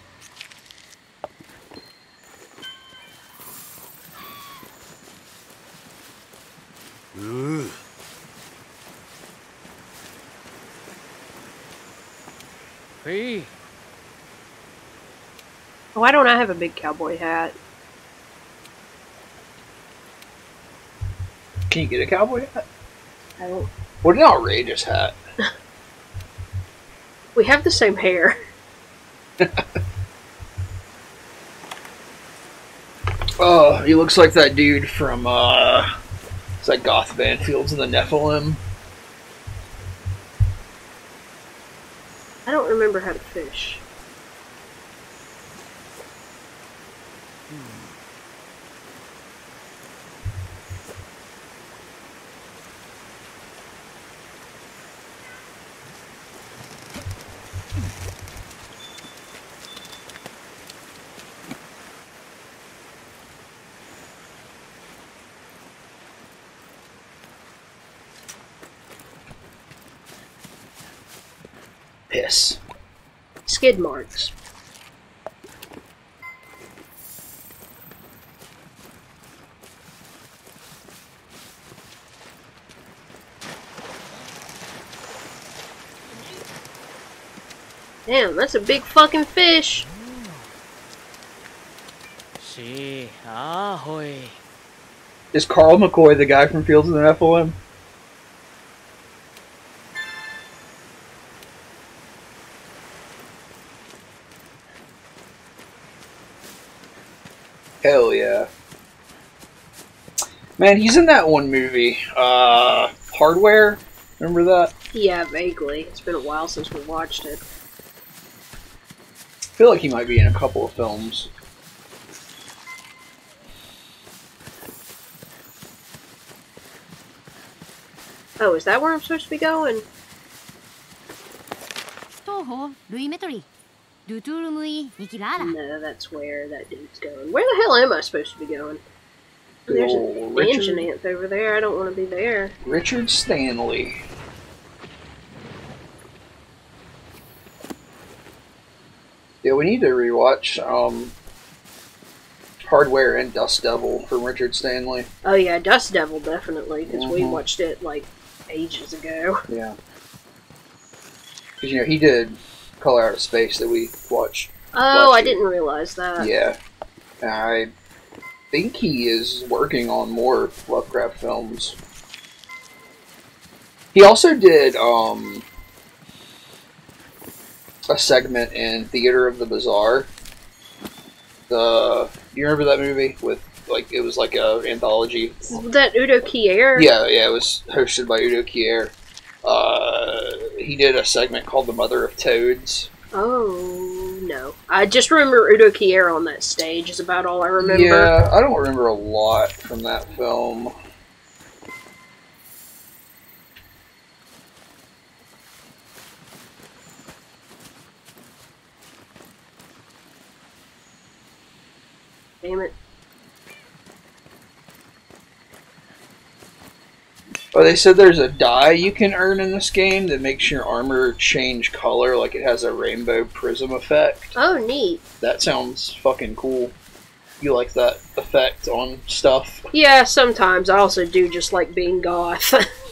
Hey, Why don't I have a big cowboy hat? Can you get a cowboy hat? I don't. What an outrageous hat. We have the same hair. Oh, he looks like that dude from uh it's like Goth band Fields and the Nephilim. I don't remember how to fish. Piss. Skid marks. Damn, that's a big fucking fish. See, ahoy. Is Carl McCoy the guy from Fields of the Nephilim? Hell yeah. Man, he's in that one movie, uh, Hardware. Remember that? Yeah, vaguely. It's been a while since we watched it. I feel like he might be in a couple of films. Oh, is that where I'm supposed to be going? No, that's where that dude's going. Where the hell am I supposed to be going? There's Oh, an Richard. Anjanath over there. I don't want to be there. Richard Stanley. Yeah, we need to rewatch um, Hardware and Dust Devil from Richard Stanley. Oh yeah, Dust Devil definitely because we Mhm. watched it like ages ago. Yeah. Because, you know, he did Color Out of Space that we watched. Oh, I didn't realize that. yeah. I think he is working on more Lovecraft films. He also did um, a segment in Theater of the Bizarre. The you remember that movie with like it was like a anthology. That Udo Kier. Yeah, yeah, it was hosted by Udo Kier. Uh, he did a segment called "The Mother of Toads." Oh I just remember Udo Kier on that stage is about all I remember. Yeah, I don't remember a lot from that film. Damn it. Oh, they said there's a dye you can earn in this game that makes your armor change color, like it has a rainbow prism effect. Oh, neat. That sounds fucking cool. You like that effect on stuff? Yeah, sometimes I also do just like being goth.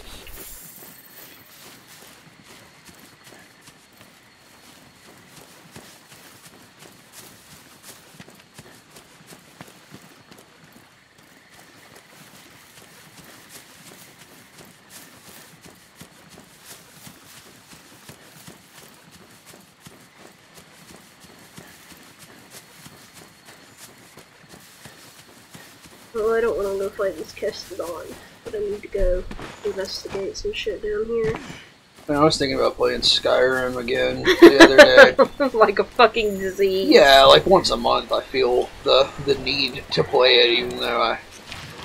well, I don't want to go this Kestodon, but I need to go investigate some shit down here. I was thinking about playing Skyrim again the other day. like a fucking disease. Yeah, like once a month, I feel the the need to play it, even though I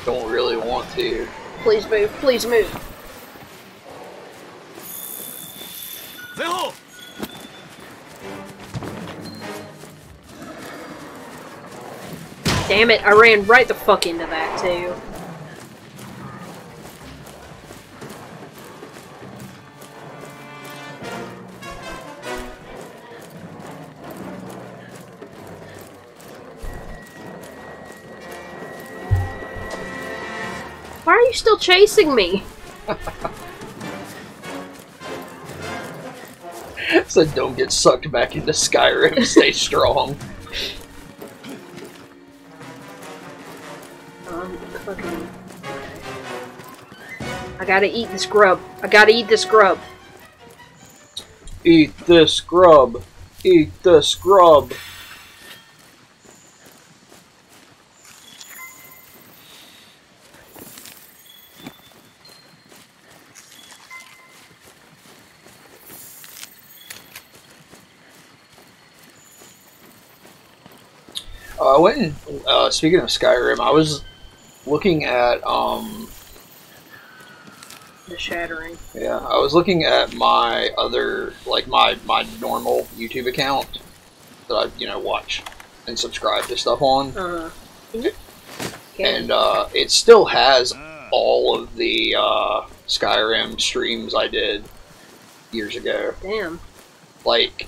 don't really want to. Please move, please move. Damn it, I ran right the fuck into that too. Still chasing me? So don't get sucked back into Skyrim. Stay strong. Um. I gotta eat this grub. I gotta eat this grub. Eat this grub. Eat the scrub. Uh, I went and, uh, speaking of Skyrim, I was looking at, um, The shattering. Yeah, I was looking at my other, like my my normal YouTube account that I, you know, watch and subscribe to stuff on, Uh. Okay. and uh, it still has all of the uh, Skyrim streams I did years ago. Damn. Like,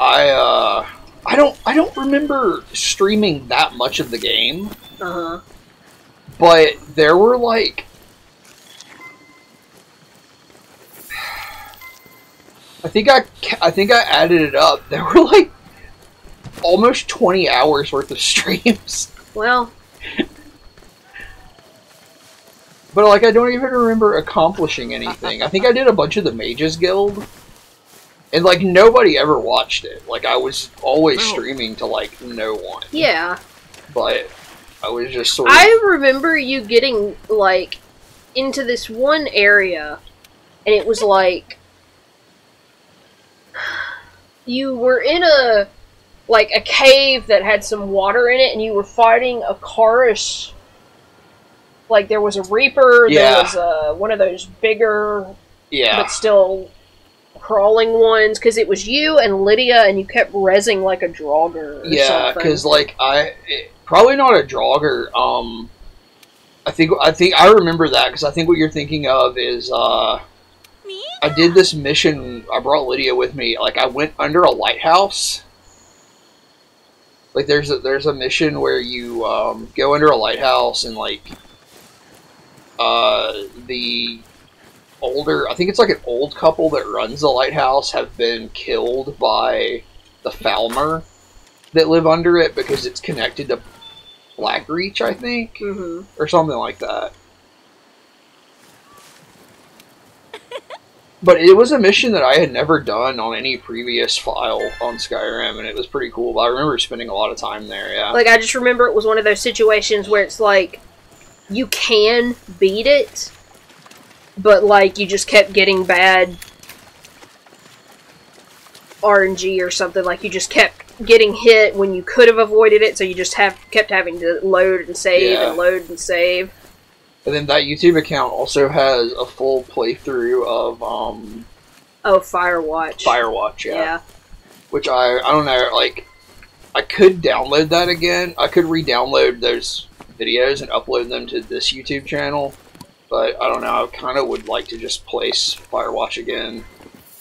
I uh, I don't I don't remember streaming that much of the game. Uh huh. but there were like I think I I think I added it up. There were like almost 20 hours worth of streams. Well, But like I don't even remember accomplishing anything. I think I did a bunch of the Mages Guild. And like nobody ever watched it. Like I was always Oh. streaming to like no one. yeah. But I was just sort of I remember you getting like into this one area, and it was like you were in a like a cave that had some water in it, and you were fighting a Chaurus. Like there was a reaper, Yeah. there was a, one of those bigger yeah. but still crawling ones, because it was you and Lydia, and you kept rezzing like a Draugr. Or Yeah, because like I it, probably not a Draugr. Um, I think I think I remember that because I think what you're thinking of is uh, I did this mission. I brought Lydia with me. Like I went under a lighthouse. Like there's a there's a mission where you um, go under a lighthouse and like uh, the older I think it's like an old couple that runs the lighthouse have been killed by the Falmer that live under it because it's connected to Blackreach, I think, Mhm. or something like that. But it was a mission that I had never done on any previous file on Skyrim, and it was pretty cool. But I remember spending a lot of time there. Yeah, Like I just remember it was one of those situations where it's like you can beat it, but like you just kept getting bad RNG or something. Like you just kept getting hit when you could have avoided it, so you just have kept having to load and save Yeah. and load and save. and then that YouTube account also has a full playthrough of um, Oh, Firewatch. Firewatch. Yeah. which I I don't know like I could download that again. I could re-download those videos and upload them to this YouTube channel. But I don't know. I kind of would like to just place Firewatch again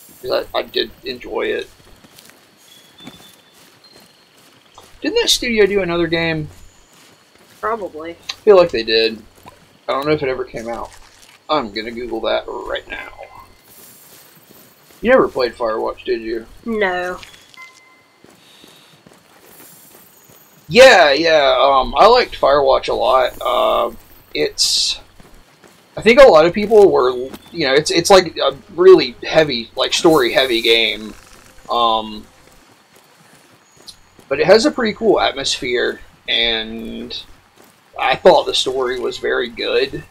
because I, I did enjoy it. Didn't that studio do another game? Probably. I feel like they did. I don't know if it ever came out. I'm gonna Google that right now. You never played Firewatch, did you? No. Yeah, yeah. Um, I liked Firewatch a lot. Uh, it's, I think a lot of people were, you know, it's it's like a really heavy, like story heavy game. Um, but it has a pretty cool atmosphere, and I thought the story was very good.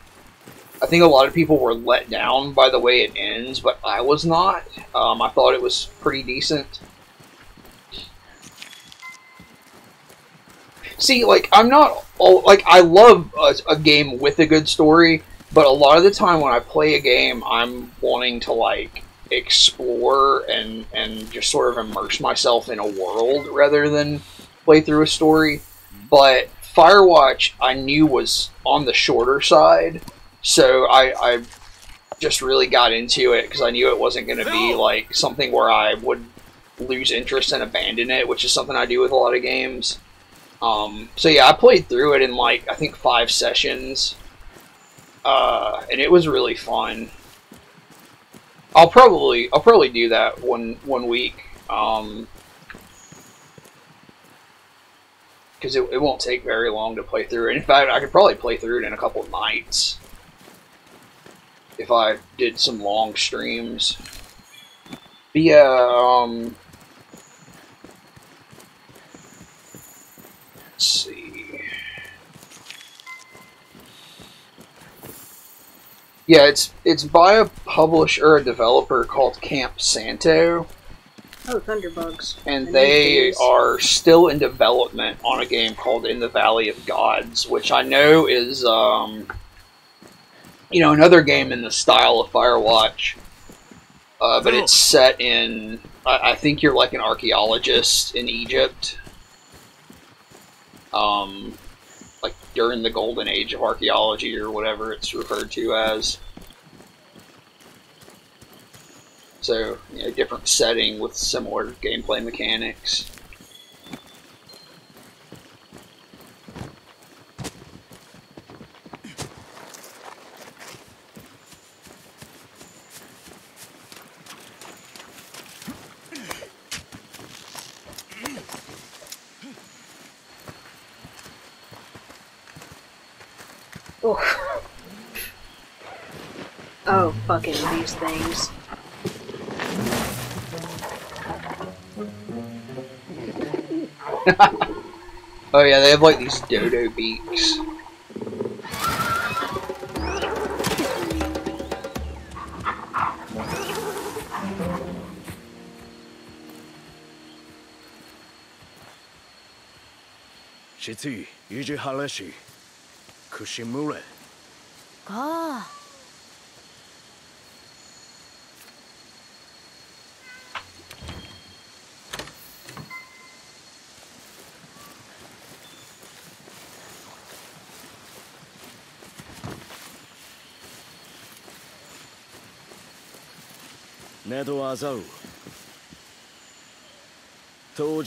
I think a lot of people were let down by the way it ends, but I was not. Um, I thought it was pretty decent. See, like, I'm not all, like, I love a, a, game with a good story, but a lot of the time when I play a game, I'm wanting to, like, explore and, and just sort of immerse myself in a world rather than play through a story. But Firewatch, I knew was on the shorter side, so I, I just really got into it because I knew it wasn't going to be, like, something where I would lose interest and abandon it, which is something I do with a lot of games. Um, so yeah, I played through it in like I think five sessions, uh, and it was really fun. I'll probably I'll probably do that one one week, um, because it, it won't take very long to play through it. In fact, I could probably play through it in a couple nights if I did some long streams. But yeah, um, Let's see. Yeah, it's it's by a publisher or a developer called Camp Santo. Oh, Thunderbugs. And they are still in development on a game called In the Valley of Gods, which I know is um, you know, another game in the style of Firewatch. Uh, but it's set in I, I think you're like an archaeologist in Egypt um, like during the golden age of archaeology or whatever it's referred to as. So, you know, different setting with similar gameplay mechanics. Oh. oh, fucking these things. oh yeah, they have like these dodo beaks. Shitsi, Yuji Haleshi. Kushimura. Ga. ネド・アザウ当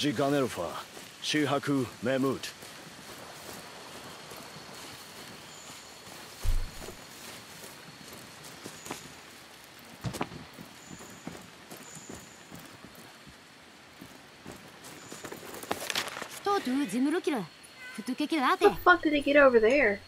What the fuck did they get over there?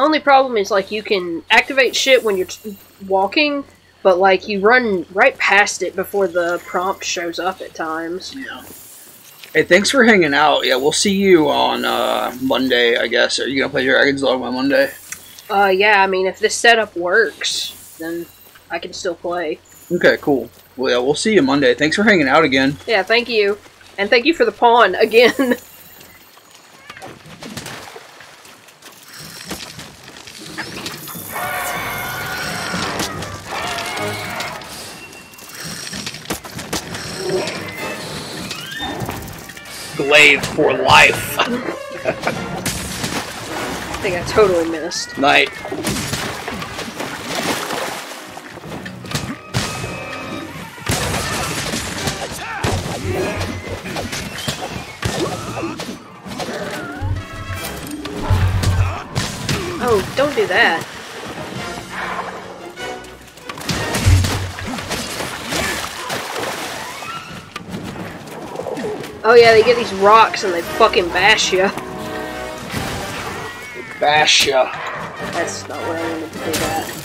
Only problem is like you can activate shit when you're t- walking, but like you run right past it before the prompt shows up at times. Yeah. Hey, thanks for hanging out. Yeah, we'll see you on uh, Monday, I guess. Are you gonna play Dragon's Dogma on Monday? Uh, yeah, I mean, if this setup works, then I can still play. Okay, cool. Well, yeah, we'll see you Monday. Thanks for hanging out again. Yeah, thank you. And thank you for the pawn again. life. I think I totally missed. Night. Get these rocks and they fucking bash you. Bash ya. That's not where I wanted to do that.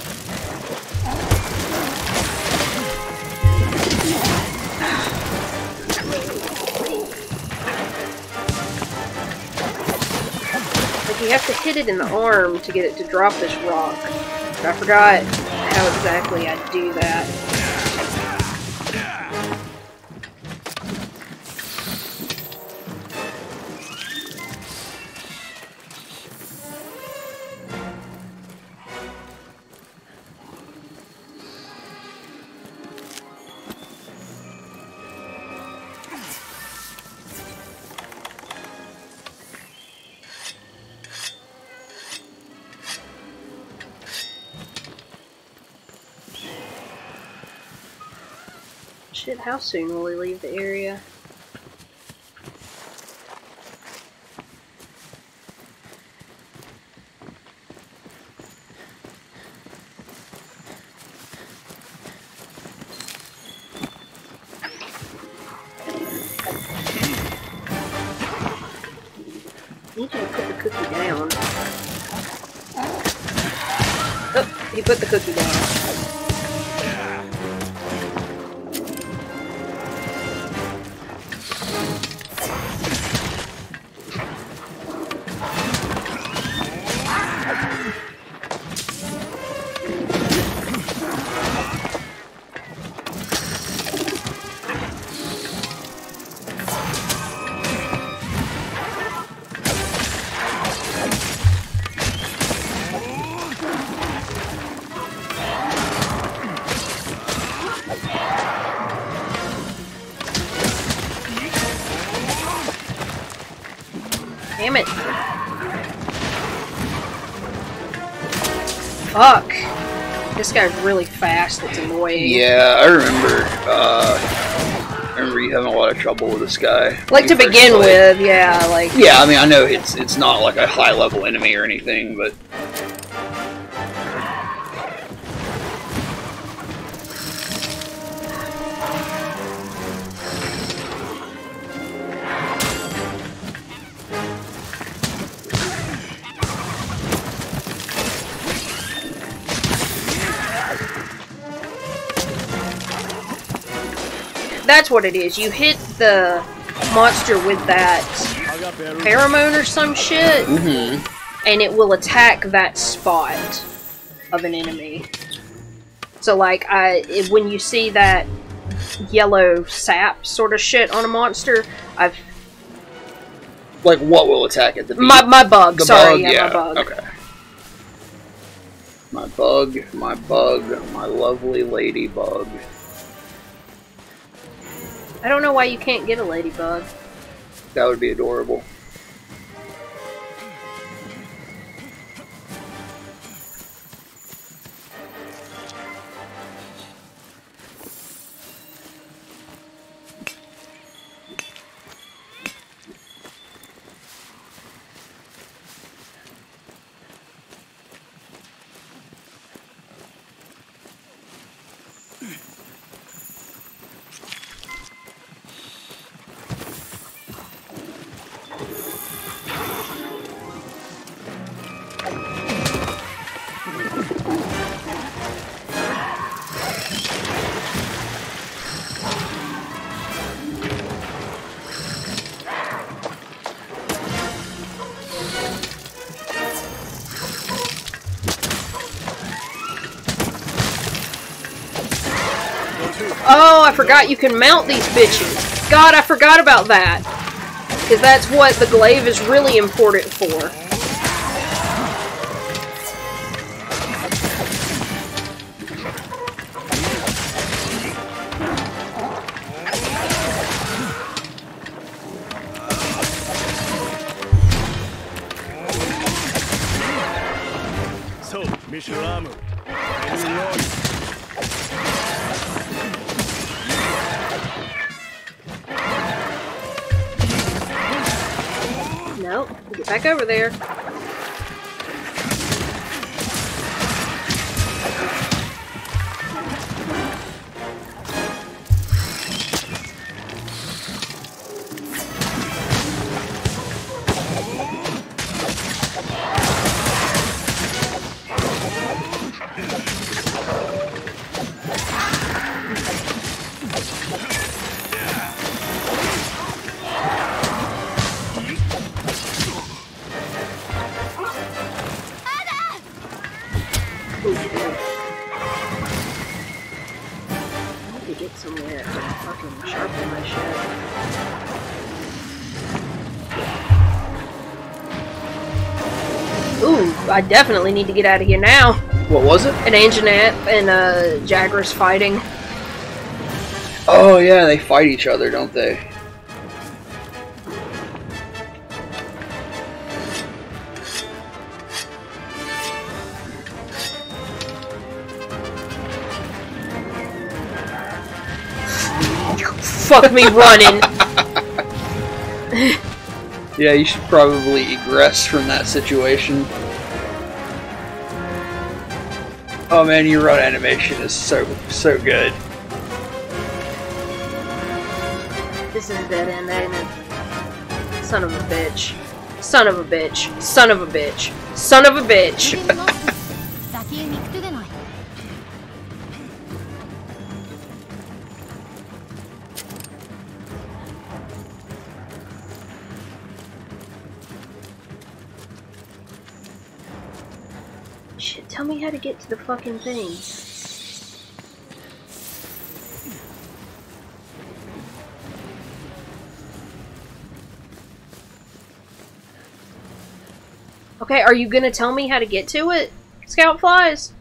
Like you have to hit it in the arm to get it to drop this rock. But I forgot how exactly I do that. How soon will we leave the area? Guy's really fast, it's annoying. Yeah, I remember. Uh, I remember you having a lot of trouble with this guy. Like to begin played. with, yeah, like Yeah, I mean, I know it's it's not like a high level enemy or anything, but what it is. You hit the monster with that pheromone or some shit, Mhm. and it will attack that spot of an enemy. So, like, I it- when you see that yellow sap sort of shit on a monster, I've like what will attack it? The my my bug. the sorry, bug? yeah, my bug. Okay. My bug, my bug, my lovely ladybug. I don't know why you can't get a ladybug. That would be adorable. Forgot you can mount these bitches. God, I forgot about that. Because that's what the glaive is really important for. I definitely need to get out of here now. What was it? An Anjanath and uh, Jagras fighting. Oh yeah, they fight each other, don't they? Fuck me running. Yeah, you should probably egress from that situation. Oh man, your run animation is so so good. This is a dead end, ain't it? Son of a bitch. Son of a bitch. Son of a bitch. Son of a bitch. Get to the fucking thing. Okay, are you gonna tell me how to get to it? Scout flies?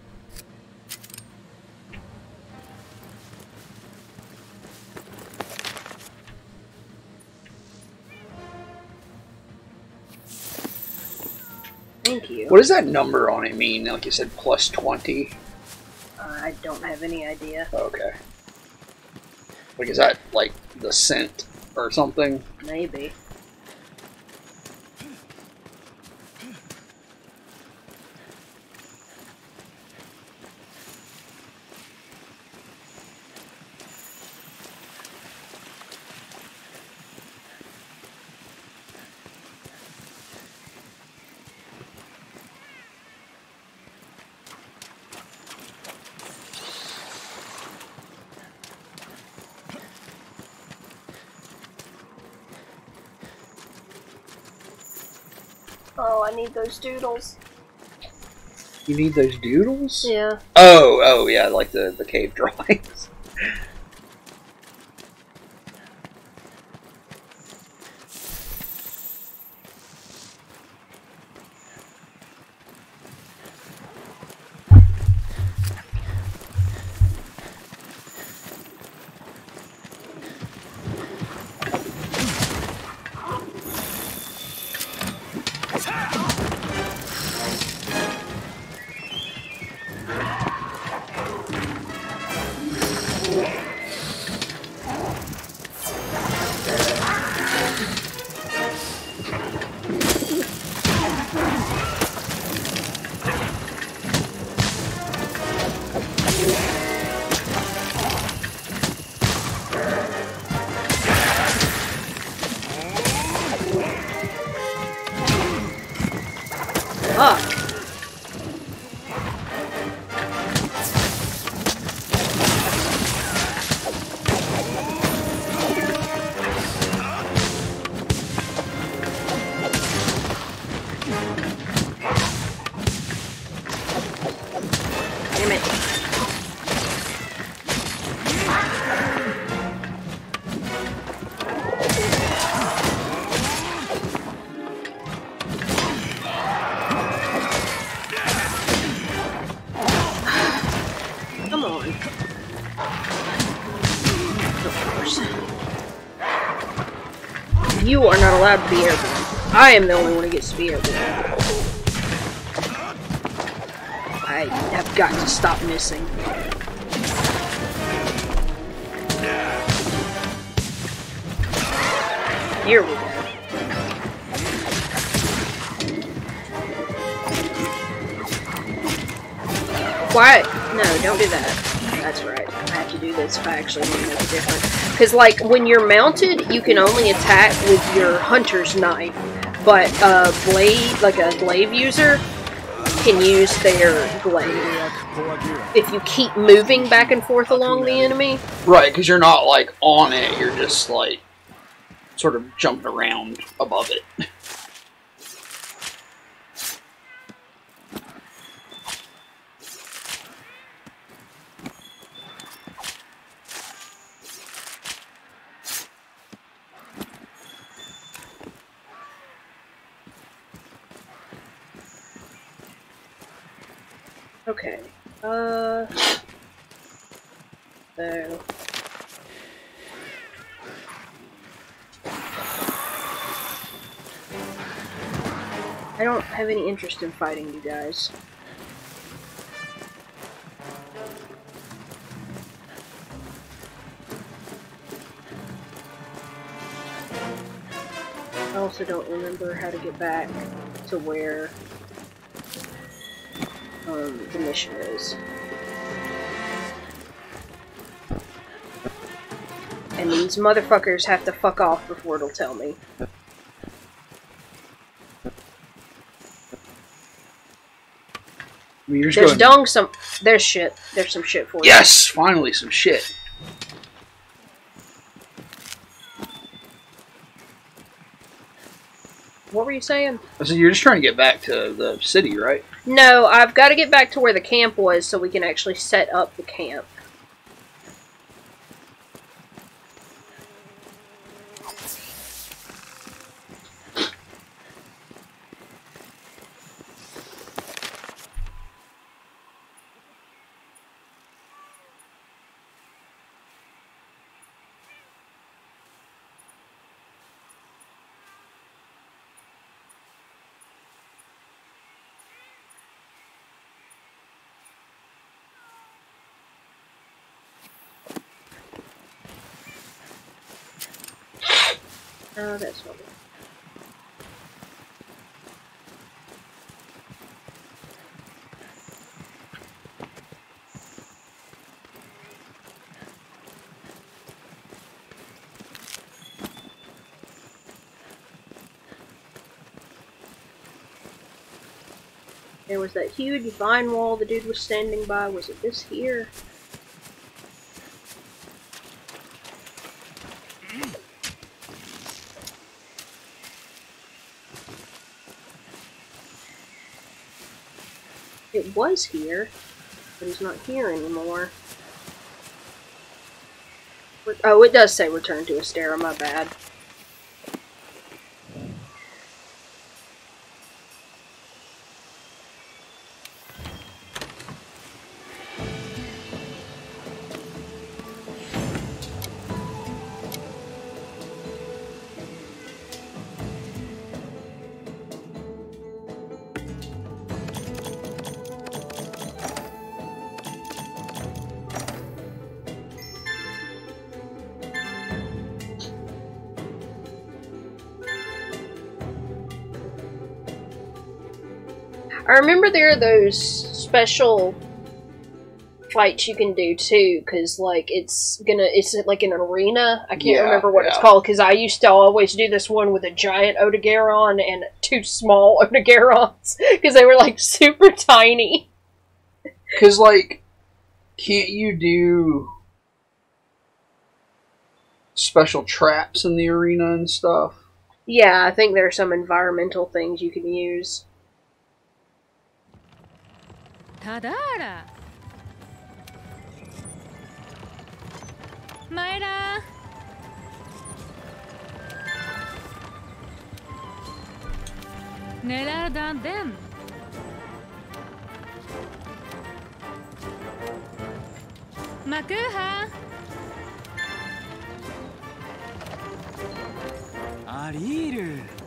What does that number on it mean? Like you said, plus twenty. I don't have any idea. Okay. Like is that like the scent or something? Maybe. Oh, I need those doodles. You need those doodles? Yeah. Oh, oh yeah, like the the cave drawings. allowed to be airborne. I am the only one who gets to be airborne. I have got to stop missing. Here we go. Quiet! No, don't do that. That's right. I have to do this if I actually want to make a difference. Because, like, when you're mounted, you can only attack with your hunter's knife. But a blade, like a glaive user, can use their glaive. If you keep moving back and forth along the enemy, Right, because you're not like on it, you're just like sort of jumping around above it. Okay. Uh. So. I don't have any interest in fighting you guys. I also don't remember how to get back to where um, the mission is. And these motherfuckers have to fuck off before it'll tell me. Mean, There's going, dung some there's shit. There's some shit for you. Yes, finally some shit. What were you saying? So you're just trying to get back to the city, right? No, I've got to get back to where the camp was so we can actually set up the camp. That's what. There was that huge vine wall the dude was standing by. Was it this here? Was here, but he's not here anymore. Oh, it does say return to Astera, my bad. There are those special fights you can do too, because like it's gonna it's like an arena. I can't Yeah, remember what it's called because I used to always do this one with a giant Odogaron and two small Odogarons because they were like super tiny. Because, like, can't you do special traps in the arena and stuff? Yeah, I think there are some environmental things you can use. ただーら。前らネラダンデンマクーハありーる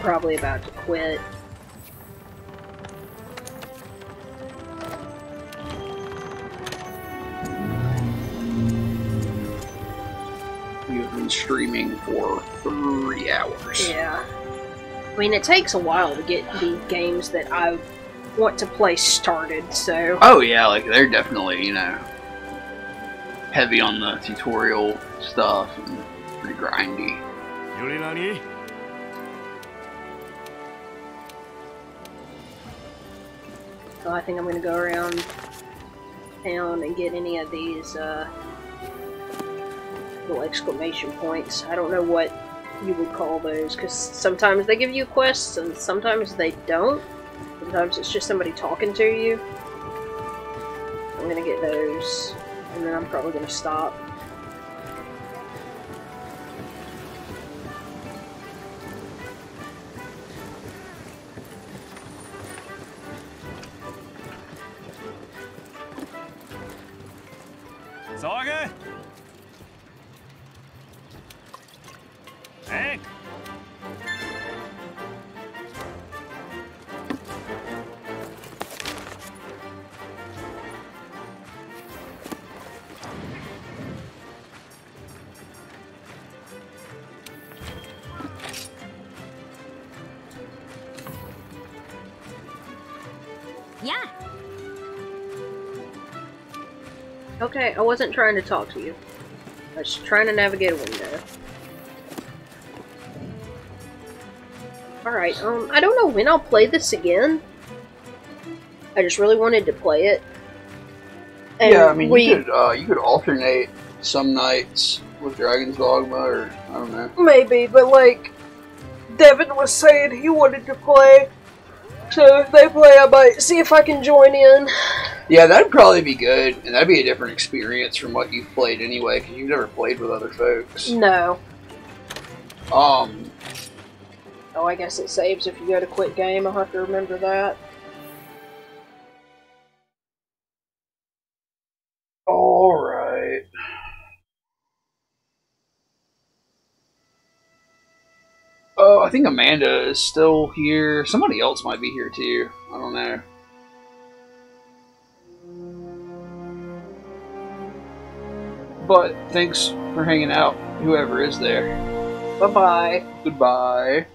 I'm probably about to quit. You've been streaming for three hours. Yeah. I mean, it takes a while to get the games that I want to play started, so. Oh yeah, like they're definitely you know heavy on the tutorial stuff and pretty grindy. I think I'm gonna go around town and get any of these uh, little exclamation points. I don't know what you would call those because sometimes they give you quests and sometimes they don't. Sometimes it's just somebody talking to you. I'm gonna get those and then I'm probably gonna stop. Okay, I wasn't trying to talk to you. I was trying to navigate a window. Alright, um, I don't know when I'll play this again. I just really wanted to play it. And yeah, I mean we you could uh, you could alternate some nights with Dragon's Dogma, or I don't know. maybe, but like Devin was saying he wanted to play. So if they play I might see if I can join in. Yeah, that'd probably be good, and that'd be a different experience from what you've played anyway, because you've never played with other folks. No. Um, Oh, I guess it saves if you go to quit game. I'll have to remember that. all right. Oh, I think Amanda is still here. Somebody else might be here too. I don't know. But thanks for hanging out, whoever is there. Bye bye. Goodbye.